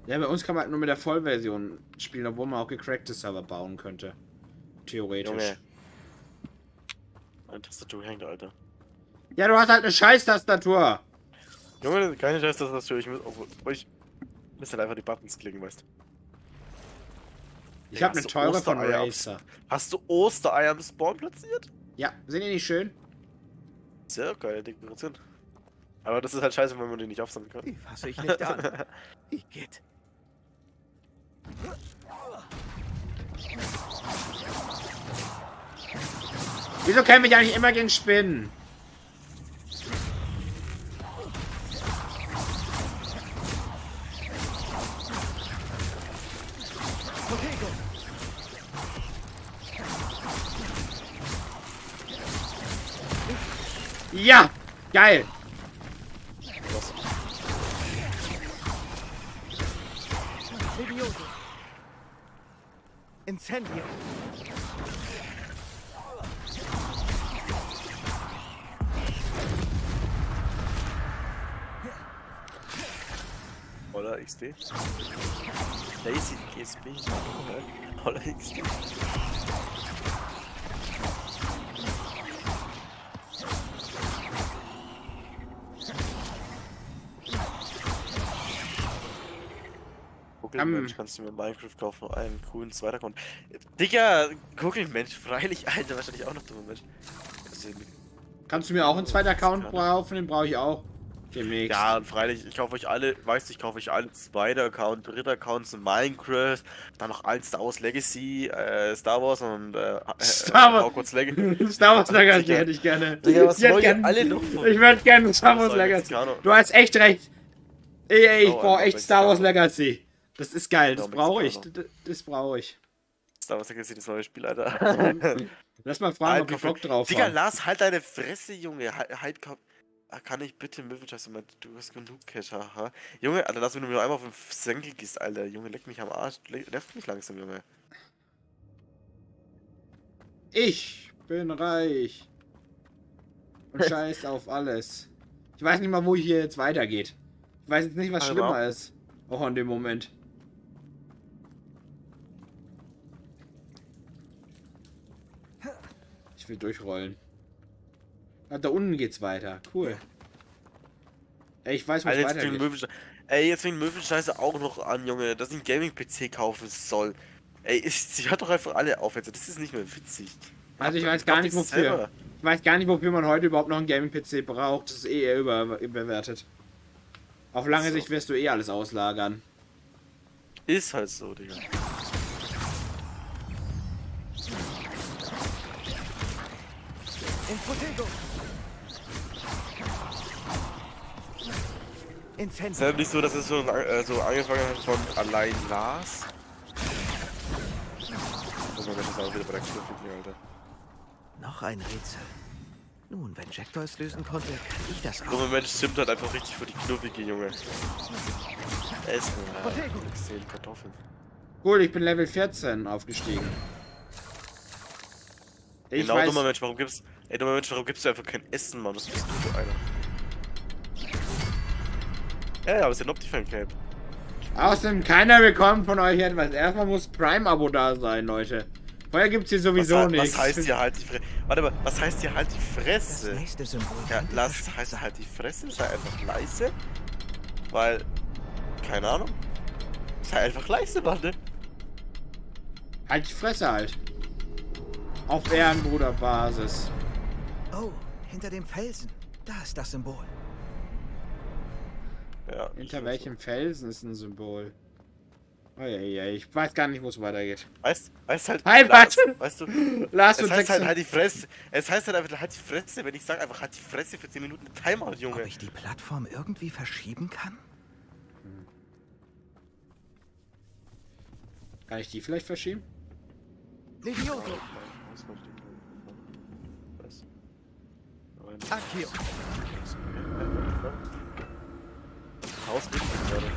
Ja, bei uns kann man halt nur mit der Vollversion spielen, obwohl man auch gecrackte Server bauen könnte. Theoretisch. Junge. Meine Tastatur hängt, Alter. Ja, du hast halt eine Scheiß-Tastatur. Junge, keine Scheiß Tastatur. Ich muss, obwohl ich muss halt einfach die Buttons klicken, weißt du. Ich Ja, habe eine teure von Razer. Hast du Ostereier am Spawn platziert? Ja, sind die nicht schön? Sehr geile Dekoration. Aber das ist halt scheiße, wenn man die nicht aufsammeln kann. Die fasse ich nicht an. Igitt. Wieso kämpfe ich eigentlich immer gegen Spinnen? Ja! Geil! Incendio! Holla XD. Lazy GSB. Holla XD. Guckelmensch kannst du mir Minecraft kaufen, einen coolen zweiter Account. Digga, Guckelmensch, freilich, Alter, wahrscheinlich auch noch dummer Mensch. Also, Kannst du mir auch einen zweiten Account kaufen? Den brauche ich auch. Demnächst. Ja, und freilich, ich kaufe euch alle, weißt du, ich kaufe euch alle zweite Account, dritter Account zu Minecraft, dann noch ein Star Wars Legacy, äh, Star Wars und äh, Star äh, Wars- Hogwarts Legacy. Star Wars Legacy hätte ich gerne. Digga, was ich hätte wollt ihr gern- alle noch von- Ich würde gerne Star Wars? Legacy. Du hast echt recht. Ey, ey, ich Oh, brauche echt Star Star Wars Wars. Legacy. Das ist geil, das Ja, brauche ich. Das, das brauche ich. Star Wars Legacy, das neue Spiel, Alter. Lass mal fragen, ob die Bock drauf Digga. Lars, halt deine Fresse, Junge. Halt, halt komm. Ah, Kann ich bitte Möwenscheiße mal, du hast genug Cash, haha. Junge, Alter, lass mich nur einmal auf den Senkel gehst, Alter. Junge, leck mich am Arsch. Nervt mich langsam, Junge. Ich bin reich. Und scheiß auf alles. Ich weiß nicht mal, wo hier jetzt weitergeht. Ich weiß jetzt nicht, was Also, schlimmer warum? ist. Auch in dem Moment. Ich will durchrollen. Ah, da unten geht's weiter. Cool. Ey, ich weiß, jetzt fängt weitergeht. Ey, jetzt fängt Möwenscheiße auch noch an, Junge, dass ich einen Gaming-PC kaufen soll. Ey, ich, sie hört doch einfach alle auf jetzt. Das ist nicht mehr witzig. Also ich weiß gar nicht wofür. selber. Ich weiß gar nicht, wofür man heute überhaupt noch einen Gaming-PC braucht. Das ist eh eher über, überbewertet. Auf lange So. Sicht wirst du eh alles auslagern. Ist halt so, Digga. Infotego! Ist Incendio! ja nicht so, dass es so, äh, so angefangen hat von allein Lars. Oh mein Gott, das ist auch wieder bei der Knuffigen, Alter. Noch ein Rätsel. Nun, wenn Jackdaw es lösen konnte, kann ich das auch. Moment stimmt halt einfach richtig für die Knuffige, Junge. Essen, ja. Gesehen, Kartoffeln. Cool, ich bin Level 14 aufgestiegen. Ich genau, weiß, dummer Mensch, warum gibt's. Ey, dummer Mensch, warum gibst du einfach kein Essen, Mann? Was bist du für einer? Ja, ja, aber es ist ja ein Optifan-Cape. außerdem keiner bekommt von euch etwas. Erstmal muss Prime-Abo da sein, Leute. Vorher gibt's hier sowieso was, nichts. Was heißt hier halt die Fresse? Warte mal, was heißt hier halt die Das Fresse? nächste Symbol. Ja, lass, heißt halt die Fresse, sei einfach leise. Weil, keine Ahnung. Sei einfach leise, Mann, ne? Halt die Fresse halt. Auf Ehrenbruderbasis. Oh, hinter dem Felsen. Da ist das Symbol. Ja. Hinter welchem Felsen ist ein Symbol? Oh, ja, ja, ich weiß gar nicht, wo es weitergeht. Weißt, weißt halt. Halt, Lars! Weißt du, Lars es und heißt halt halt die Fresse. Es heißt halt einfach halt die Fresse, wenn ich sage einfach halt die Fresse für 10 Minuten Timeout, Ob Junge. ich die Plattform irgendwie verschieben kann? Kann ich die vielleicht verschieben? Levioso! Was? Accio! Haus mit gerade.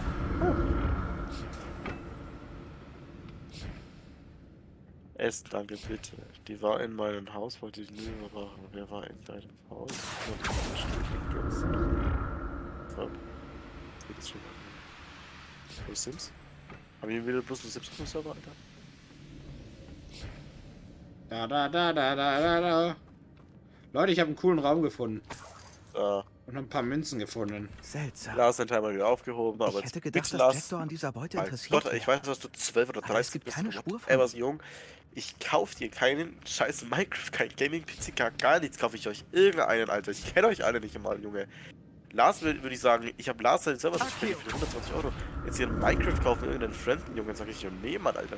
Essen, danke bitte. Die war in meinem Haus, wollte ich nie überwachen. Wer war in deinem Haus? Geht das schon mal? Wo ist Sims? Haben wir wieder bloß nur Sims auf dem Server, Alter? Da, da, da, da, da, da, da. Leute, ich habe einen coolen Raum gefunden. Da. Und ein paar Münzen gefunden. Seltsam. Lars den Timer wieder aufgehoben, aber Ich hätte gedacht, dass Lars. Jackdaw an dieser Beute interessiert Gott, ich weiß, dass du 12 oder Aber 13 es gibt bist. keine Spur von Er ihm. was jung. Ich kauf dir keinen scheiß Minecraft, kein Gaming-PC, gar, gar nichts kaufe ich euch. Irgendeinen, Alter. Ich kenne euch alle nicht mal, Junge. Lars würde würd ich sagen, ich habe Lars seinen Server subscribed für 120 Euro. Jetzt hier ein Minecraft kaufen irgendeinen Fremden, Junge, dann sag ich, ja, nee, Mann, Alter.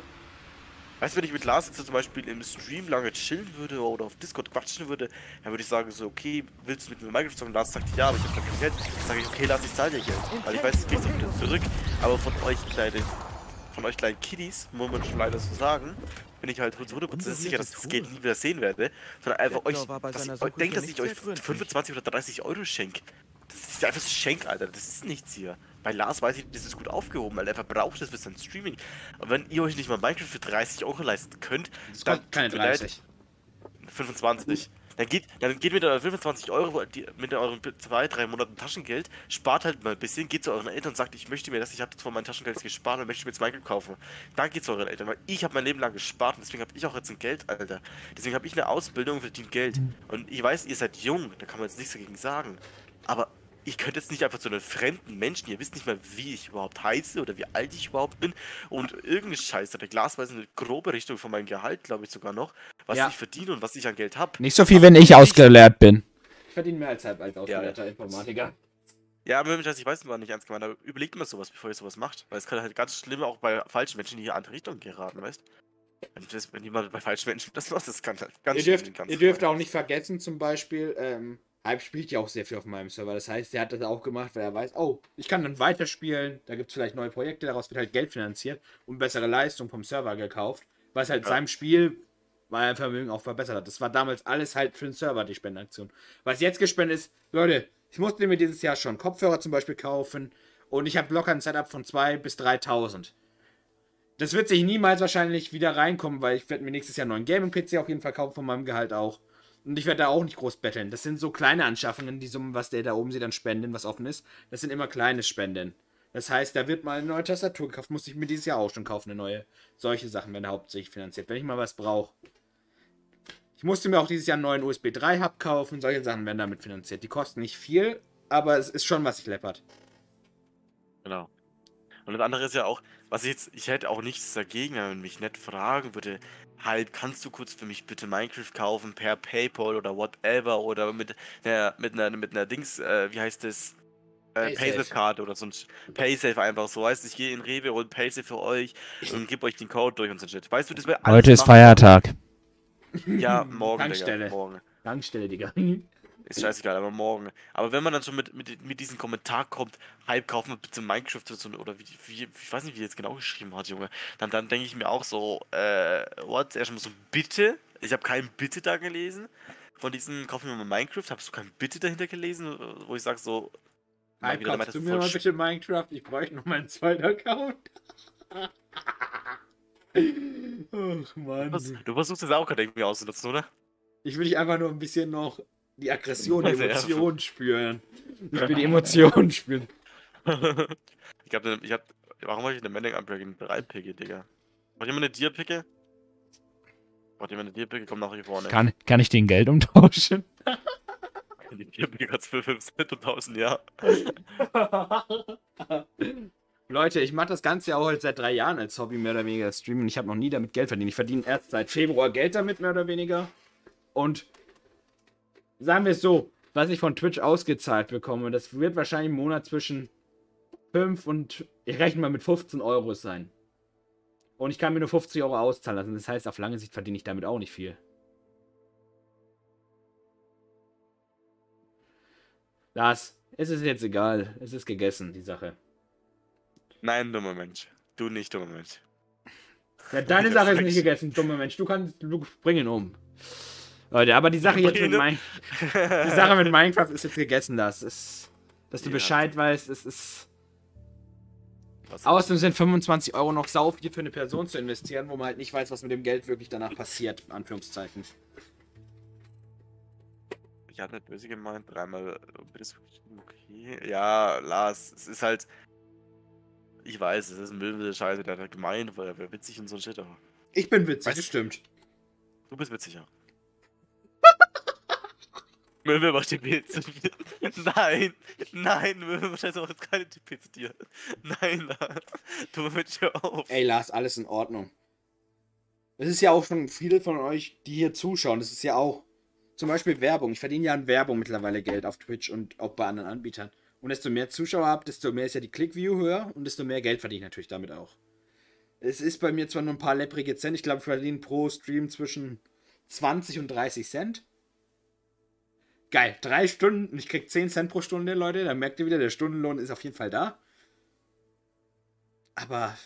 Weißt du, wenn ich mit Lars jetzt zum Beispiel im Stream lange chillen würde oder auf Discord quatschen würde, dann würde ich sagen so, okay, willst du mit mir Minecraft zocken? Lars sagt ja, aber ich habe kein Geld. Dann sage ich, okay, Lars, ich zahle dir Geld. Weil ich weiß, ich krieg's auch wieder zurück. Aber von euch kleine, von euch kleinen Kiddies, muss man schon leider so sagen, bin ich halt zu 100% sicher, dass ich das Geld nie wieder sehen werde. Sondern einfach euch, dass ich euch denke, dass ich euch sehr gründlich. 25 oder 30 Euro schenke. Das ist einfach so Schenk, Alter. Das ist nichts hier. Bei Lars weiß ich, das ist gut aufgehoben, weil er verbraucht es für sein Streaming. Und wenn ihr euch nicht mal Minecraft für 30 Euro leisten könnt, Das dann keine tut mir leid, 30. 25. Dann geht, dann geht mit euren 25 Euro, die, mit euren 2, 3 Monaten Taschengeld, spart halt mal ein bisschen, geht zu euren Eltern und sagt, ich möchte mir das, ich habe jetzt von meinem Taschengeld gespart und möchte mir jetzt Minecraft kaufen. Dann geht zu euren Eltern, weil ich habe mein Leben lang gespart und deswegen habe ich auch jetzt ein Geld, Alter. Deswegen habe ich eine Ausbildung und verdient Geld. Und ich weiß, ihr seid jung, da kann man jetzt nichts dagegen sagen. Aber ich könnte jetzt nicht einfach zu einem fremden Menschen, ihr wisst nicht mal, wie ich überhaupt heiße oder wie alt ich überhaupt bin und irgendeine Scheiße, der glasweise eine grobe Richtung von meinem Gehalt, glaube ich sogar noch, was Ja. ich verdiene und was ich an Geld habe. Nicht so viel, wenn ich ausgelehrt bin. Ich verdiene mehr als halb als ausgebildeter Informatiker. Ja, aber ich weiß mal nicht ernst gemeint, aber überlegt mal sowas, bevor ihr sowas macht. Weil es kann halt ganz schlimm auch bei falschen Menschen in die andere Richtung geraten, weißt wenn, das, wenn jemand bei falschen Menschen das macht, das kann halt ganz Ihr schlimm dürft, ganz ihr dürft auch nicht vergessen, zum Beispiel, ähm, Hype spielt ja auch sehr viel auf meinem Server. Das heißt, er hat das auch gemacht, weil er weiß, oh, ich kann dann weiterspielen, da gibt es vielleicht neue Projekte, daraus wird halt Geld finanziert und bessere Leistung vom Server gekauft, was halt Ja. seinem Spiel mein Vermögen auch verbessert hat. Das war damals alles halt für den Server, die Spendenaktion. Was jetzt gespendet ist, Leute, ich musste mir dieses Jahr schon Kopfhörer zum Beispiel kaufen und ich habe locker ein Setup von 2.000 bis 3.000. Das wird sich niemals wahrscheinlich wieder reinkommen, weil ich werde mir nächstes Jahr einen neuen Gaming-PC auf jeden Fall kaufen, von meinem Gehalt auch. Und ich werde da auch nicht groß betteln. Das sind so kleine Anschaffungen, die Summen, was der da oben sieht, dann spenden, was offen ist. Das sind immer kleine Spenden. Das heißt, da wird mal eine neue Tastatur gekauft, muss ich mir dieses Jahr auch schon kaufen, eine neue. Solche Sachen werden hauptsächlich finanziert, wenn ich mal was brauche. Ich musste mir auch dieses Jahr einen neuen USB 3 Hub kaufen, solche Sachen werden damit finanziert. Die kosten nicht viel, aber es ist schon was sich läppert. Genau. Und das andere ist ja auch, was ich jetzt, ich hätte auch nichts dagegen, wenn man mich nett fragen würde, halt, kannst du kurz für mich bitte Minecraft kaufen per PayPal oder whatever oder mit einer, mit einer, mit einer Dings, äh, wie heißt das, äh, Paysafe. Paysafe-Karte oder so ein Sch- Paysafe einfach so. Weißt du, ich gehe in Rewe, hol Paysafe für euch und gebe euch den Code durch und so Shit. Weißt du, das wäre Heute ist machbar. Feiertag. Ja, morgen, Tankstelle. Digga. Morgen. Tankstelle, Digga. Ist scheißegal, aber morgen. Aber wenn man dann schon mit, mit, mit diesem Kommentar kommt, Hype kaufen wir bitte Minecraft oder, wie, wie, ich weiß nicht, wie er jetzt genau geschrieben hat, Junge, dann, dann denke ich mir auch so, äh, what? Erstmal so bitte. Ich habe kein Bitte da gelesen. Von diesen, kaufen wir mal Minecraft, hast du kein Bitte dahinter gelesen, wo ich sag so, Hype, wieder kaufst du mir mal bitte Minecraft? Ich bräuchte noch meinen zweiten Account. Ach, Mann. Was- Du versuchst das auch gerade irgendwie auszunutzen, oder? Ich will dich einfach nur ein bisschen noch die Aggression, die Also, ja. Emotion spüren. Ich will die Emotionen spüren. ich hab, ne- ich hab, warum habe ich eine Mending in 3 Picke, Digga? Braucht jemand eine Deer-Picke? Braucht jemand eine Deer-Picke? Komm nach hier vorne. Kann, kann ich den Geld umtauschen? Die Deer-Picke hat's für 500.000, ja. Leute, ich mache das Ganze ja auch jetzt seit drei Jahren als Hobby mehr oder weniger streamen. Ich habe noch nie damit Geld verdient. Ich verdiene erst seit Februar Geld damit, mehr oder weniger. Und sagen wir es so, was ich von Twitch ausgezahlt bekomme, das wird wahrscheinlich im Monat zwischen 5 und, ich rechne mal mit 15 Euro sein. Und ich kann mir nur 50 Euro auszahlen lassen. Das heißt, auf lange Sicht verdiene ich damit auch nicht viel. Lars, es ist jetzt egal. Es ist gegessen, die Sache. Nein, dummer Mensch. Du nicht, dummer Mensch. Ja, deine Sache ist nicht gegessen, dummer Mensch. Du kannst, du bring ihn um. Leute, aber die Sache jetzt mit mein, die Sache mit Minecraft ist jetzt gegessen, das ist, dass du. Bescheid weißt, es ist, Was? außerdem sind 25 Euro noch sau viel für eine Person zu investieren, wo man halt nicht weiß, was mit dem Geld wirklich danach passiert, in Anführungszeichen. Ich hatte nicht böse gemeint, dreimal. Okay. Ja, Lars, es ist halt. Ich weiß, es ist ein der Scheiße, der hat gemeint, weil er witzig und so ein Shit, aber. Ich bin witzig, Weißt- das stimmt. Du bist witzig, ja. Möwe macht die P zu dir. Nein, nein, Möwe macht auch jetzt keine TP zu dir. Nein, Lars. Du mit hör auf. Ey, Lars, alles in Ordnung. Es ist ja auch schon viele von euch, die hier zuschauen. Das ist ja auch zum Beispiel Werbung. Ich verdiene ja an Werbung mittlerweile Geld auf Twitch und auch bei anderen Anbietern. Und desto mehr Zuschauer habt, desto mehr ist ja die Click-View höher und desto mehr Geld verdiene ich natürlich damit auch. Es ist bei mir zwar nur ein paar lepprige Cent. Ich glaube, ich verdiene pro Stream zwischen 20 und 30 Cent. Geil, drei Stunden. Ich krieg 10 Cent pro Stunde, Leute. Da merkt ihr wieder, der Stundenlohn ist auf jeden Fall da. Aber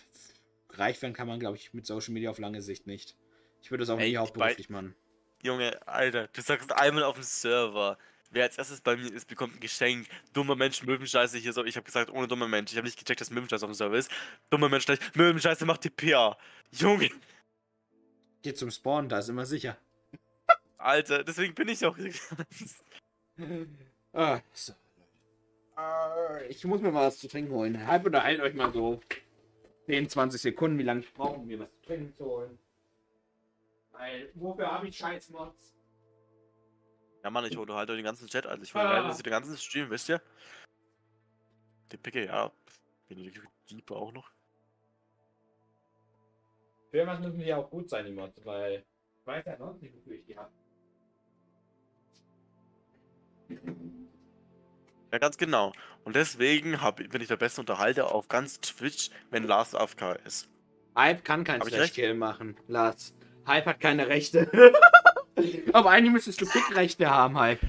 reich werden kann man, glaube ich, mit Social Media auf lange Sicht nicht. Ich würde das auch Ey, bei- hauptberuflich machen. Junge, Alter, du sagst einmal auf dem Server. Wer als erstes bei mir ist, bekommt ein Geschenk. Dummer Mensch, Möwenscheiße hier so. Ich habe gesagt, ohne dummer Mensch. Ich habe nicht gecheckt, dass Möwenscheiße auf dem Server ist. Dummer Mensch Möwenscheiße macht TPA. Junge, Geht zum Spawn, da ist immer sicher. Alter, deswegen bin ich auch. Ah, so. Äh, ich muss mir mal was zu trinken holen. Halb oder halt euch mal so 10, 20 Sekunden, wie lange ich brauche, um mir was zu trinken zu holen. Weil, wofür habe ich scheiß Mods? Ja, Mann, ich hole halt euch den ganzen Chat, Alter. Ich will Ah. den ganzen Stream, wisst ihr? Die Picke, ja. Die Dieb auch noch. Für irgendwas müssen die ja auch gut sein, die Mods, weil ich weiß ja sonst nicht, wofür ich die habe. Ja, ganz genau. Und deswegen hab, bin ich der beste Unterhalter auf ganz Twitch, wenn Lars AFK ist. Hype kann kein Hab ich Slash recht? Kill machen, Lars. Hype hat keine Rechte. Aber eigentlich müsstest du Big Rechte haben, Hype.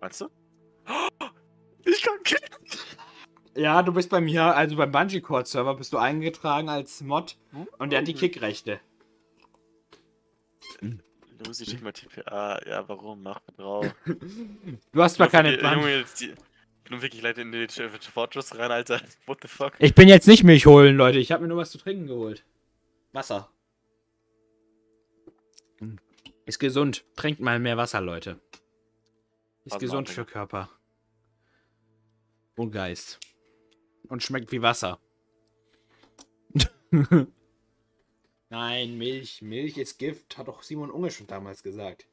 Meinst du? Ich kann killen. Ja, du bist bei mir, also beim Bungee Cord Server bist du eingetragen als Mod und der hat die Kickrechte. Lucy, schick mal TPA. Ja, warum? Mach mal drauf. Du hast Nur keine. Junge, die. Ich bin wirklich leider in die Fortress rein, Alter. What the fuck? Ich bin jetzt nicht Milch holen, Leute. Ich habe mir nur was zu trinken geholt. Wasser. Ist gesund. Trinkt mal mehr Wasser, Leute. Ist Warte mal, gesund für Körper. Und Geist. Und schmeckt wie Wasser. Nein, Milch. Milch ist Gift, hat doch Simon Unge schon damals gesagt.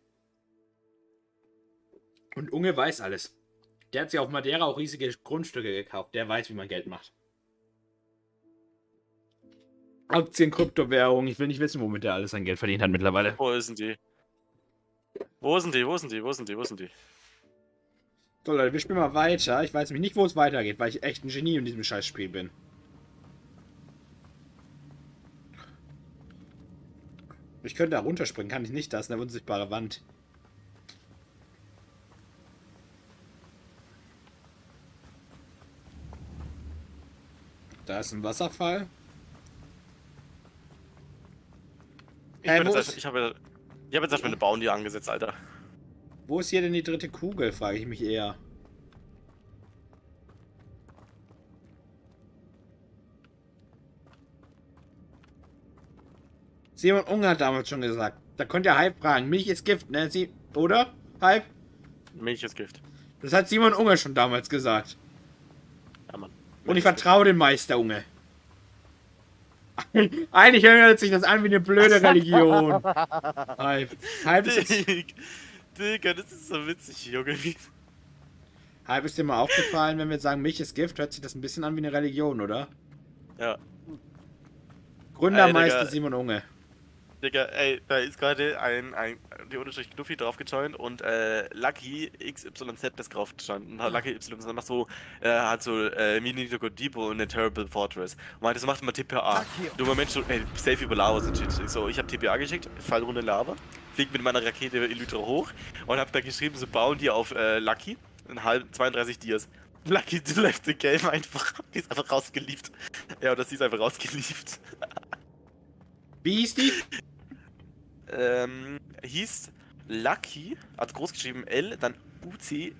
Und Unge weiß alles. Der hat sich auf Madeira auch riesige Grundstücke gekauft. Der weiß, wie man Geld macht. Aktien, Kryptowährung. Ich will nicht wissen, womit der alles sein Geld verdient hat mittlerweile. Wo denn die? Wo sind die? Wo sind die? Wo sind die? Wo sind die? So, Leute, wir spielen mal weiter. Ich weiß nämlich nicht, wo es weitergeht, weil ich echt ein Genie in diesem Scheißspiel bin. Ich könnte da runterspringen, kann ich nicht. Da ist eine unsichtbare Wand. Da ist ein Wasserfall. Ich, wo jetzt, ich habe ich hab jetzt erstmal eine Bounty angesetzt, Alter. Wo ist hier denn die dritte Kugel, frage ich mich eher. Simon Unger hat damals schon gesagt. Da könnt ihr Hype fragen. Milch ist Gift, ne? Sie, oder? Hype? Milch ist Gift. Das hat Simon Unger schon damals gesagt. Ja, Mann. Und ich vertraue dem Meister Unge. Eigentlich hört sich das an wie eine blöde Religion. Hype. Hype ist, Dig- Digga, das ist so witzig, Junge. Hype ist dir mal aufgefallen, wenn wir sagen, Milch ist Gift, hört sich das ein bisschen an wie eine Religion, oder? Ja. Gründermeister Ey. Simon Unge. Digga, ey, da ist gerade ein, ein die Unterstrich Knuffi drauf gejoint und äh, Lucky XYZ das drauf. Und Lucky YZ macht so, äh, hat so äh, Mini Depot und eine Terrible Fortress. Und meinte, das macht immer TPA. Dummer Mensch, so, ey, safe über Lava und shit. So, ich hab TPA geschickt, fall runter Lava, flieg mit meiner Rakete Elytra hoch und hab da geschrieben, so bauen die auf äh, Lucky. Ein halb, 32 Dias. Lucky left the game einfach. Die ist einfach rausgeliebt. Ja, und das ist einfach rausgeliebt. Wie hieß die? Ähm, hieß Lucky, hat groß geschrieben L, dann UCKY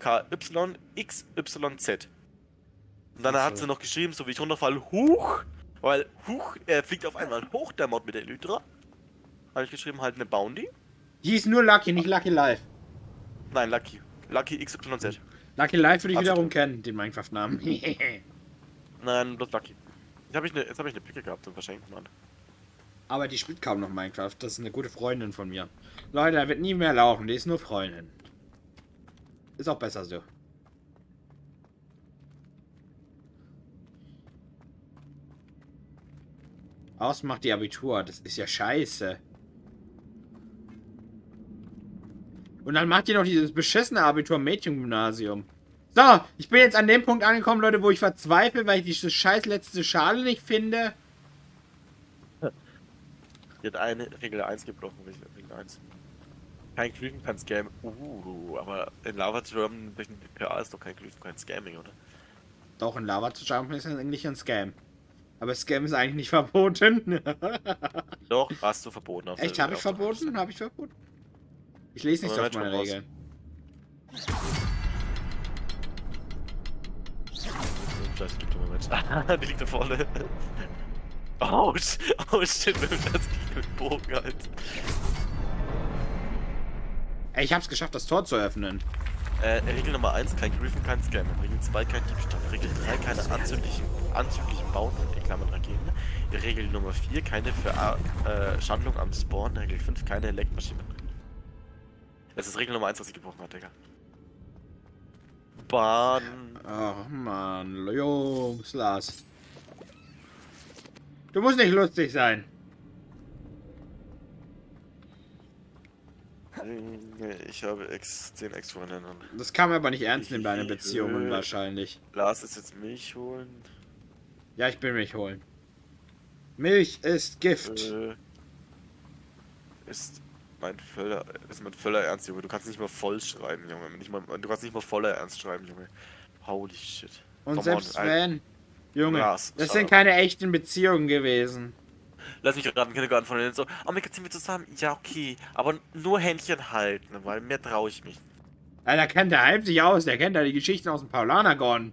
XYZ. Und dann hat sie noch geschrieben, so wie ich runterfall, Huch, weil Huch, er fliegt auf einmal hoch, der Mod mit der Elytra. Habe ich geschrieben, halt eine Bounty. Die hieß nur Lucky, nicht Lucky Live. Nein, Lucky. Lucky XYZ. Lucky Live würde ich Also- wiederum kennen, den Minecraft-Namen. Nein, bloß Lucky. Jetzt habe ich eine hab ich ne Picke gehabt zum Verschenken, Mann. Aber die spielt kaum noch Minecraft. Das ist eine gute Freundin von mir. Leute, da wird nie mehr laufen. Die ist nur Freundin. Ist auch besser so. Außen macht die Abitur. Das ist ja scheiße. Und dann macht ihr noch dieses beschissene Abitur im Mädchengymnasium. So, ich bin jetzt an dem Punkt angekommen, Leute, wo ich verzweifle, weil ich diese scheiß letzte Schale nicht finde. Die hat eine Regel 1 gebrochen, welche Regel 1. Kein Glühen, kein Scam. Uh, aber in Lava zu jumpen durch ein PA ist doch kein Glühen, kein Scamming, oder? Doch, in Lava zu jumpen ist eigentlich ein Scam. Aber Scam ist eigentlich nicht verboten. Doch, hast du verboten. auf Echt, habe ich auf verboten? Habe ich verboten? Ich lese nicht oft meine Regeln. Scheiße, gibt doch Mensch. Die liegt da vorne. Oh, sh- oh shit, mit dem mit Bogen halt. Ey, ich hab's geschafft, das Tor zu öffnen. Äh, Regel Nummer 1, kein Griffen, kein Scam. Regel 2, kein Diebstahl. Regel 3, keine anzüglichen, anzüglichen Bauten, in Klammern Raketen. Regel Nummer 4, keine Verschandlung am Spawn. Regel 5, keine Leckmaschine. Das ist Regel Nummer 1, was ich gebrochen hat, Digga. Bahn. Ach man, Jungs, Lars. Du musst nicht lustig sein. Ich habe Ex, 10 Ex-Freundinnen. Das kann man aber nicht ernst nehmen, deine Beziehungen wahrscheinlich. Lars ist jetzt Milch holen. Ja, ich will Milch holen. Milch ist Gift. Äh, ist mein voller, ist mein voller Ernst, Junge. Du kannst nicht mal voll schreiben, Junge. Nicht mal, du kannst nicht mal voller Ernst schreiben, Junge. Holy shit. Und Come selbst on, wenn... Junge, Lars, das sind keine echten Beziehungen gewesen. Lass mich gerade im Kindergarten von denen so, oh, mir ziehen wir zusammen. Ja, okay. Aber nur Händchen halten, weil mehr traue ich mich. Ja, da kennt der Halb sich aus. Der kennt ja die Geschichten aus dem Paulanergon.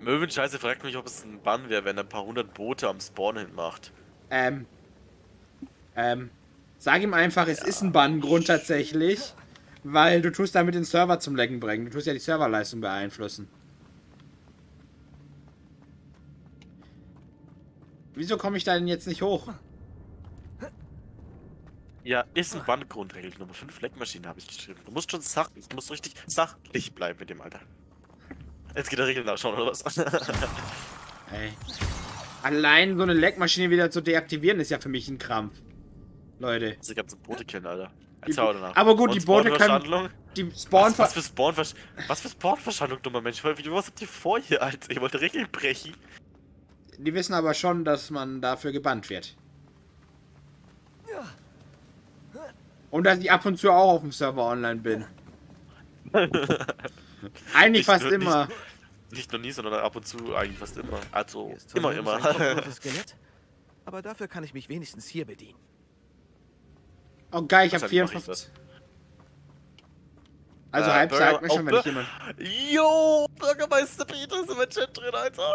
Möwenscheiße fragt mich, ob es ein Bann wäre, wenn er ein paar hundert Boote am Spawn hin macht. Ähm. Ähm. Sag ihm einfach, es ist ein Banngrund tatsächlich. Weil du tust damit den Server zum Lecken bringen. Du tust ja die Serverleistung beeinflussen. Wieso komme ich da denn jetzt nicht hoch? Ja, ist ein Banngrund, Regel Nummer 5 Leckmaschine habe ich geschrieben. Du musst schon sachlich, du musst richtig sachlich bleiben mit dem Alter. Jetzt geht der Regel nachschauen, oder was? Ey. Allein so eine Leckmaschine wieder zu deaktivieren ist ja für mich ein Krampf. Leute. Diese ganzen Boote killen, Alter. Aber gut, Und die Boote können. Die Spawn Was, was für Spawnversch Was für Spawnverschandlung, dummer Mensch. Was habt ihr vor hier, Alter? Ich wollte Regeln brechen. Die wissen aber schon, dass man dafür gebannt wird. Und dass ich ab und zu auch auf dem Server online bin. Eigentlich Nicht fast nur- immer. Nicht, nicht nur nie, sondern ab und zu eigentlich fast immer. Also, immer, immer. Skelett, aber dafür kann ich mich wenigstens hier bedienen. Oh geil, ich habe Wahrscheinlich mach ich 54. Also Äh, halb sagt mir schon, wenn ich jemand. Jo, Bürgermeister Peter ist meinem Chat drin, Alter.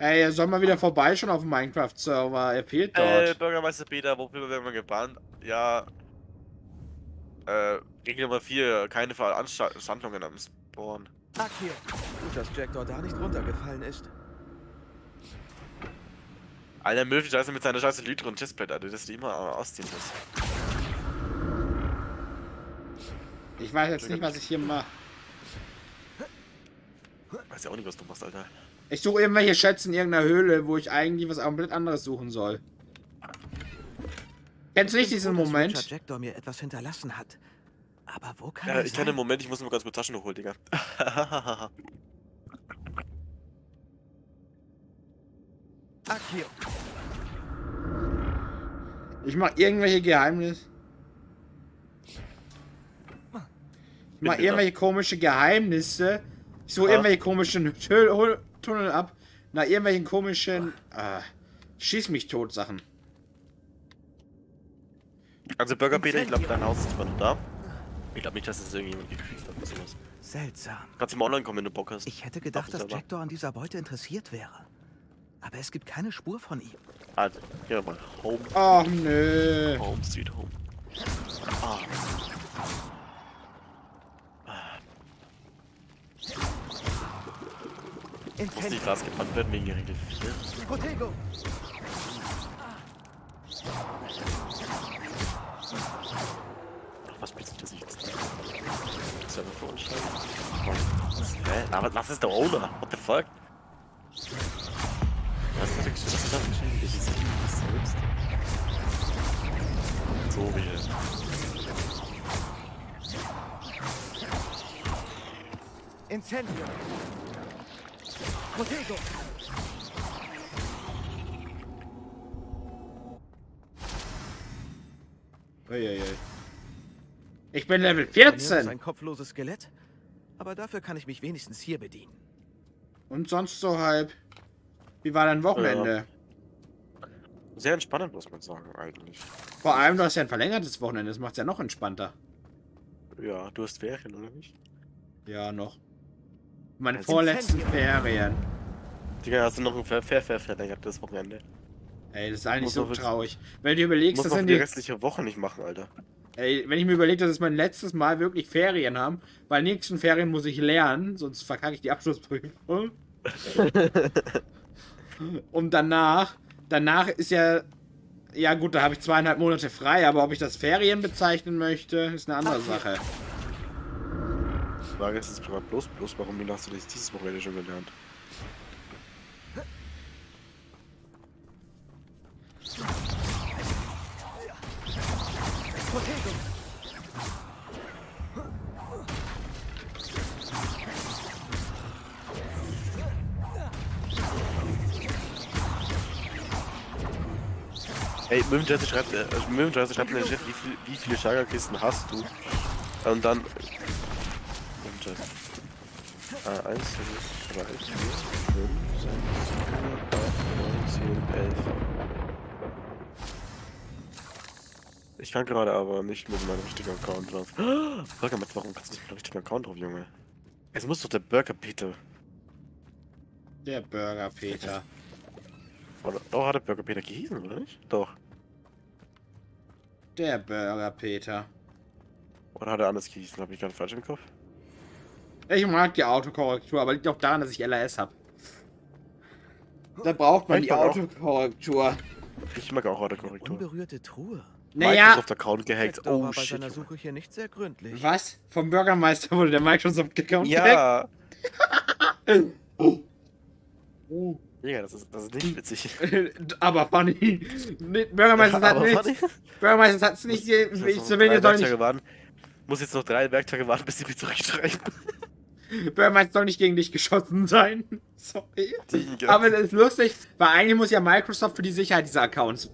Ey, er soll mal wieder vorbeischauen auf dem Minecraft-Server. Er fehlt dort. Äh, Bürgermeister Peter, wofür werden wir gebannt? Ja. Äh, Regel Nummer 4, keine Veranstaltungen am Spawn. Akio. Gut, dass Jackdaw da nicht runtergefallen ist. Alter, Murphy scheiße mit seiner scheiße Lytre und Chestplate, Alter, dass die immer ausziehen muss. Ich weiß jetzt nicht, was ich hier mache. Weiß ja auch nicht, was du machst, Alter. Ich suche irgendwelche Schätze in irgendeiner Höhle, wo ich eigentlich was komplett anderes suchen soll. Kennst du nicht diesen Dass Moment? Jackdaw mir etwas hinterlassen hat. Aber wo kann Ja, ich kann im Moment, ich muss nur ganz kurz Taschentuch holen, Digga. Akio. Ich mache irgendwelche Geheimnisse. Ich mache Bitte. irgendwelche komische Geheimnisse. Ich suche irgendwelche komischen Hol- Tunnel ab. Nach irgendwelchen komischen. Äh, schieß mich tot Sachen. Also Burger Peter, ich glaube, dein Haus ist noch da. Ich glaube nicht, dass es irgendjemand gekriegt hat oder sowas. Seltsam. Kannst du mal online kommen, wenn du Bock hast. Ich hätte gedacht, dass. Jackdaw an dieser Beute interessiert wäre. Aber es gibt keine Spur von ihm. Also, ja mal. Home. Ach nö. Home, Sweet Home. Ah. Muss nicht Glas gebannt werden wegen Regel 4. Protego. Ach, was bist du das jetzt? Server verunstalten? Was? Hä? Aber was ist der Owner? What the fuck? Was ist das? Was ist das? Ich sehe mich selbst. So wie. Incendio. Protego. Uiuiui. Ich bin Level Bei mir ist 14. ein kopfloses Skelett, aber dafür kann ich mich wenigstens hier bedienen. Und sonst so halb. Wie war dein Wochenende? Sehr entspannend, muss man sagen, eigentlich. Vor allem, du hast ja ein verlängertes Wochenende. Das macht es ja noch entspannter. Ja, du hast Ferien, oder nicht? Ja, noch. Meine Also vorletzten Ferien. Digga, hast du noch ein Fair Fair Fair verlängertes Wochenende? Ey, das ist eigentlich Muss so traurig. Wenn du überlegst, Muss das die. restliche Woche nicht machen, Alter. Ey, wenn ich mir überlege, dass es mein letztes Mal wirklich Ferien haben, weil nächsten Ferien muss ich lernen, sonst verkacke ich die Abschlussprüfung. Und danach, danach ist ja, ja gut, da habe ich zweieinhalb Monate frei, aber ob ich das Ferien bezeichnen möchte, ist eine andere Sache. Frage ist jetzt privat bloß, bloß warum hast du das dieses Wochenende schon gelernt? Protego. Ey, Möwenjazz schreibt, äh, Möwenjazz schreibt in den Chat, wie, viel, wie viele Schlagerkisten hast du? Und dann. Möwenjazz. Ah, 1, 2, 3, 4, 5, 6, 7, 8, 9, 10, 11. Ich kann gerade aber nicht mit meinem richtigen Account drauf. Burger, warum kannst du nicht mit meinem richtigen Account drauf, Junge? Es muss doch der Burger Peter. Der Burger Peter. Oder, doch, hat der Burger Peter gehießen, oder nicht? Doch. Der Burger Peter. Oder hat er anders gehießen? Hab ich gerade falsch im Kopf? Ich mag die Autokorrektur, aber liegt auch daran, dass ich LRS habe. Da braucht man Ich die mag auch. Autokorrektur. Ich mag auch Autokorrektur. Unberührte Truhe. Naja, Microsoft-Account gehackt. Oh shit. seiner Suche hier nicht sehr gründlich. was? Vom Bürgermeister wurde der Microsoft-Account Ja. Digga, das ist, das ist nicht witzig. aber funny. Nee, Bürgermeister Ja, hat aber nicht. funny. Bürgermeister hat es nicht. ge- Ich muss Ich noch so will drei jetzt doch Werktage nicht. warten. Muss jetzt noch drei Werktage warten, bis sie mich zurückschreiben. Bürgermeister soll nicht gegen dich geschossen sein. Sorry. Digga. Aber das ist lustig, weil eigentlich muss ja Microsoft für die Sicherheit dieser Accounts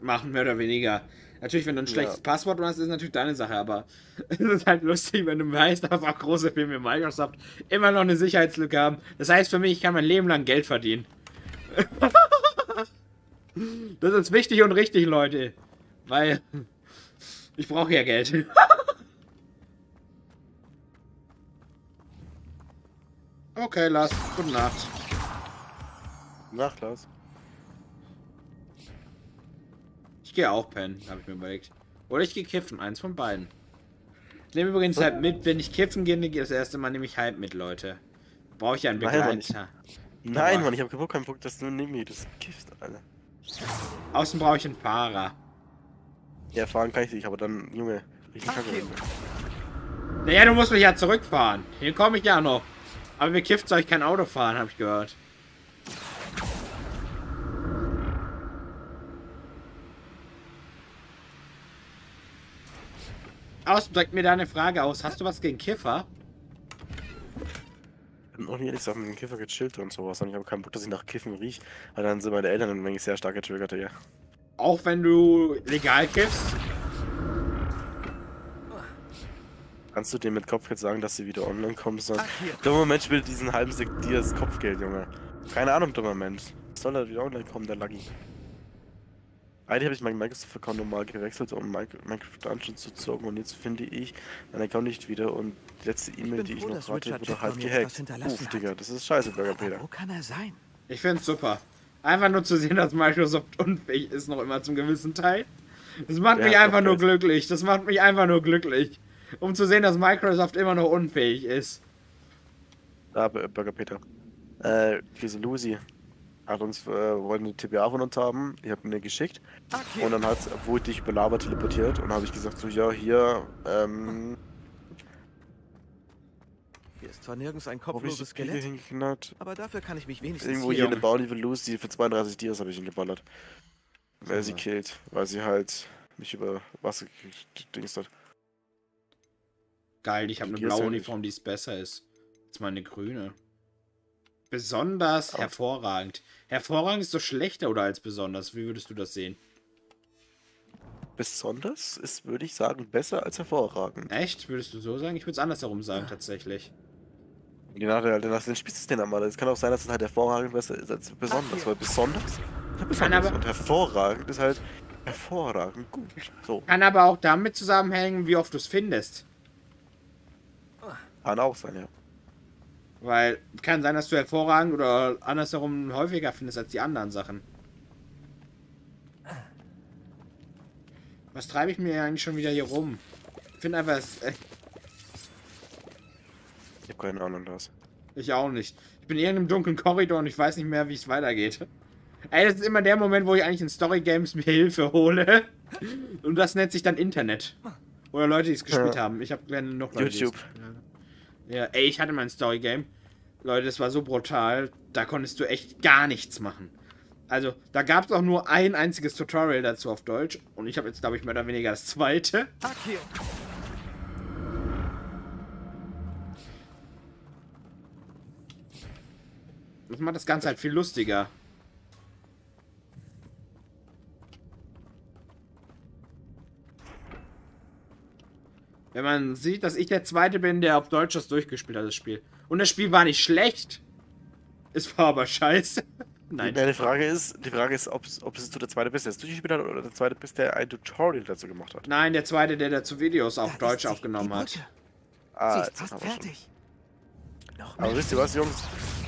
machen, mehr oder weniger. Natürlich, wenn du ein Ja. schlechtes Passwort hast, ist natürlich deine Sache, aber es ist halt lustig, wenn du weißt, dass auch große Firmen wie Microsoft immer noch eine Sicherheitslücke haben. Das heißt für mich, ich kann mein Leben lang Geld verdienen. das ist wichtig und richtig, Leute. Weil ich brauche ja Geld. Okay, Lars, gute Nacht. Nachlass. Ich gehe auch pennen, habe ich mir überlegt. Oder ich gehe kiffen, eins von beiden. Ich nehme übrigens halt mit, wenn ich kiffen gehe, das erste Mal nehme ich halb mit, Leute. Brauche ich ja einen Nein, Begleiter. Nein, Aber Mann, ich hab keinen Bock, keinen Bock, dass du neben mir das kiffst, Alter. Außen brauche ich einen Fahrer. Ja, fahren kann ich nicht, aber dann, Junge, richtig kacke. Naja, du musst mich ja zurückfahren. Hier komme ich ja noch. Aber mit Kiff soll ich kein Auto fahren, habe ich gehört. Außen drückt mir da eine Frage aus. Hast du was gegen Kiffer? Ich hab noch nie ehrlich gesagt mit dem Kiffer gechillt und sowas und ich habe keinen Bock, dass ich nach Kiffen riech, weil dann sind meine Eltern ein wenig sehr stark getriggert, Digga. Auch wenn du legal kiffst? Kannst du dem mit Kopfgeld sagen, dass sie wieder online kommen sollen? Dummer Mensch will diesen halben Sek dir das Kopfgeld, Junge. Keine Ahnung, dummer Mensch. Soll er wieder online kommen, der Laggy? Eigentlich habe ich meinen Microsoft-Account nochmal gewechselt, um Minec- Minecraft Dungeons zu zocken und jetzt finde ich meinen Account nicht wieder und die letzte E-Mail, die ich noch Richard wurde halt etwas gehackt. Uff, Digga, das ist scheiße, Burger Peter. Wo kann er sein? Ich find's super. Einfach nur zu sehen, dass Microsoft unfähig ist, noch immer zum gewissen Teil. Das macht mich einfach nur glücklich. Das macht mich einfach nur glücklich. Um zu sehen, dass Microsoft immer noch unfähig ist. Da, B- Burger Peter. Äh, diese Lucy hat uns, äh, wollte eine TBA von uns haben. Ich habe mir geschickt. Und dann hat wurde dich über Lava teleportiert. Und habe ich gesagt, so, ja, hier, ähm, Hier ist zwar nirgends ein ich kopfloses Skelett, aber dafür kann ich mich wenigstens Irgendwo hier eine Bounty für Lucy für 32 Dias habe ich ihn geballert. Weil sie killt, weil sie halt mich über Wasser gedingst hat. Geil, ich habe eine blaue ja Uniform, die es besser ist. Als meine grüne. Besonders Oh. hervorragend. Hervorragend ist doch schlechter oder als besonders. Wie würdest du das sehen? Besonders ist, würde ich sagen, besser als hervorragend. Echt? Würdest du so sagen? Ich würde es andersherum sagen, tatsächlich. Je nach, der, nach den Spielsystem einmal. Es kann auch sein, dass es halt hervorragend besser ist als besonders. Weil besonders, ja, besonders aber- und hervorragend ist halt hervorragend gut. So, Kann aber auch damit zusammenhängen, wie oft du es findest. Kann auch sein, ja. Weil kann sein, dass du hervorragend oder andersherum häufiger findest als die anderen Sachen. Was treibe ich mir eigentlich schon wieder hier rum? Ich finde einfach, es, äh, Ich habe keine Ahnung, das. ich auch nicht. Ich bin in irgendeinem dunklen Korridor und ich weiß nicht mehr, wie es weitergeht. Ey, das ist immer der Moment, wo ich eigentlich in Story Games mir Hilfe hole. Und das nennt sich dann Internet. Oder Leute, die es gespielt Ja. haben. Ich habe gerne noch Leute, YouTube. Ja, ey, ich hatte mein Story Game. Leute, das war so brutal. Da konntest du echt gar nichts machen. Also, da gab es auch nur ein einziges Tutorial dazu auf Deutsch. Und ich habe jetzt, glaube ich, mehr oder weniger das zweite. Das macht das Ganze halt viel lustiger. Wenn man sieht, dass ich der Zweite bin, der auf Deutsch das durchgespielt hat, das Spiel. Und das Spiel war nicht schlecht. Es war aber scheiße. Nein. Nein, die Frage ist, die Frage ist, ob, ob es du der zweite bist, der es durchgespielt hat, oder der zweite bist, der ein Tutorial dazu gemacht hat. Nein, der Zweite, der dazu Videos auf Deutsch aufgenommen hat. Ah, Sie ist fast fertig. Noch Aber wisst ihr was, Jungs?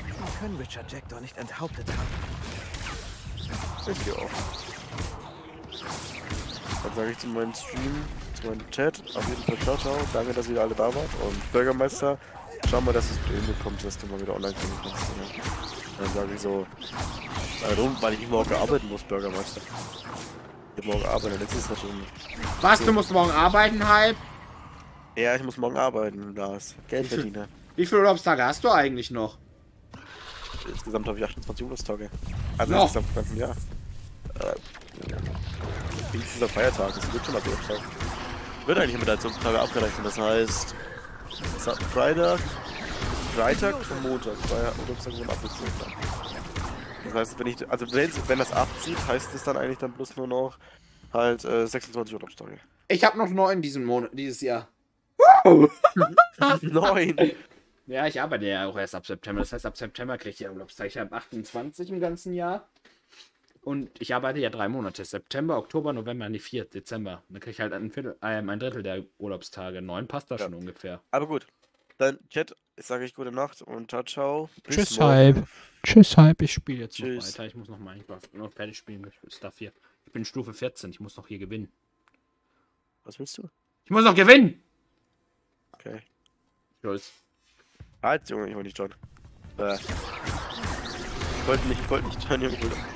Wir können Richard Jack doch nicht enthauptet haben. Ich gehe auf. Dann sage ich zu meinem Stream, zu meinem Chat, auf jeden Fall ciao, ciao. Danke, dass ihr alle da wart. Und Bürgermeister, schau mal, dass du es hinbekommst, dass du mal wieder online kommen kannst. Ja. Dann sage ich so, warum? Weil ich morgen arbeiten muss, Bürgermeister. Ich morgen arbeiten, ist das schon. Was, so- du musst morgen arbeiten, Hype? Ja, ich muss morgen arbeiten, Lars. Geld verdienen. Wie viele Urlaubstage hast du eigentlich noch? insgesamt habe ich 28 Urlaubstage. Also Noch. insgesamt im ganzen Jahr. Äh, dieser Feiertag, das wird schon als Urlaubstag. Wird eigentlich immer als Urlaubstage abgerechnet, das heißt Freitag, Freitag und Montag, zwei Urlaubstage wurden abgezogen. Das heißt, wenn ich, also wenn, das abzieht, heißt es dann eigentlich dann bloß nur noch halt äh, 26 Urlaubstage. Ich habe noch neun diesen Monat, dieses Jahr. Neun! Ja, ich arbeite ja auch erst ab September. Das heißt, ab September kriege ich ja Urlaubszeit. Ich habe 28 im ganzen Jahr. Und ich arbeite ja drei Monate. September, Oktober, November, nee, 4. Dezember. Dann kriege ich halt ein, Viertel, ähm, ein Drittel der Urlaubstage. Neun passt da schon ungefähr. Aber gut. Dann, Chat, sage ich gute Nacht und ciao, ciao. Bis Tschüss, morgen. Hype. Tschüss, Hype. Ich spiele jetzt noch Tschüss. weiter. Ich muss noch Minecraft noch fertig spielen. Ich Stuff hier. Ich bin Stufe 14. Ich muss noch hier gewinnen. Was willst du? Ich muss noch gewinnen! Okay. Los. Halt, Junge, ich wollte nicht joinen. Äh. Ich wollte nicht, ich wollte nicht joinen, Junge. ich wollte-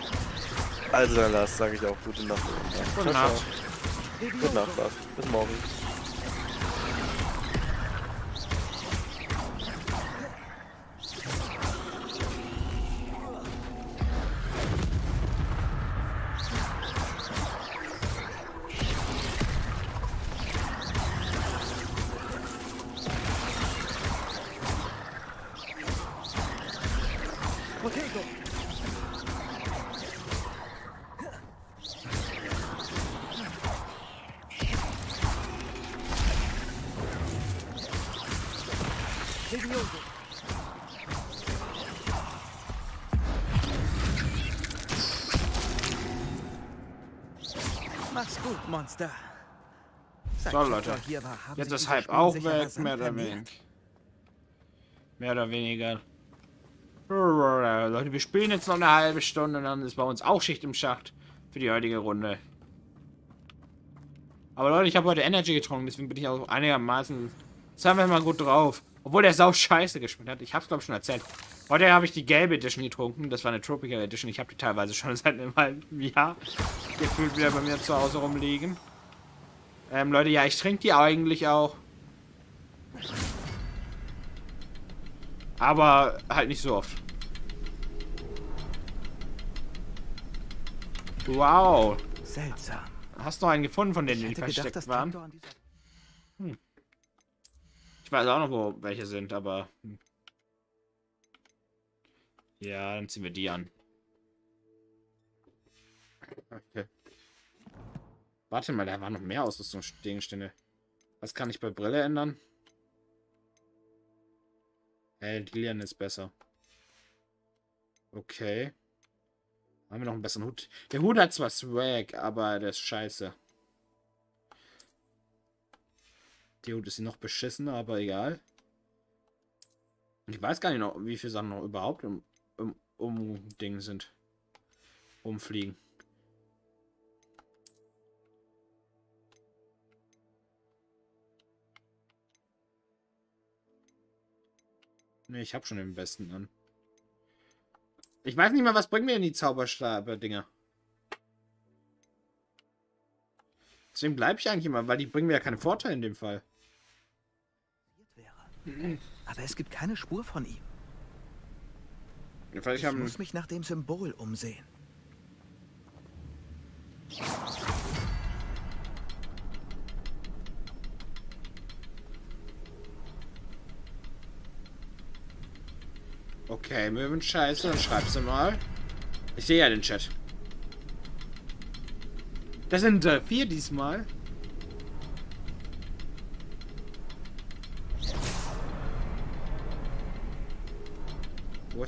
Also dann Lars, sage ich auch gute Nacht. Gute. Nacht. Gute Nacht, Lars. Bis morgen. Monster. Seit So, Leute. War, Jetzt ist Hype auch weg, mehr oder weniger. Mehr oder weniger. Leute, wir spielen jetzt noch eine halbe Stunde und dann ist bei uns auch Schicht im Schacht für die heutige Runde. Aber Leute, ich habe heute Energy getrunken, deswegen bin ich auch einigermaßen, sagen wir mal, gut drauf. Obwohl der Sau scheiße geschmeckt hat. Ich hab's glaube ich schon erzählt. Heute habe ich die gelbe Edition getrunken. Das war eine Tropical Edition. Ich habe die teilweise schon seit einem halben Jahr gefühlt wieder bei mir zu Hause rumliegen. Ähm, Leute, ja, ich trinke die eigentlich auch. Aber halt nicht so oft. Wow. Seltsam. Hast du einen gefunden, von denen die gedacht, versteckt dass waren? Hm. Ich weiß auch noch, wo welche sind, aber... hm. Ja, dann ziehen wir die an. Okay. Warte mal, da waren noch mehr Ausrüstungsgegenstände. Was kann ich bei Brille ändern? Äh, Lilian ist besser. Okay. Haben wir noch einen besseren Hut? Der Hut hat zwar Swag, aber der ist scheiße. Der Hut ist noch beschissener, aber egal. Ich weiß gar nicht noch, wie viele Sachen noch überhaupt im um Ding sind. Umfliegen. Ne, ich habe schon den besten an. Ich weiß nicht mal, was bringen mir denn die Zauberstabe-Dinger? Deswegen bleibe ich eigentlich immer, weil die bringen mir ja keine Vorteile in dem Fall. Aber es gibt keine Spur von ihm. Vielleicht Ich haben. muss mich nach dem Symbol umsehen. Okay, Möwen scheiße, dann schreib sie mal. Ich sehe ja den Chat. Das sind äh, vier diesmal.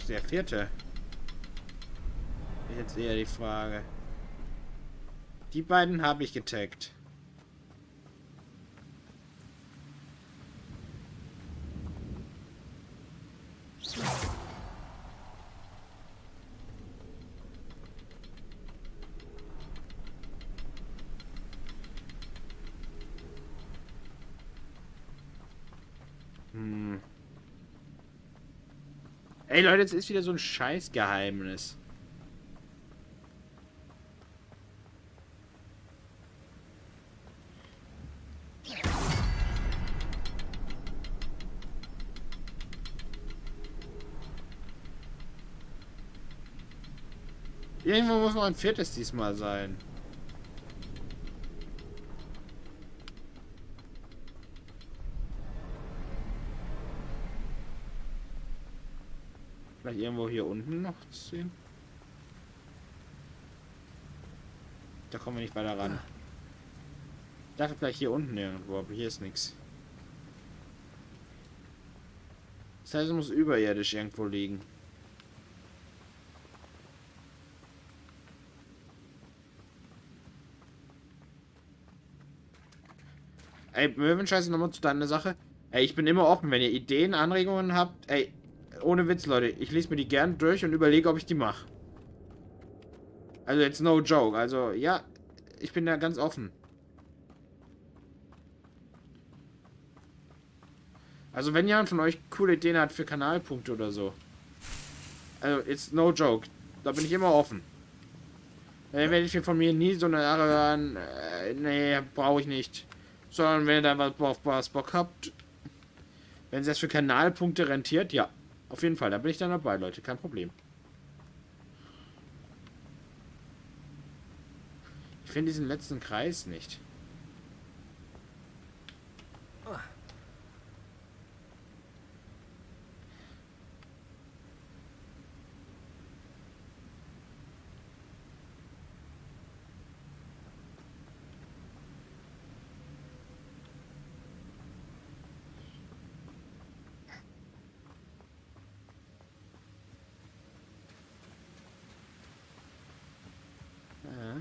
Der vierte? Ist jetzt eher die Frage. Die beiden habe ich getaggt. Ey Leute, jetzt ist wieder so ein Scheißgeheimnis. Irgendwo muss noch ein viertes diesmal sein. Irgendwo hier unten noch zu sehen? Da kommen wir nicht weiter ran. Ich dachte vielleicht hier unten irgendwo, aber hier ist nichts. Das heißt, es muss überirdisch irgendwo liegen. Ey, Möwenscheiße, nochmal zu deiner Sache. Ey, ich bin immer offen, wenn ihr Ideen, Anregungen habt. Ey, ohne Witz, Leute. Ich lese mir die gern durch und überlege, ob ich die mache. Also jetzt no joke. Also, ja, ich bin da ganz offen. Also, wenn jemand von euch coole Ideen hat für Kanalpunkte oder so. Also, it's no joke. Da bin ich immer offen. Dann werde ich von mir nie so eine Sache hören. Äh, nee, brauche ich nicht. Sondern wenn ihr da was, was Bock habt, wenn es das für Kanalpunkte rentiert, ja. Auf jeden Fall, da bin ich dann dabei, Leute. Kein Problem. Ich finde diesen letzten Kreis nicht. Ja.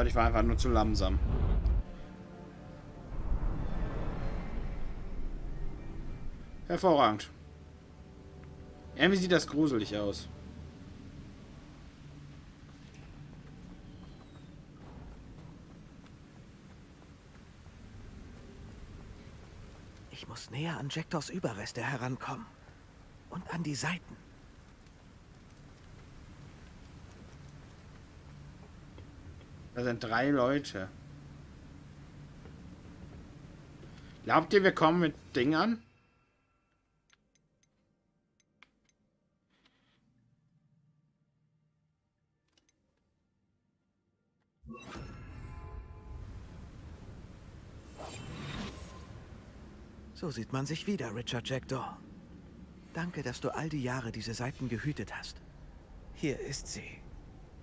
Leute, ich war einfach nur zu langsam. Hervorragend. Irgendwie sieht das gruselig aus. Ich muss näher an Jaktors Überreste herankommen. Und an die Seiten. Da sind drei Leute. Glaubt ihr, wir kommen mit Ding an? So sieht man sich wieder, Richard Jackdaw. Danke, dass du all die Jahre diese Seiten gehütet hast. Hier ist sie.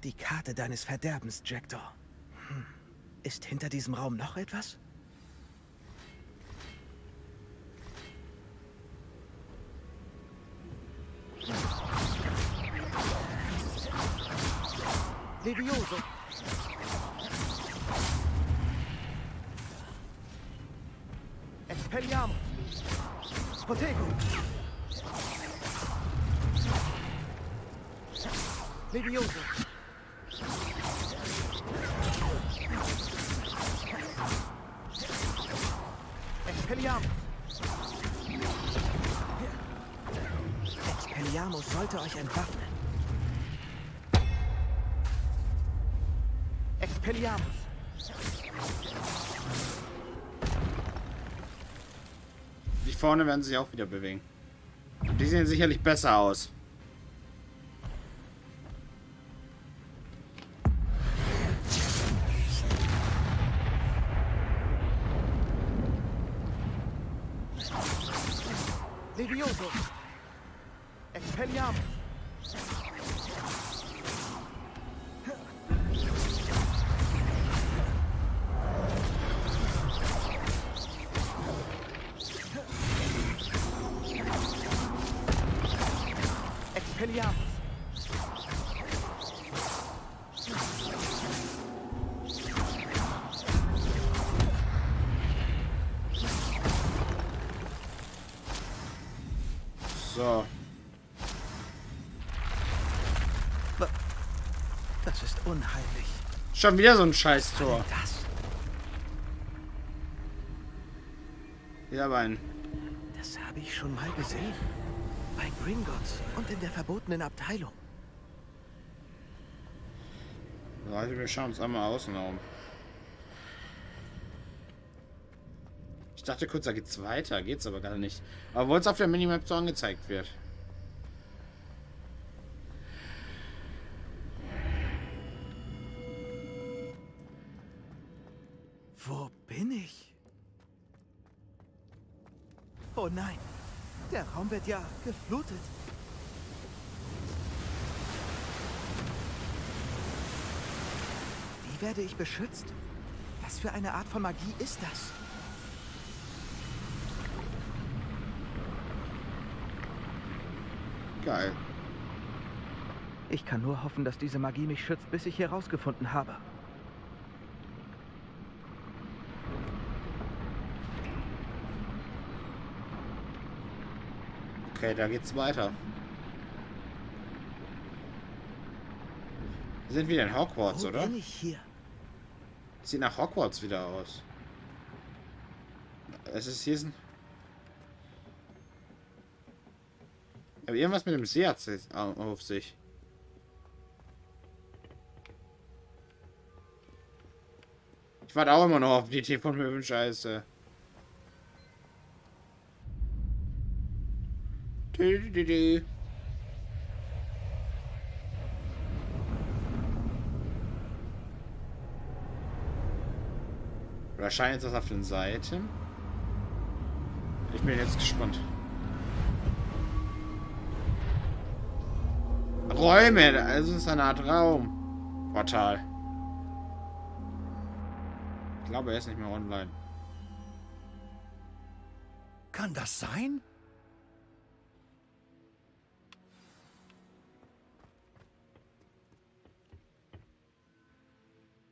Die Karte deines Verderbens, Jackdaw. Ist hinter diesem Raum noch etwas? Levioso! Expelliarmus! Protego! Levioso! Sollte euch entwaffnen. Expelliarmus! Die vorne werden sich auch wieder bewegen. Die sehen sicherlich besser aus. So. Das ist unheimlich. Schon wieder so ein Scheiß-Tor. Ja, Wein. Das habe ich schon mal gesehen. Bei Gringotts und in der verbotenen Abteilung. Also wir schauen uns einmal außen um. Dachte kurz, da geht's weiter. Geht's aber gar nicht. Aber es auf der Minimap so angezeigt wird. Wo bin ich? Oh nein, der Raum wird ja geflutet. Wie werde ich beschützt? Was für eine Art von Magie ist das? Geil. Ich kann nur hoffen, dass diese Magie mich schützt, bis ich hier rausgefunden habe. Okay, da geht's weiter. Wir sind wieder in Hogwarts, Wo oder? bin ich hier? Sieht nach Hogwarts wieder aus. Es ist hier ein... Aber irgendwas mit dem See hat es auf sich. Ich warte auch immer noch auf die Tee von Möwen-Scheiße. Du. Wahrscheinlich ist das auf den Seiten. Ich bin jetzt gespannt. Räume, also ist eine Art Raum. Portal. Ich glaube, er ist nicht mehr online. Kann das sein?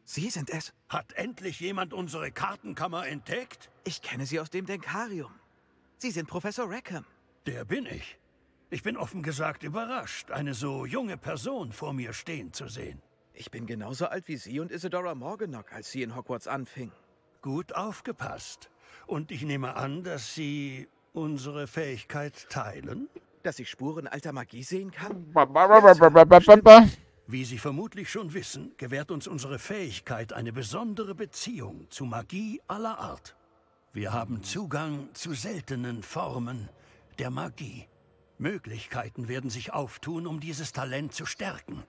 Sie sind es. Hat endlich jemand unsere Kartenkammer entdeckt? Ich kenne Sie aus dem Denkarium. Sie sind Professor Rackham. Der bin ich. Ich bin offen gesagt überrascht, eine so junge Person vor mir stehen zu sehen. Ich bin genauso alt wie Sie und Isadora Morganok, als sie in Hogwarts anfing. Gut aufgepasst. Und ich nehme an, dass Sie unsere Fähigkeit teilen? Dass ich Spuren alter Magie sehen kann? Wie Sie vermutlich schon wissen, gewährt uns unsere Fähigkeit eine besondere Beziehung zu Magie aller Art. Wir haben Zugang zu seltenen Formen der Magie. Möglichkeiten werden sich auftun, um dieses Talent zu stärken.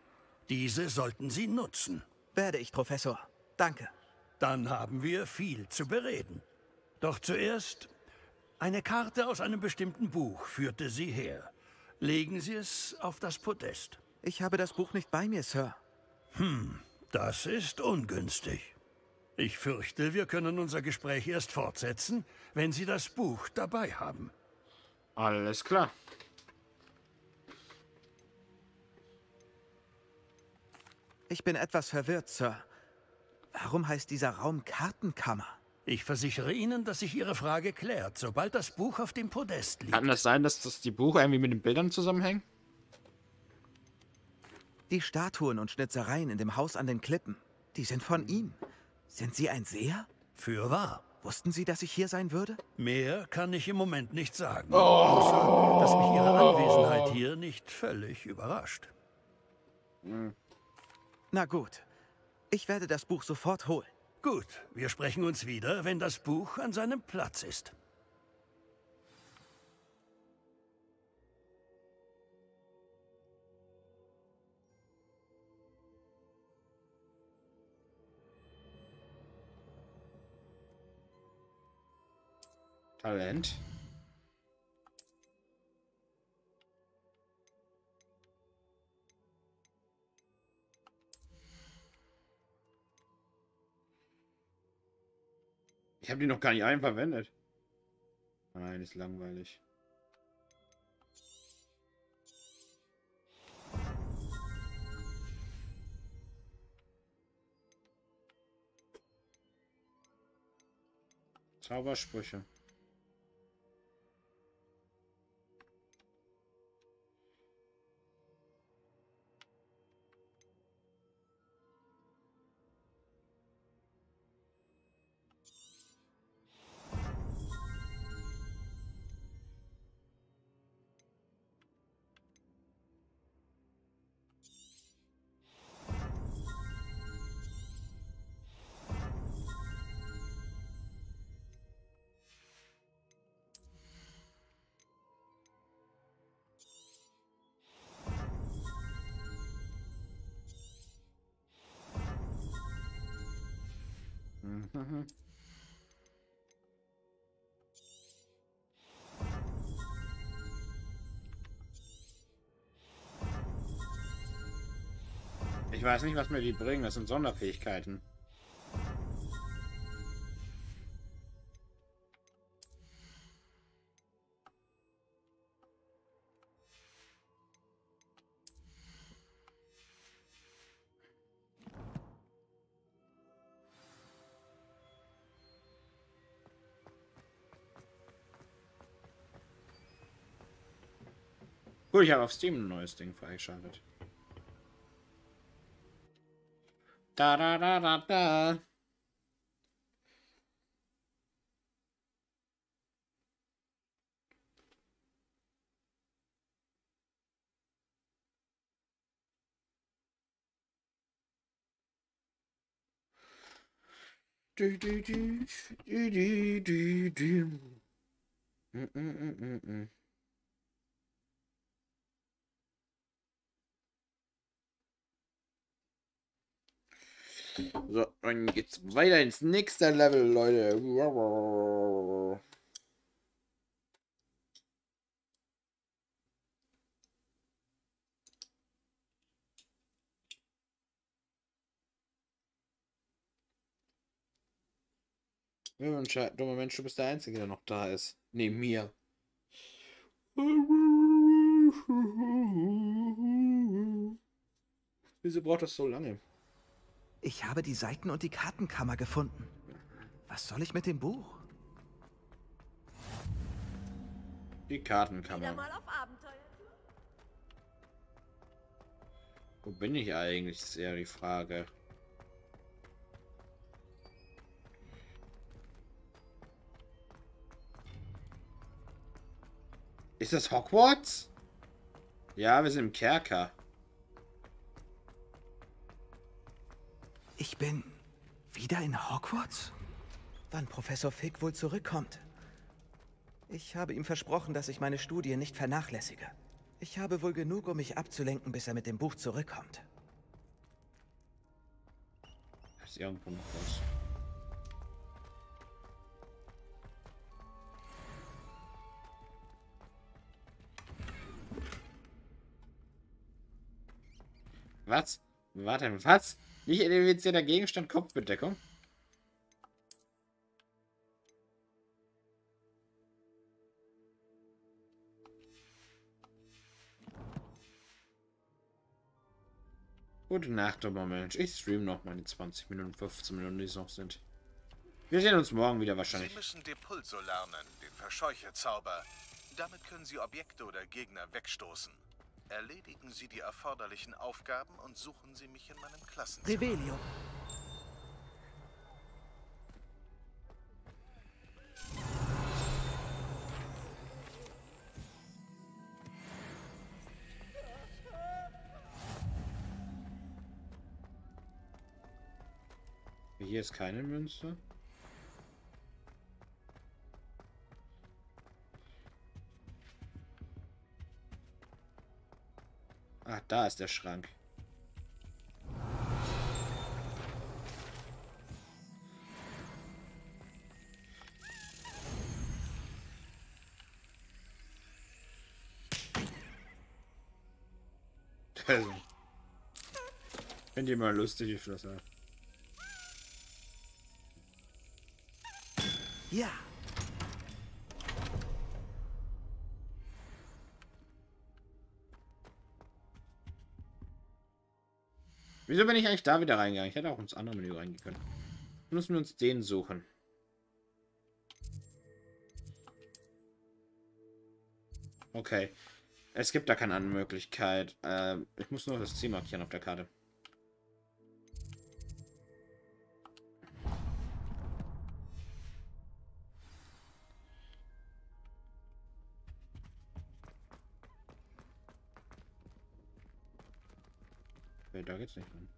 Diese sollten Sie nutzen. Werde ich, Professor. Danke. Dann haben wir viel zu bereden. Doch zuerst, eine Karte aus einem bestimmten Buch führte Sie her. Legen Sie es auf das Podest. Ich habe das Buch nicht bei mir, Sir. Hm, das ist ungünstig. Ich fürchte, wir können unser Gespräch erst fortsetzen, wenn Sie das Buch dabei haben. Alles klar. Ich bin etwas verwirrt, Sir. Warum heißt dieser Raum Kartenkammer? Ich versichere Ihnen, dass sich Ihre Frage klärt, sobald das Buch auf dem Podest liegt. Kann das sein, dass das die Buch irgendwie mit den Bildern zusammenhängen? Die Statuen und Schnitzereien in dem Haus an den Klippen, die sind von ihm. Sind Sie ein Seher? Für wahr. Wussten Sie, dass ich hier sein würde? Mehr kann ich im Moment nicht sagen. Außer, dass mich Ihre Anwesenheit hier nicht völlig überrascht. Na gut. Ich werde das Buch sofort holen. Gut, wir sprechen uns wieder, wenn das Buch an seinem Platz ist. Talent. Ich habe die noch gar nicht einen verwendet. Nein, ist langweilig. Zaubersprüche. Ich weiß nicht, was mir die bringen. Das sind Sonderfähigkeiten. Gut, ich habe auf Steam ein neues Ding freigeschaltet. Da da da da da. Du, du, du, du, du, du, du. Mm, mm, mm, mm, So, dann geht's weiter ins nächste Level, Leute. Ja, dummer Mensch, du bist der Einzige, der noch da ist. Neben mir. Wieso braucht das so lange? Ich habe die Seiten und die Kartenkammer gefunden. Was soll ich mit dem Buch? Die Kartenkammer. Wo bin ich eigentlich, ist eher die Frage. Ist das Hogwarts? Ja, wir sind im Kerker. Ich bin wieder in Hogwarts? Wann Professor Fig wohl zurückkommt? Ich habe ihm versprochen, dass ich meine Studie nicht vernachlässige. Ich habe wohl genug, um mich abzulenken, bis er mit dem Buch zurückkommt. Ist irgendwo noch was. Was? Warte, was? Nicht identifizierter Gegenstand Kopfbedeckung? Gute Nacht, Mensch. Ich stream noch meine 20 Minuten, 15 Minuten, die es noch sind. Wir sehen uns morgen wieder wahrscheinlich. Sie müssen Depulso lernen, den Verscheucherzauber. Damit können Sie Objekte oder Gegner wegstoßen. Erledigen Sie die erforderlichen Aufgaben und suchen Sie mich in meinem Klassenzimmer. Revelio. Hier ist keine Münze. Da ist der Schrank. Also. Finde ich mal lustig, die Schlösser. Ja. Wieso bin ich eigentlich da wieder reingegangen? Ich hätte auch ins andere Menü reingehen können. Müssen wir uns den suchen. Okay. Es gibt da keine andere Möglichkeit. Äh, ich muss nur das Ziel markieren auf der Karte. Geht's nicht hin.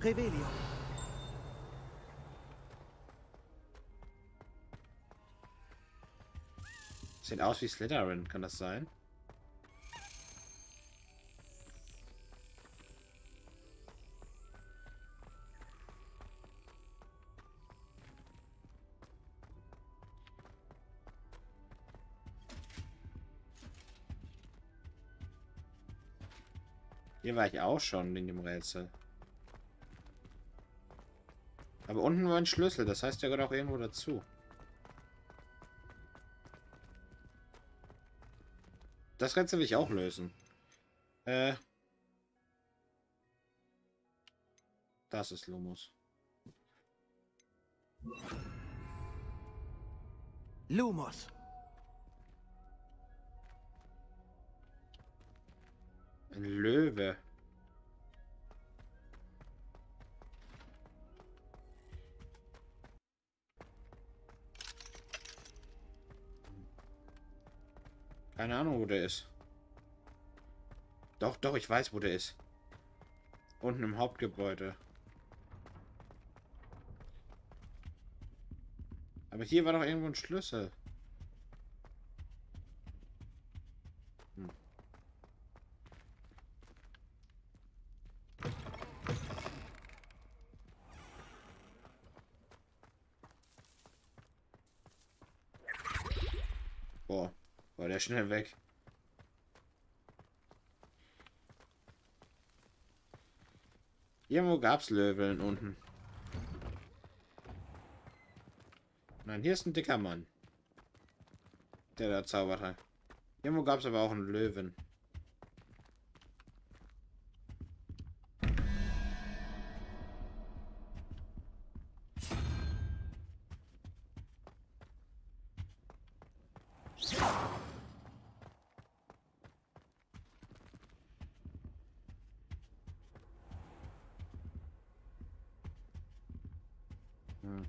Revelio. Sieht aus wie Slytherin, kann das sein? Hier war ich auch schon in dem Rätsel. Aber unten war ein Schlüssel, das heißt, der gehört auch irgendwo dazu. Das Rätsel will ich auch lösen. Äh. Das ist Lumos. Lumos. Ein Löwe. Keine Ahnung, wo der ist. Doch, doch, ich weiß, wo der ist. Unten im Hauptgebäude. Aber hier war doch irgendwo ein Schlüssel. Hm. Boah, der schnell weg. Irgendwo gab's Löwen unten. Nein, hier ist ein dicker Mann. Der da zaubert hat. Irgendwo gab es aber auch einen Löwen. Hm.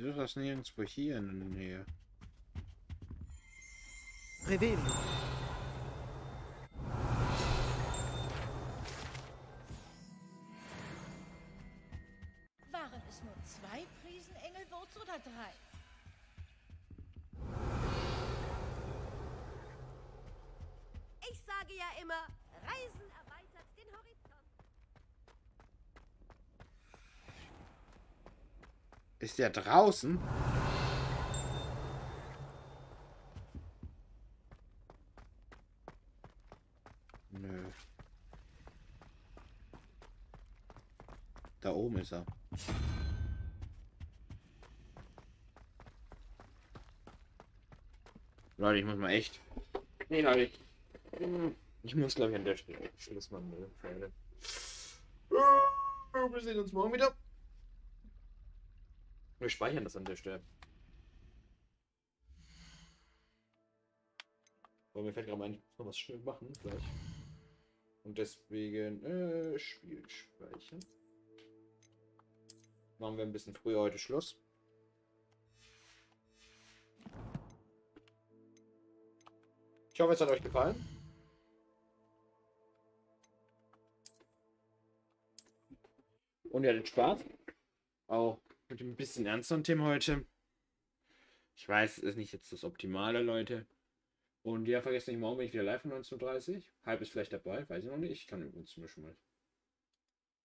Wieso ist das nirgendwo hier in der Nähe? Revelio. Ist der draußen? Nö. Da oben ist er. Leute, ich muss mal echt. Nee, Leute. Ich muss, glaube ich, an der Stelle Schluss machen. Wir sehen uns morgen wieder. Wir speichern das an der Stelle. Weil mir fällt gerade ein, ich muss was schnell machen gleich. Und deswegen, äh, Spiel speichern. Machen wir ein bisschen früher heute Schluss. Ich hoffe, es hat euch gefallen. Und ihr hattet Spaß. Auch mit dem bisschen ernsteren Thema heute. Ich weiß, es ist nicht jetzt das Optimale, Leute. Und ja, vergesst nicht, morgen bin ich wieder live um 19.30 Uhr. Halb ist vielleicht dabei, weiß ich noch nicht. Ich kann übrigens mir schon mal.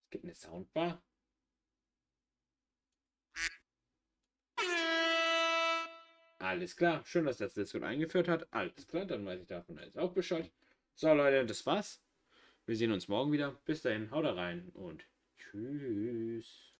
Es gibt eine Soundbar. Alles klar. Schön, dass das Discord eingeführt hat. Alles klar, dann weiß ich davon alles auch Bescheid. So, Leute, das war's. Wir sehen uns morgen wieder. Bis dahin, haut rein und tschüss.